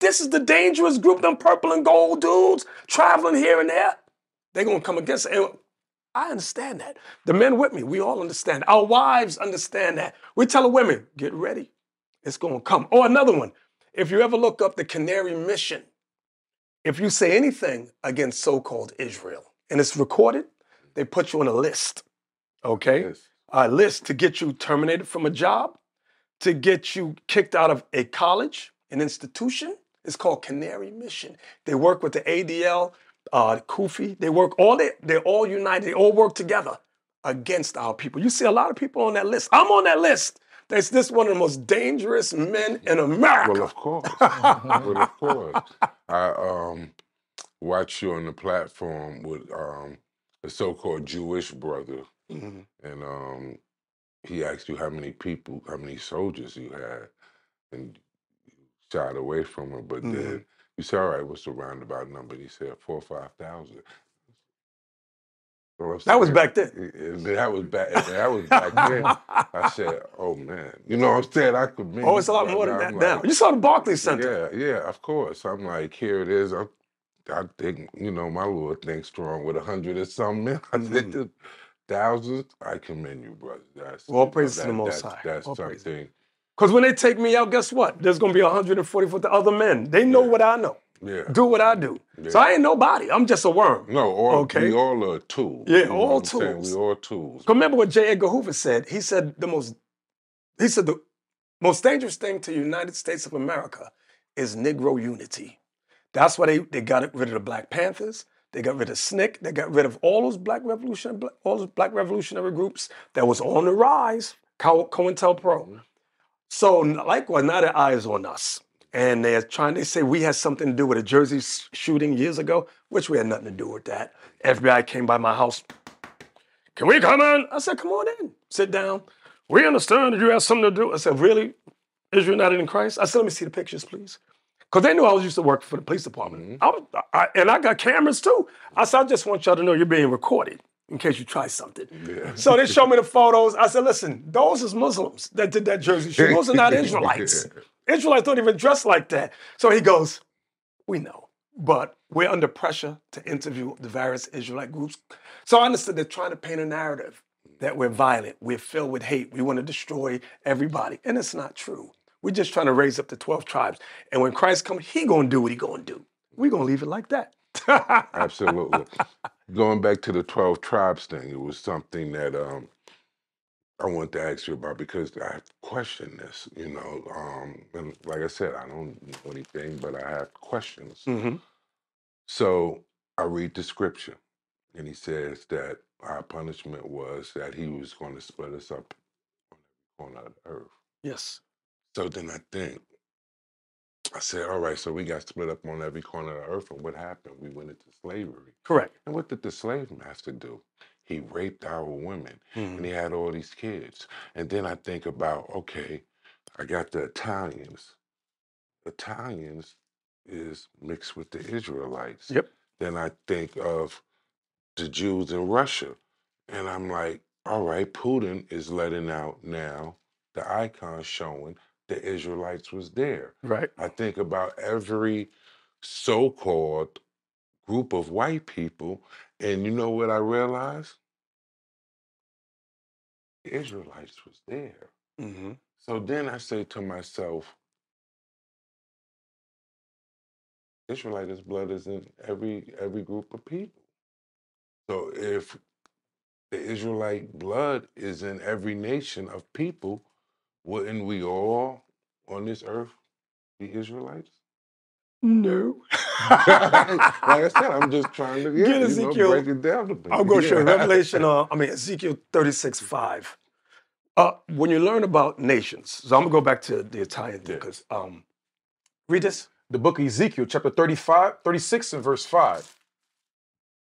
This is the dangerous group, them purple and gold dudes traveling here and there. They're gonna come against it. I understand that. The men with me, we all understand. Our wives understand that. We tell the women, get ready. It's gonna come. Or another one. If you ever look up the Canary Mission, if you say anything against so-called Israel and it's recorded, they put you on a list. Okay? Yes. a list to get you terminated from a job, to get you kicked out of a college, an institution. It's called Canary Mission. They work with the ADL, uh, CUFI. They work all they they're all united. They all work together against our people. You see a lot of people on that list. I'm on that list. That's this one of the most dangerous men in America. Well, of course. well, of course. I um watched you on the platform with um a so-called Jewish brother, Mhm. and um he asked you how many people, how many soldiers you had, and shied away from him. But Mhm. then you said, "All right, what's the roundabout number?" And he said four or five thousand. So I That was back then. That was back. That was back then. I said, "Oh man, you know what I'm saying? I could." Oh, it's a lot more than that now. You saw the Barclays Center. Yeah, yeah, of course. I'm like, here it is. I, I think, you know, my Lord thinks strong with a hundred or something. I said, Mhm. "Dude, thousands, I commend you, brother. That's know, praise to the Most that's, High. That's praise. something. Because when they take me out, guess what? There's going to be 144 other men. They know what I know. Yeah. Do what I do. Yeah. So I ain't nobody. I'm just a worm. No, all, Okay. we all are tools. Yeah, you know all tools. We all tools. Remember what J. Edgar Hoover said? He said the most, he said the most dangerous thing to the United States of America is Negro unity. That's why they, they got rid of the Black Panthers. They got rid of SNCC. They got rid of all those black revolution, all those black revolutionary groups that was on the rise. Co- COINTELPRO. Mm-hmm. So likewise, now their eye is on us, and they're trying. They say we had something to do with a Jersey shooting years ago, which we had nothing to do with that. FBI came by my house. Can we come in? I said, come on in. Sit down. We understand that you have something to do. I said, really? Israel United in Christ? I said, let me see the pictures, please. Because they knew I was used to work for the police department. Mm-hmm. I was, I, and I got cameras too. I said, I just want y'all to know you're being recorded in case you try something. Yeah. So they showed me the photos. I said, listen, those is Muslims that did that Jersey shoot. Those are not Israelites. Israelites don't even dress like that. So he goes, we know, but we're under pressure to interview the various Israelite groups. So I understood they're trying to paint a narrative that we're violent, we're filled with hate, we want to destroy everybody. And it's not true. We're just trying to raise up the 12 tribes. And when Christ comes, he gonna do what he gonna do. We're gonna leave it like that. Absolutely. Going back to the 12 tribes thing, it was something that um, I wanted to ask you about because I questioned this, you know. Um, and like I said, I don't know anything, but I have questions. Mhm. So I read the scripture, and he says that our punishment was that he was going to split us up on every corner of the earth. Yes. So then I think, I said, all right, so we got split up on every corner of the earth, and what happened? We went into slavery. Correct. And what did the slave master do? He raped our women Mhm. and he had all these kids. And then I think about, okay, I got the Italians. Italians is mixed with the Israelites. Yep. Then I think of the Jews in Russia. And I'm like, all right, Putin is letting out now the icon showing the Israelites was there. Right. I think about every so called group of white people, and you know what I realized? The Israelites was there. hmm So then I say to myself, Israelites' blood is in every every group of people. So if the Israelite blood is in every nation of people, wouldn't we all on this earth be Israelites? No. like I said, I'm just trying to yeah, Get you know, Ezekiel. break it down to me. I'll go show you Revelation, uh, I mean, Ezekiel 36, 5. Uh, when you learn about nations, so I'm going to go back to the Italian thing Yeah. because, um, read this. the book of Ezekiel, chapter 35, 36, and verse 5.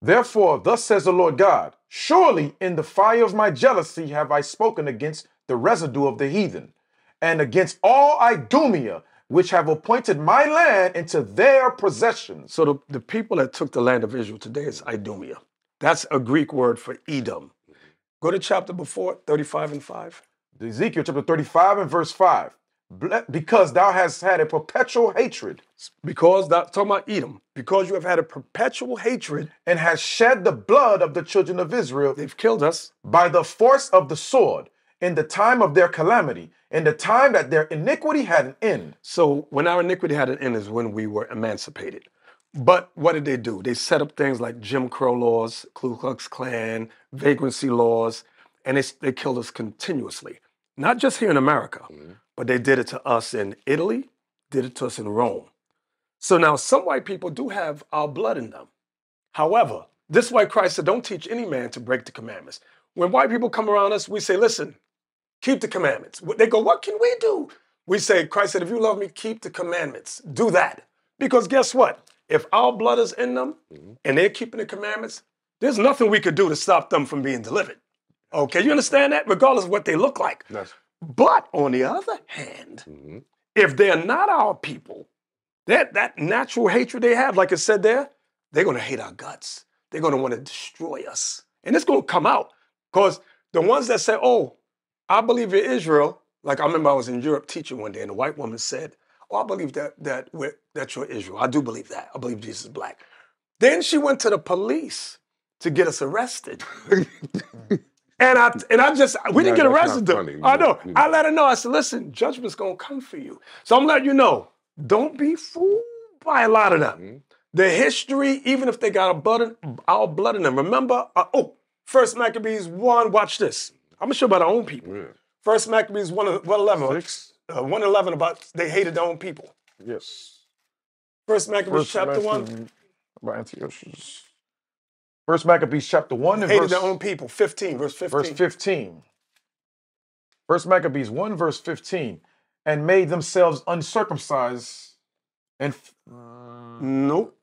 Therefore, thus says the Lord God Surely in the fire of my jealousy have I spoken against the residue of the heathen, and against all Idumea, which have appointed my land into their possession. So the, the people that took the land of Israel today is Idumea. That's a Greek word for Edom. Go to chapter before, 35 and 5. Ezekiel chapter 35 and verse 5. Ble- Because thou hast had a perpetual hatred Because that talking about Edom, because you have had a perpetual hatred, and has shed the blood of the children of Israel they've killed us. by the force of the sword in the time of their calamity, in the time that their iniquity had an end. So when our iniquity had an end is when we were emancipated. But what did they do? They set up things like Jim Crow laws, Ku Klux Klan, vagrancy laws, and they, they killed us continuously. Not just here in America, mm-hmm. but they did it to us in Italy, did it to us in Rome. So now some white people do have our blood in them. However, this is why Christ said, don't teach any man to break the commandments. When white people come around us, we say, listen, keep the commandments. They go, what can we do? We say, Christ said, if you love me, keep the commandments. Do that. Because guess what? If our blood is in them and they're keeping the commandments, there's nothing we could do to stop them from being delivered. Okay, you understand that? Regardless of what they look like. That's But on the other hand, mhm. if they're not our people, that, that natural hatred they have, like it said there, they're going to hate our guts. They're going to want to destroy us. And it's going to come out. Because the ones that say, oh, I believe in Israel, like I remember I was in Europe teaching one day, and a white woman said, oh, I believe that, that, we're, that you're Israel. I do believe that. I believe Jesus is black. Then she went to the police to get us arrested. and I and I just we didn't get arrested. though. funny. I You- know. you- I let her know. I said, listen, judgment's gonna come for you. So I'm letting you know, don't be fooled by a lot of them. Mhm. The history, even if they got a blood in, our blood in them. Remember, uh, oh, First Maccabees 1, watch this. I'm gonna show about our own people. Yeah. First Maccabees 1, 111. Six. Uh, 111 about they hated their own people. Yes. First Maccabees First chapter 1, Maccabees- About Antiochus. First Maccabees chapter 1 and hated verse, their own people. 15, verse 15. verse 15. First Maccabees 1 verse 15. And made themselves uncircumcised and f- Nope.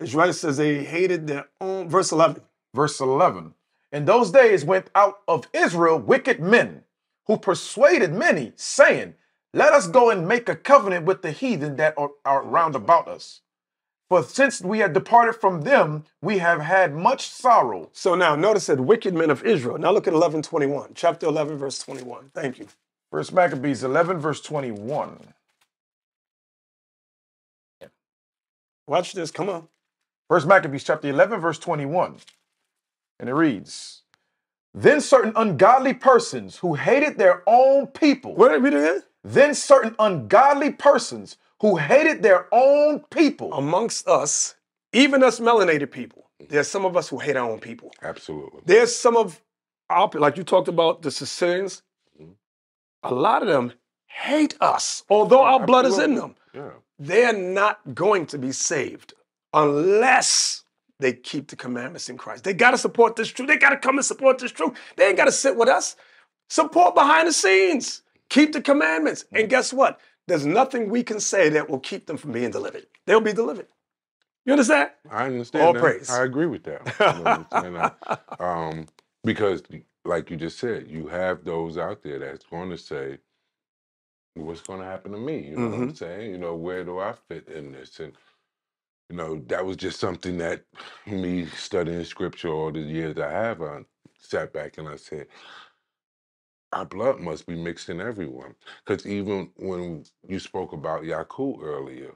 It's right. It says they hated their own. Verse 11. verse 11. In those days went out of Israel wicked men who persuaded many, saying, Let us go and make a covenant with the heathen that are, are round about us. For since we had departed from them, we have had much sorrow. So now notice that wicked men of Israel. Now look at 1121. Chapter 11, verse 21. Thank you. First Maccabees 11, verse 21. Watch this. Come on. First Maccabees chapter 11, verse 21. And it reads, Then certain ungodly persons who hated their own people, What read it again? then certain ungodly persons who hated their own people, Amongst us, even us melanated people, there's some of us who hate our own people. Absolutely. There's some of our, like you talked about the Sicilians, a lot of them hate us, although our blood is in them. Yeah. They're not going to be saved unless they keep the commandments in Christ. They got to support this truth. They got to come and support this truth. They ain't got to sit with us. Support behind the scenes. Keep the commandments. And guess what? There's nothing we can say that will keep them from being delivered. They'll be delivered. You understand? I understand. All that. praise. I agree with that. You know I'm saying? I- um, because, like you just said, you have those out there that's going to say, "What's going to happen to me?" You know what I'm saying? You know, where do I fit in this? And you know, that was just something that me studying scripture all the years I have, I sat back and I said, our blood must be mixed in everyone. Because even when you spoke about Yaku earlier,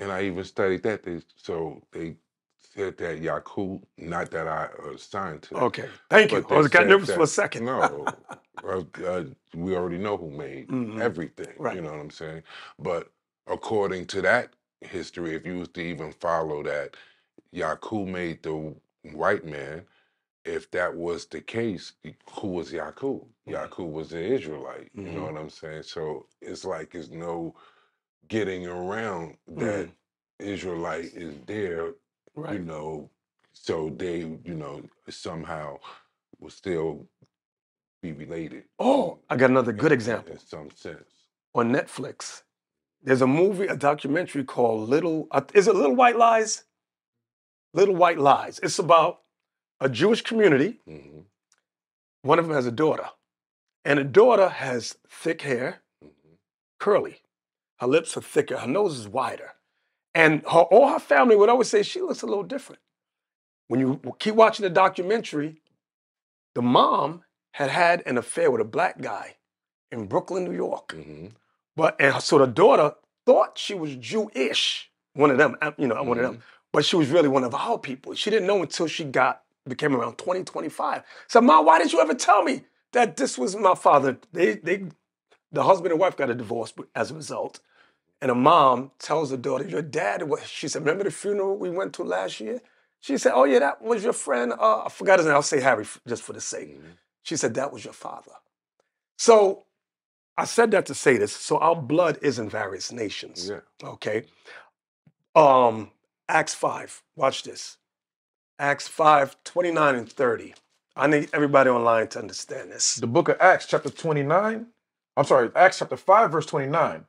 and I even studied that, they so they said that Yaku, not that I assigned to, Okay. Thank you. I was got nervous that- for a second. No, uh, uh, we already know who made Mhm. everything. Right. You know what I'm saying? But according to that history, if you was to even follow that, Yaku made the white man. If that was the case, who was Yaku? Yaku was an Israelite. You know Mhm. what I'm saying? So it's like there's no getting around that Israelite is there you know, so they, you know, somehow will still be related. Oh, I got another good example. In some sense. on Netflix. There's a movie, a documentary called Little. Uh, is it Little White Lies? Little White Lies. It's about a Jewish community. hmm One of them has a daughter, and the daughter has thick hair, hmm curly. Her lips are thicker. Her nose is wider, and her, all her family would always say she looks a little different. When you keep watching the documentary, the mom had had an affair with a black guy in Brooklyn, New York. hmm But and so the daughter thought she was Jewish, one of them, uh, you know, one of them. But she was really one of our people. She didn't know until she got became around 20, 25. So, Mom, why didn't you ever tell me that this was my father? They they the husband and wife got a divorce as a result. And the mom tells the daughter, Your dad, wa-" she said, Remember the funeral we went to last year? She said, Oh, yeah, that was your friend. Uh, I forgot his name. I'll say Harry just for the sake. hmm She said, That was your father. So I said that to say this. So our blood is in various nations. Yeah. Okay. Um, Acts 5. Watch this. Acts 5, 29 and 30. I need everybody online to understand this. The book of Acts, chapter 29. I'm sorry, Acts chapter 5, verse 29.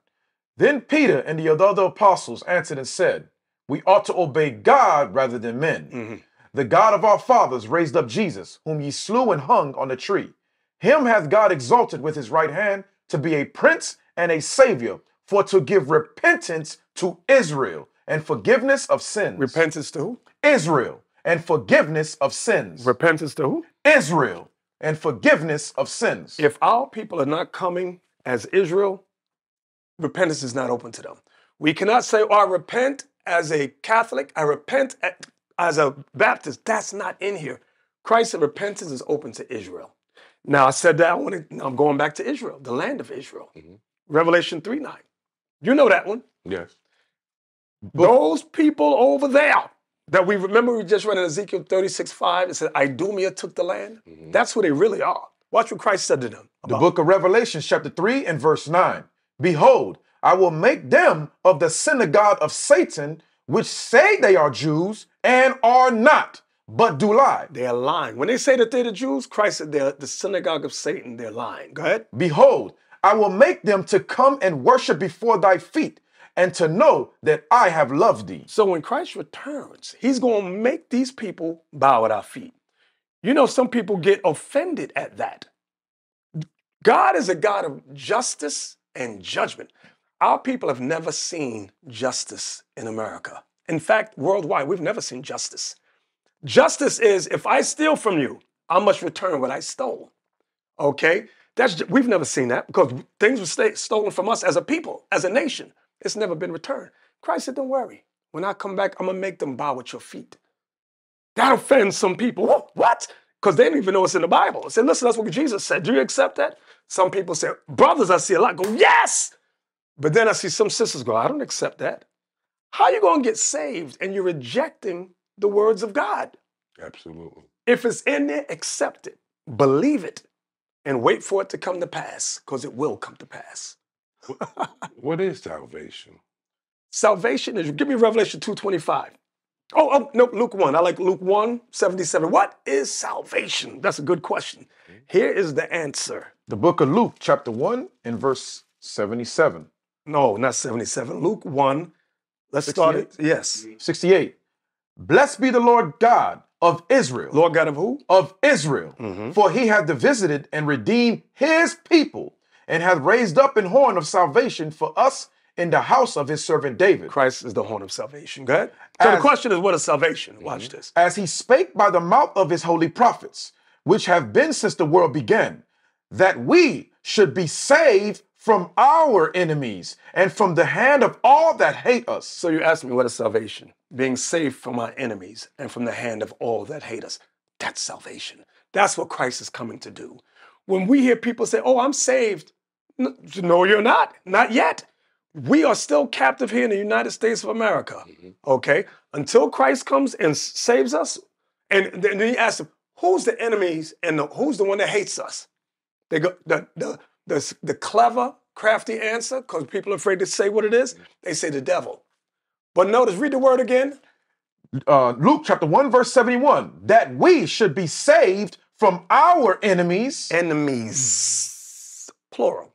Then Peter and the other apostles answered and said, We ought to obey God rather than men. Mhm. The God of our fathers raised up Jesus, whom ye slew and hung on a tree. Him hath God exalted with his right hand to be a prince and a savior, for to give repentance to Israel and forgiveness of sins. Repentance to who? Israel and forgiveness of sins. Repentance to who? Israel and forgiveness of sins. If our people are not coming as Israel, repentance is not open to them. We cannot say, oh, I repent as a Catholic, I repent. As a Baptist, that's not in here. Christ's repentance is open to Israel. Now I said that I want to. I'm going back to Israel, the land of Israel. Mhm. Revelation three nine. You know that one. Yes. Those people over there that we remember we just read in Ezekiel 36 5, it said, Idumea took the land. Mhm. That's who they really are. Watch what Christ said to them. The book of Revelation, chapter 3 and verse 9. Behold, I will make them of the synagogue of Satan, which say they are Jews and are not, but do lie. They're lying. When they say that they're the Jews, Christ said they're the synagogue of Satan. They're lying. Go ahead. Behold, I will make them to come and worship before thy feet, and to know that I have loved thee. So when Christ returns, he's going to make these people bow at our feet. You know, some people get offended at that. God is a God of justice and judgment. Our people have never seen justice in America. In fact, worldwide, we've never seen justice. Justice is if I steal from you, I must return what I stole. Okay? That's we've never seen that because things were stolen from us as a people, as a nation. It's never been returned. Christ said, Don't worry. When I come back, I'm gonna make them bow at your feet. That offends some people. Wha- What? Because they didn't even know it's in the Bible. I said, listen, that's what Jesus said. Do you accept that? Some people say, brothers, I see a lot go, yes. But then I see some sisters go, I don't accept that. How you gonna get saved and you're rejecting the words of God? Absolutely. If it's in there, accept it, believe it, and wait for it to come to pass, because it will come to pass. What is salvation? Salvation is, give me Revelation 2.25. Oh, oh, no, Luke 1. I like Luke 1, 77. What is salvation? That's a good question. Mm-hmm. Here is the answer. The book of Luke, chapter 1 and verse 77. No, not 77. Luke 1. Let's start it. Yes. 68. Blessed be the Lord God of Israel, Lord God of who? of Israel, Mhm. for he hath visited and redeemed his people, and hath raised up an horn of salvation for us in the house of his servant David. Christ is the horn of salvation. Go ahead. So the question is, what is salvation? Watch this. as he spake by the mouth of his holy prophets, which have been since the world began, that we should be saved from our enemies and from the hand of all that hate us. So you ask me, what is salvation? Being saved from our enemies and from the hand of all that hate us. That's salvation. That's what Christ is coming to do. When we hear people say, oh, I'm saved, no, you're not. Not yet. We are still captive here in the United States of America. Mm-hmm. Okay? Until Christ comes and saves us. And then he asks them, who's the enemies and the, who's the one that hates us? They go the the the, the clever, crafty answer, because people are afraid to say what it is, they say the devil. But notice, read the word again. Uh, Luke chapter 1, verse 71, that we should be saved from our enemies. Enemies. Plural.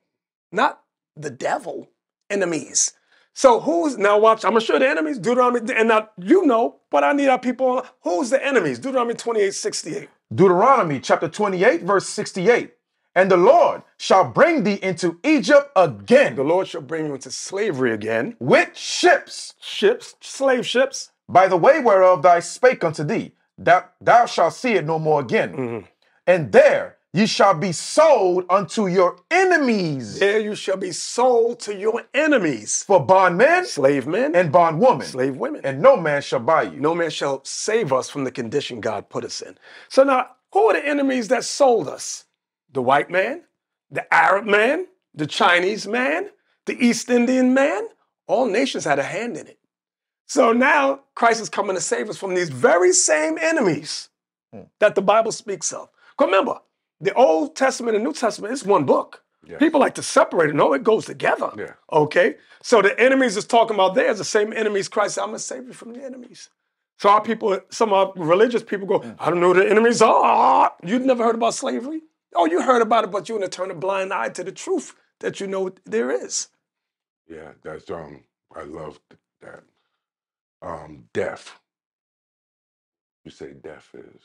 Not the devil. Enemies. So who's now watch, I'm gonna show the enemies, Deuteronomy, and now you know, but I need our people who's the enemies? Deuteronomy 28, 68. Deuteronomy chapter 28, verse 68. And the Lord shall bring thee into Egypt again The Lord shall bring you into slavery again. with ships, Ships, slave ships. by the way whereof I spake unto thee, that thou shalt see it no more again. Mhm. And there ye shall be sold unto your enemies There you shall be sold to your enemies. for bondmen Slave men and bondwomen, slave women. and no man shall buy you. no man shall save us from the condition God put us in. So now, who are the enemies that sold us? The white man, the Arab man, the Chinese man, the East Indian man. All nations had a hand in it. So now Christ is coming to save us from these very same enemies hmm. that the Bible speaks of. Remember, the Old Testament and New Testament is one book. Yes. People like to separate it. No, it goes together. Yeah. Okay. So the enemies is talking about there is the same enemies Christ said, I'm gonna save you from the enemies. So our people, some of our religious people go, hmm. I don't know who the enemies are. You've never heard about slavery? Oh, you heard about it, but you want to turn a blind eye to the truth that you know there is. Yeah, that's um I love that. Um death. You say death is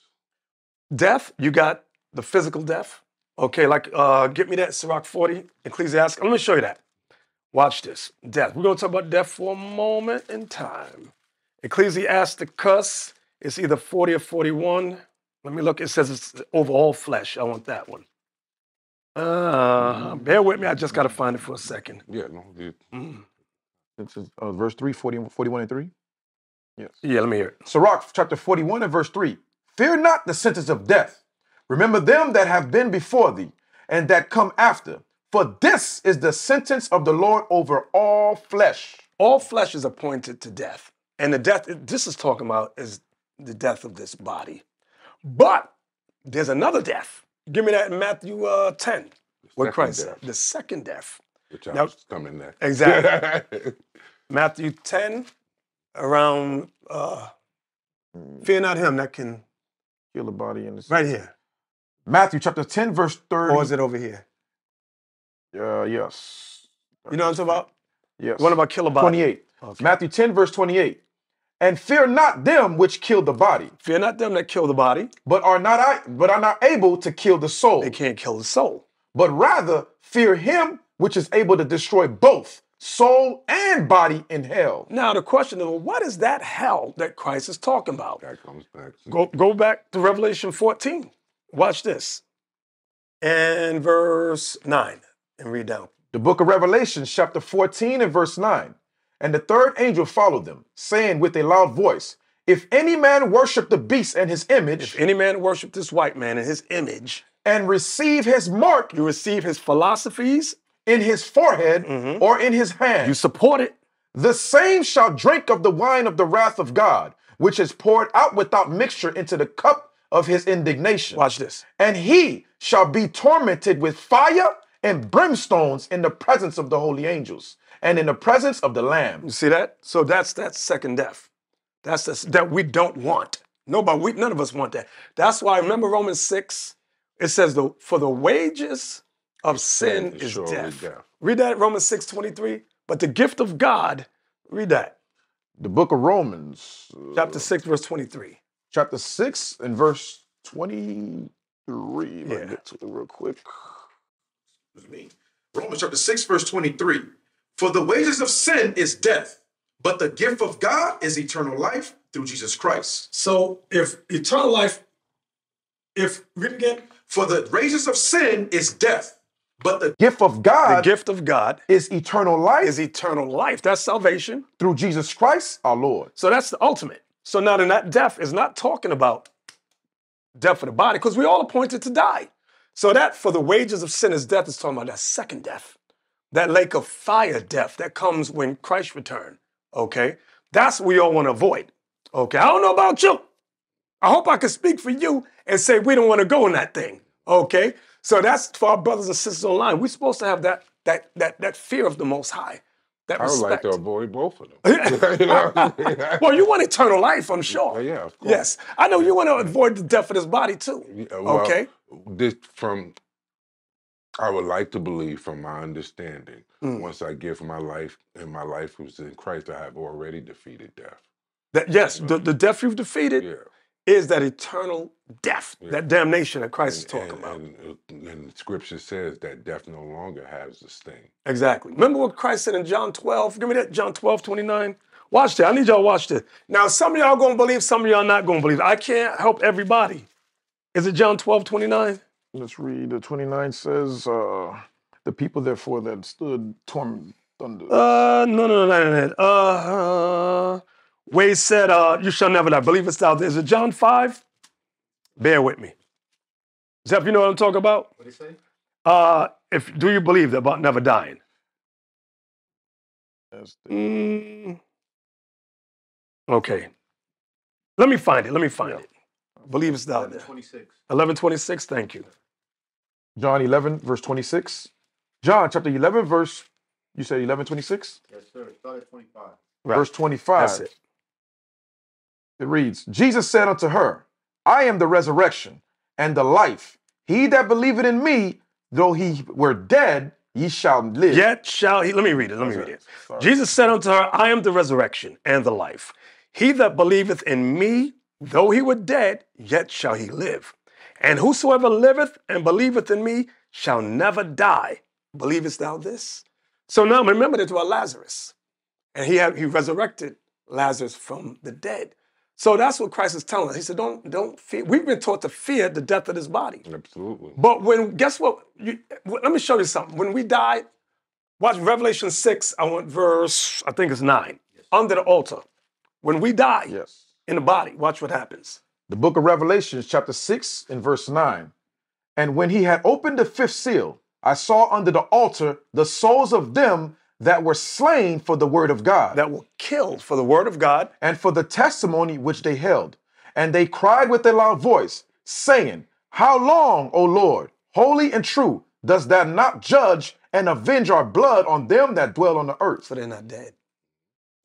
Death, you got the physical death. Okay, like uh get me that Sirach 40, Ecclesiastes. Let me show you that. Watch this. Death. We're gonna talk about death for a moment in time. Ecclesiasticus, it's either 40 or 41. Let me look. It says it's over all flesh. I want that one. Uh, bear with me. I just got to find it for a second. yeah, no, you- Mm. This is uh, verse 3, 40, 41 and 3. Yes. Yeah, let me hear it. Sirach chapter 41 and verse 3. Fear not the sentence of death. Remember them that have been before thee and that come after. For this is the sentence of the Lord over all flesh. All flesh is appointed to death. And the death this is talking about is the death of this body. But there's another death. Give me that in Matthew uh, 10. What Christ death. said. The second death. Which I Now- was coming next. Exactly. Matthew 10, around uh, fear not him that can Kill the body in this. right here. Matthew chapter 10, verse 30. Or is it over here? Uh, yes. You know what I'm talking about? Yes. What about kill a body? 28. Okay. Matthew 10, verse 28. And fear not them which kill the body, Fear not them that kill the body. but are not I, but are not able to kill the soul. They can't kill the soul. but rather fear him which is able to destroy both soul and body in hell. Now the question is, well, what is that hell that Christ is talking about? that comes next. Go go back to Revelation 14. Watch this. And verse 9. And read down. The book of Revelation, chapter 14 and verse 9. And the third angel followed them, saying with a loud voice, If any man worship the beast and his image, If any man worship this white man and his image, and receive his mark you receive his philosophies, in his forehead mm-hmm. or in his hand, you support it, the same shall drink of the wine of the wrath of God, which is poured out without mixture into the cup of his indignation. watch this. and he shall be tormented with fire and brimstones in the presence of the holy angels and in the presence of the lamb You see that? So that's that second death. That's the, that we don't want. Nobody, we, none of us want that. That's why remember Romans 6, it says the for the wages of sin is is surely death. death. Read that Romans 6, 23. But the gift of God, read that. the book of romans uh, Chapter 6, verse 23. chapter 6 and verse 23 let me Yeah. get to it real quick Excuse me. romans chapter 6 verse 23 for the wages of sin is death but the gift of god is eternal life through jesus christ So if eternal life, if read it again, for the wages of sin is death but the gift of god the gift of God is eternal life is eternal life. That's salvation. through jesus christ our lord So that's the ultimate. So now then that death is not talking about death for the body, because we all appointed to die. So that for the wages of sin is death is talking about that second death, that lake of fire death that comes when Christ return. Okay? That's what we all want to avoid. Okay. I don't know about you. I hope I can speak for you and say we don't want to go in that thing. Okay. So that's for our brothers and sisters online. We're supposed to have that that that that fear of the most high. That I would like to avoid both of them. You know? well, you want eternal life, I'm sure. Yeah, of course. Yes, I know you want to avoid the death of this body too. Yeah, well, Okay. This from I would like to believe from my understanding, Mm. once I give my life and my life was in Christ, I have already defeated death. That yes, the, the death you've defeated Yeah. is that eternal death, Yeah. that damnation that Christ is And, talking and, about. and, uh, and scripture says that death no longer has the sting. Exactly. Remember what Christ said in John 12? Give me that, John 12, 29. Watch that. I need y'all to watch this. Now, some of y'all gonna believe, some of y'all not gonna believe. I can't help everybody. Is it John 12, 29? Let's read. The 29 says, uh, the people therefore that stood torment under. Uh, no, no, no, no, no. no. Uh, uh, Wade said, uh, you shall never die. Believe it's out there. Is it John 5? Bear with me. Zeph, you know what I'm talking about? What do you say? Uh, if do you believe that about never dying? That's the- Mm, okay. Let me find it. Let me find Yeah. it. Believe it's out there. 26. 1126, thank you. John 11, verse 26. John chapter 11, verse, you said 11, 26? Yes, sir. Start at 25. Right. Verse 25. That's it. It reads, Jesus said unto her, I am the resurrection and the life. He that believeth in me, though he were dead, ye shall live. Yet shall he, let me read it, let me read it. Jesus said unto her, I am the resurrection and the life. He that believeth in me, though he were dead, yet shall he live. And whosoever liveth and believeth in me shall never die. Believest thou this? So now remember that our Lazarus. And he had he resurrected Lazarus from the dead. So that's what Christ is telling us. He said, Don't, don't fear. We've been taught to fear the death of this body. Absolutely. But when, guess what? You, let me show you something. When we die, watch Revelation 6, I want verse, I think it's 9, under the altar. When we die Yes. in the body, watch what happens. The book of Revelations, chapter 6, and verse 9. And when he had opened the fifth seal, I saw under the altar the souls of them that were slain for the word of God That were killed for the word of God. and for the testimony which they held. And they cried with a loud voice, saying, How long, O Lord, holy and true, dost thou not judge and avenge our blood on them that dwell on the earth? So they're not dead.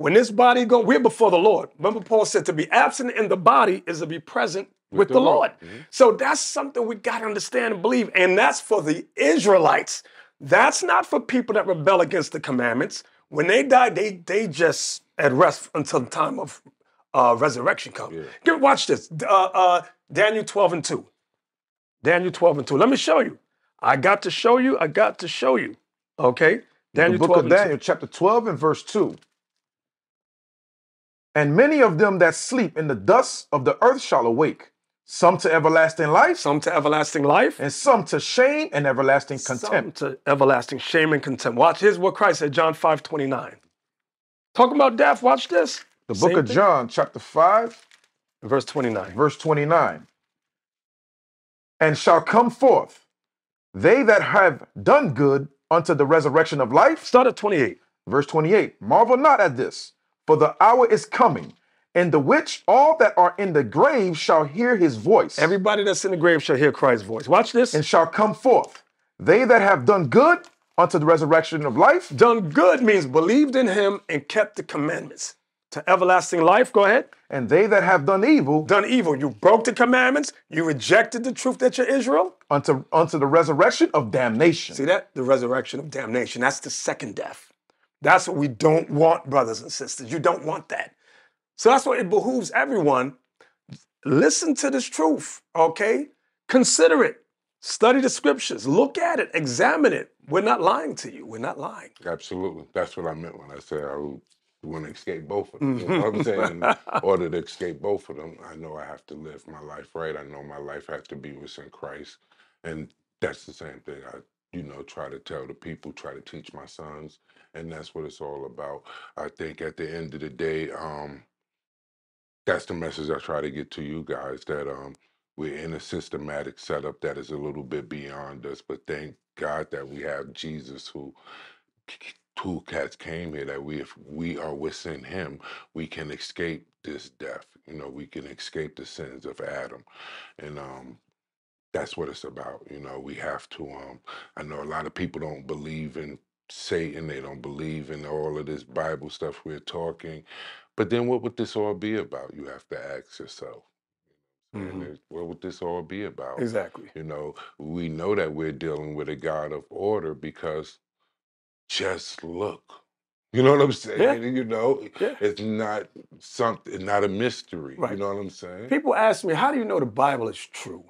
When this body go, we're before the Lord. Remember, Paul said to be absent in the body is to be present with, the, the Lord. Lord. Mhm. So that's something we got to understand and believe. And that's for the Israelites. That's not for people that rebel against the commandments. When they die, they they just at rest until the time of uh, resurrection comes. Yeah. Give- Watch this. Uh, uh, Daniel 12 and 2. Daniel 12 and 2. Let me show you. I got to show you. I got to show you. Okay? Daniel the book 12 of and 2. Daniel, chapter 12 and verse 2. And many of them that sleep in the dust of the earth shall awake, some to everlasting life, Some to everlasting life. and some to shame and everlasting contempt. Some to everlasting shame and contempt. Watch, here's what Christ said, John 5 29. Talking about death, watch this. The book Same of thing. John, chapter 5, Verse 29. verse 29. And shall come forth they that have done good unto the resurrection of life. Start at 28. Verse 28 Marvel not at this, for the hour is coming, in the which all that are in the grave shall hear his voice, Everybody that's in the grave shall hear Christ's voice. Watch this. and shall come forth. They that have done good unto the resurrection of life, Done good means believed in him and kept the commandments. To everlasting life, go ahead. and they that have done evil Done evil. You broke the commandments. You rejected the truth that you're Israel. unto, unto the resurrection of damnation. See that? The resurrection of damnation. That's the second death. That's what we don't want, brothers and sisters. You don't want that. So that's why it behooves everyone. Listen to this truth, okay? Consider it. Study the scriptures. Look at it. Examine it. We're not lying to you. We're not lying. Absolutely. That's what I meant when I said I want to escape both of them. You know what I'm mm-hmm. saying? In order to escape both of them, I know I have to live my life right. I know my life has to be within Christ. And that's the same thing I, you know, try to tell the people, try to teach my sons. And that's what it's all about. I think at the end of the day, um, that's the message I try to get to you guys that um we're in a systematic setup that is a little bit beyond us, but thank God that we have Jesus who two cats came here that we if we are within him we can escape this death you know we can escape the sins of adam and um that's what it's about you know we have to um i know a lot of people don't believe in satan they don't believe in all of this bible stuff we're talking but then what would this all be about you have to ask yourself and Mhm. there's- what would this all be about Exactly. you know, we know that we're dealing with a God of order because just look. You know what I'm saying? Yeah. You know, Yeah. it's not something, not a mystery. Right. You know what I'm saying? People ask me, how do you know the Bible is true?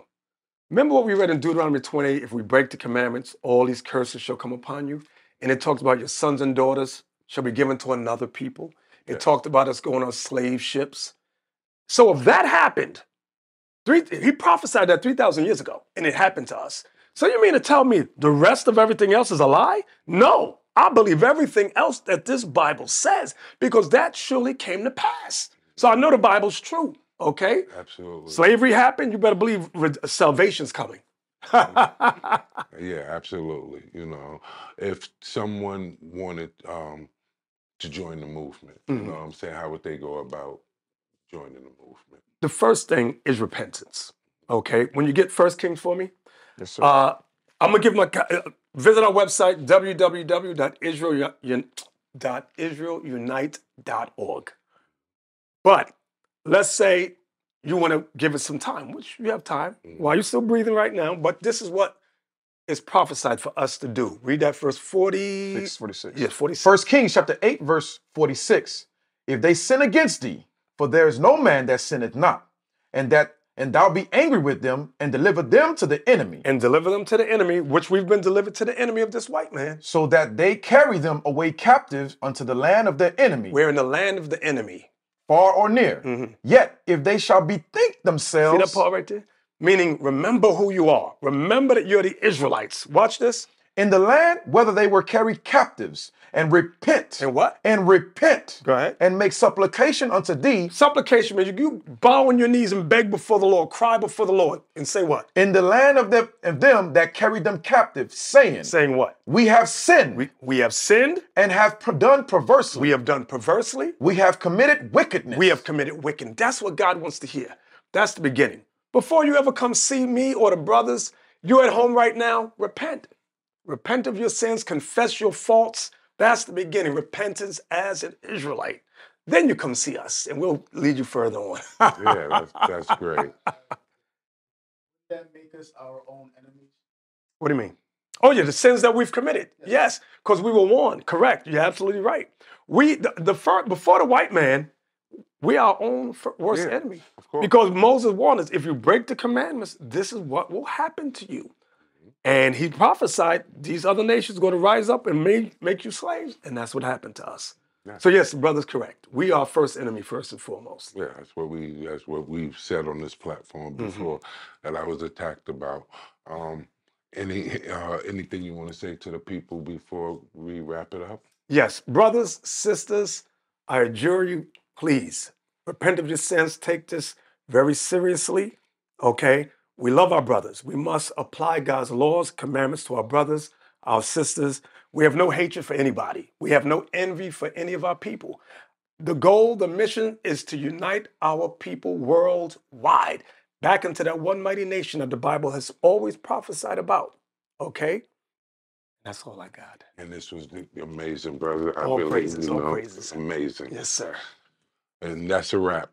Remember what we read in Deuteronomy 28 if we break the commandments, all these curses shall come upon you? And it talks about your sons and daughters shall be given to another people. It Yeah. talked about us going on slave ships. So if that happened, three, he prophesied that 3,000 years ago, and it happened to us. So you mean to tell me the rest of everything else is a lie? No, I believe everything else that this Bible says because that surely came to pass. So I know the Bible's true, okay? Absolutely. Slavery happened, you better believe re- salvation's coming. yeah, absolutely. You know, if someone wanted um, to join the movement, Mhm. you know what I'm saying? How would they go about joining the movement? the first thing is repentance, okay? When you get First Kings for me, Yes, sir. Uh, I'm gonna give my uh, visit our website www.israelunite.org. But let's say you want to give it some time, which you have time mm-hmm. while you're still breathing right now. But this is what is prophesied for us to do. Read that verse 40. 6, 46. Yeah, 46. First Kings chapter 8, verse 46. If they sin against thee, for there is no man that sinneth not, and that and thou be angry with them and deliver them to the enemy, and deliver them to the enemy, which we've been delivered to the enemy of this white man. so that they carry them away captives unto the land of their enemy, We're in the land of the enemy. Far or near. Mhm. Yet if they shall bethink See themselves that part right there? Meaning, remember who you are. Remember that you're the Israelites. Watch this. In the land, whether they were carried captives, and repent And what? and repent Go ahead. and make supplication unto thee Supplication means you bow on your knees and beg before the Lord, cry before the Lord, and say what? in the land of them, of them that carried them captive, saying, Saying what? We have sinned We, we have sinned, and have done perversely. we have done perversely, We have committed wickedness. we have committed wicked. That's what God wants to hear. That's the beginning. Before you ever come see me or the brothers, you're at home right now, repent. Repent of your sins, confess your faults. That's the beginning. Repentance as an Israelite. Then you come see us and we'll lead you further on. Yeah, that's, that's great. that make us our own enemies? What do you mean? Oh, yeah, the sins that we've committed. Yes, because we were warned. Correct. You're absolutely right. We the, the first, before the white man, we are our own worst Yeah, enemy. Of course. Because Moses warned us, if you break the commandments, this is what will happen to you. And he prophesied these other nations are going to rise up and make, make you slaves. And that's what happened to us. Yeah. So yes, brother's correct. We are first enemy first and foremost. Yeah, that's what we that's what we've said on this platform Mm-hmm. before that I was attacked about. Um, any uh, anything you want to say to the people before we wrap it up? Yes, brothers, sisters, I adjure you, please repent of your sins. Take this very seriously. Okay? We love our brothers. We must apply God's laws, commandments to our brothers, our sisters. We have no hatred for anybody. We have no envy for any of our people. The goal, the mission is to unite our people worldwide back into that one mighty nation that the Bible has always prophesied about. Okay? That's all I got. And this was amazing, brother. I All really, praises, you all praises. amazing. Yes, sir. And that's a wrap.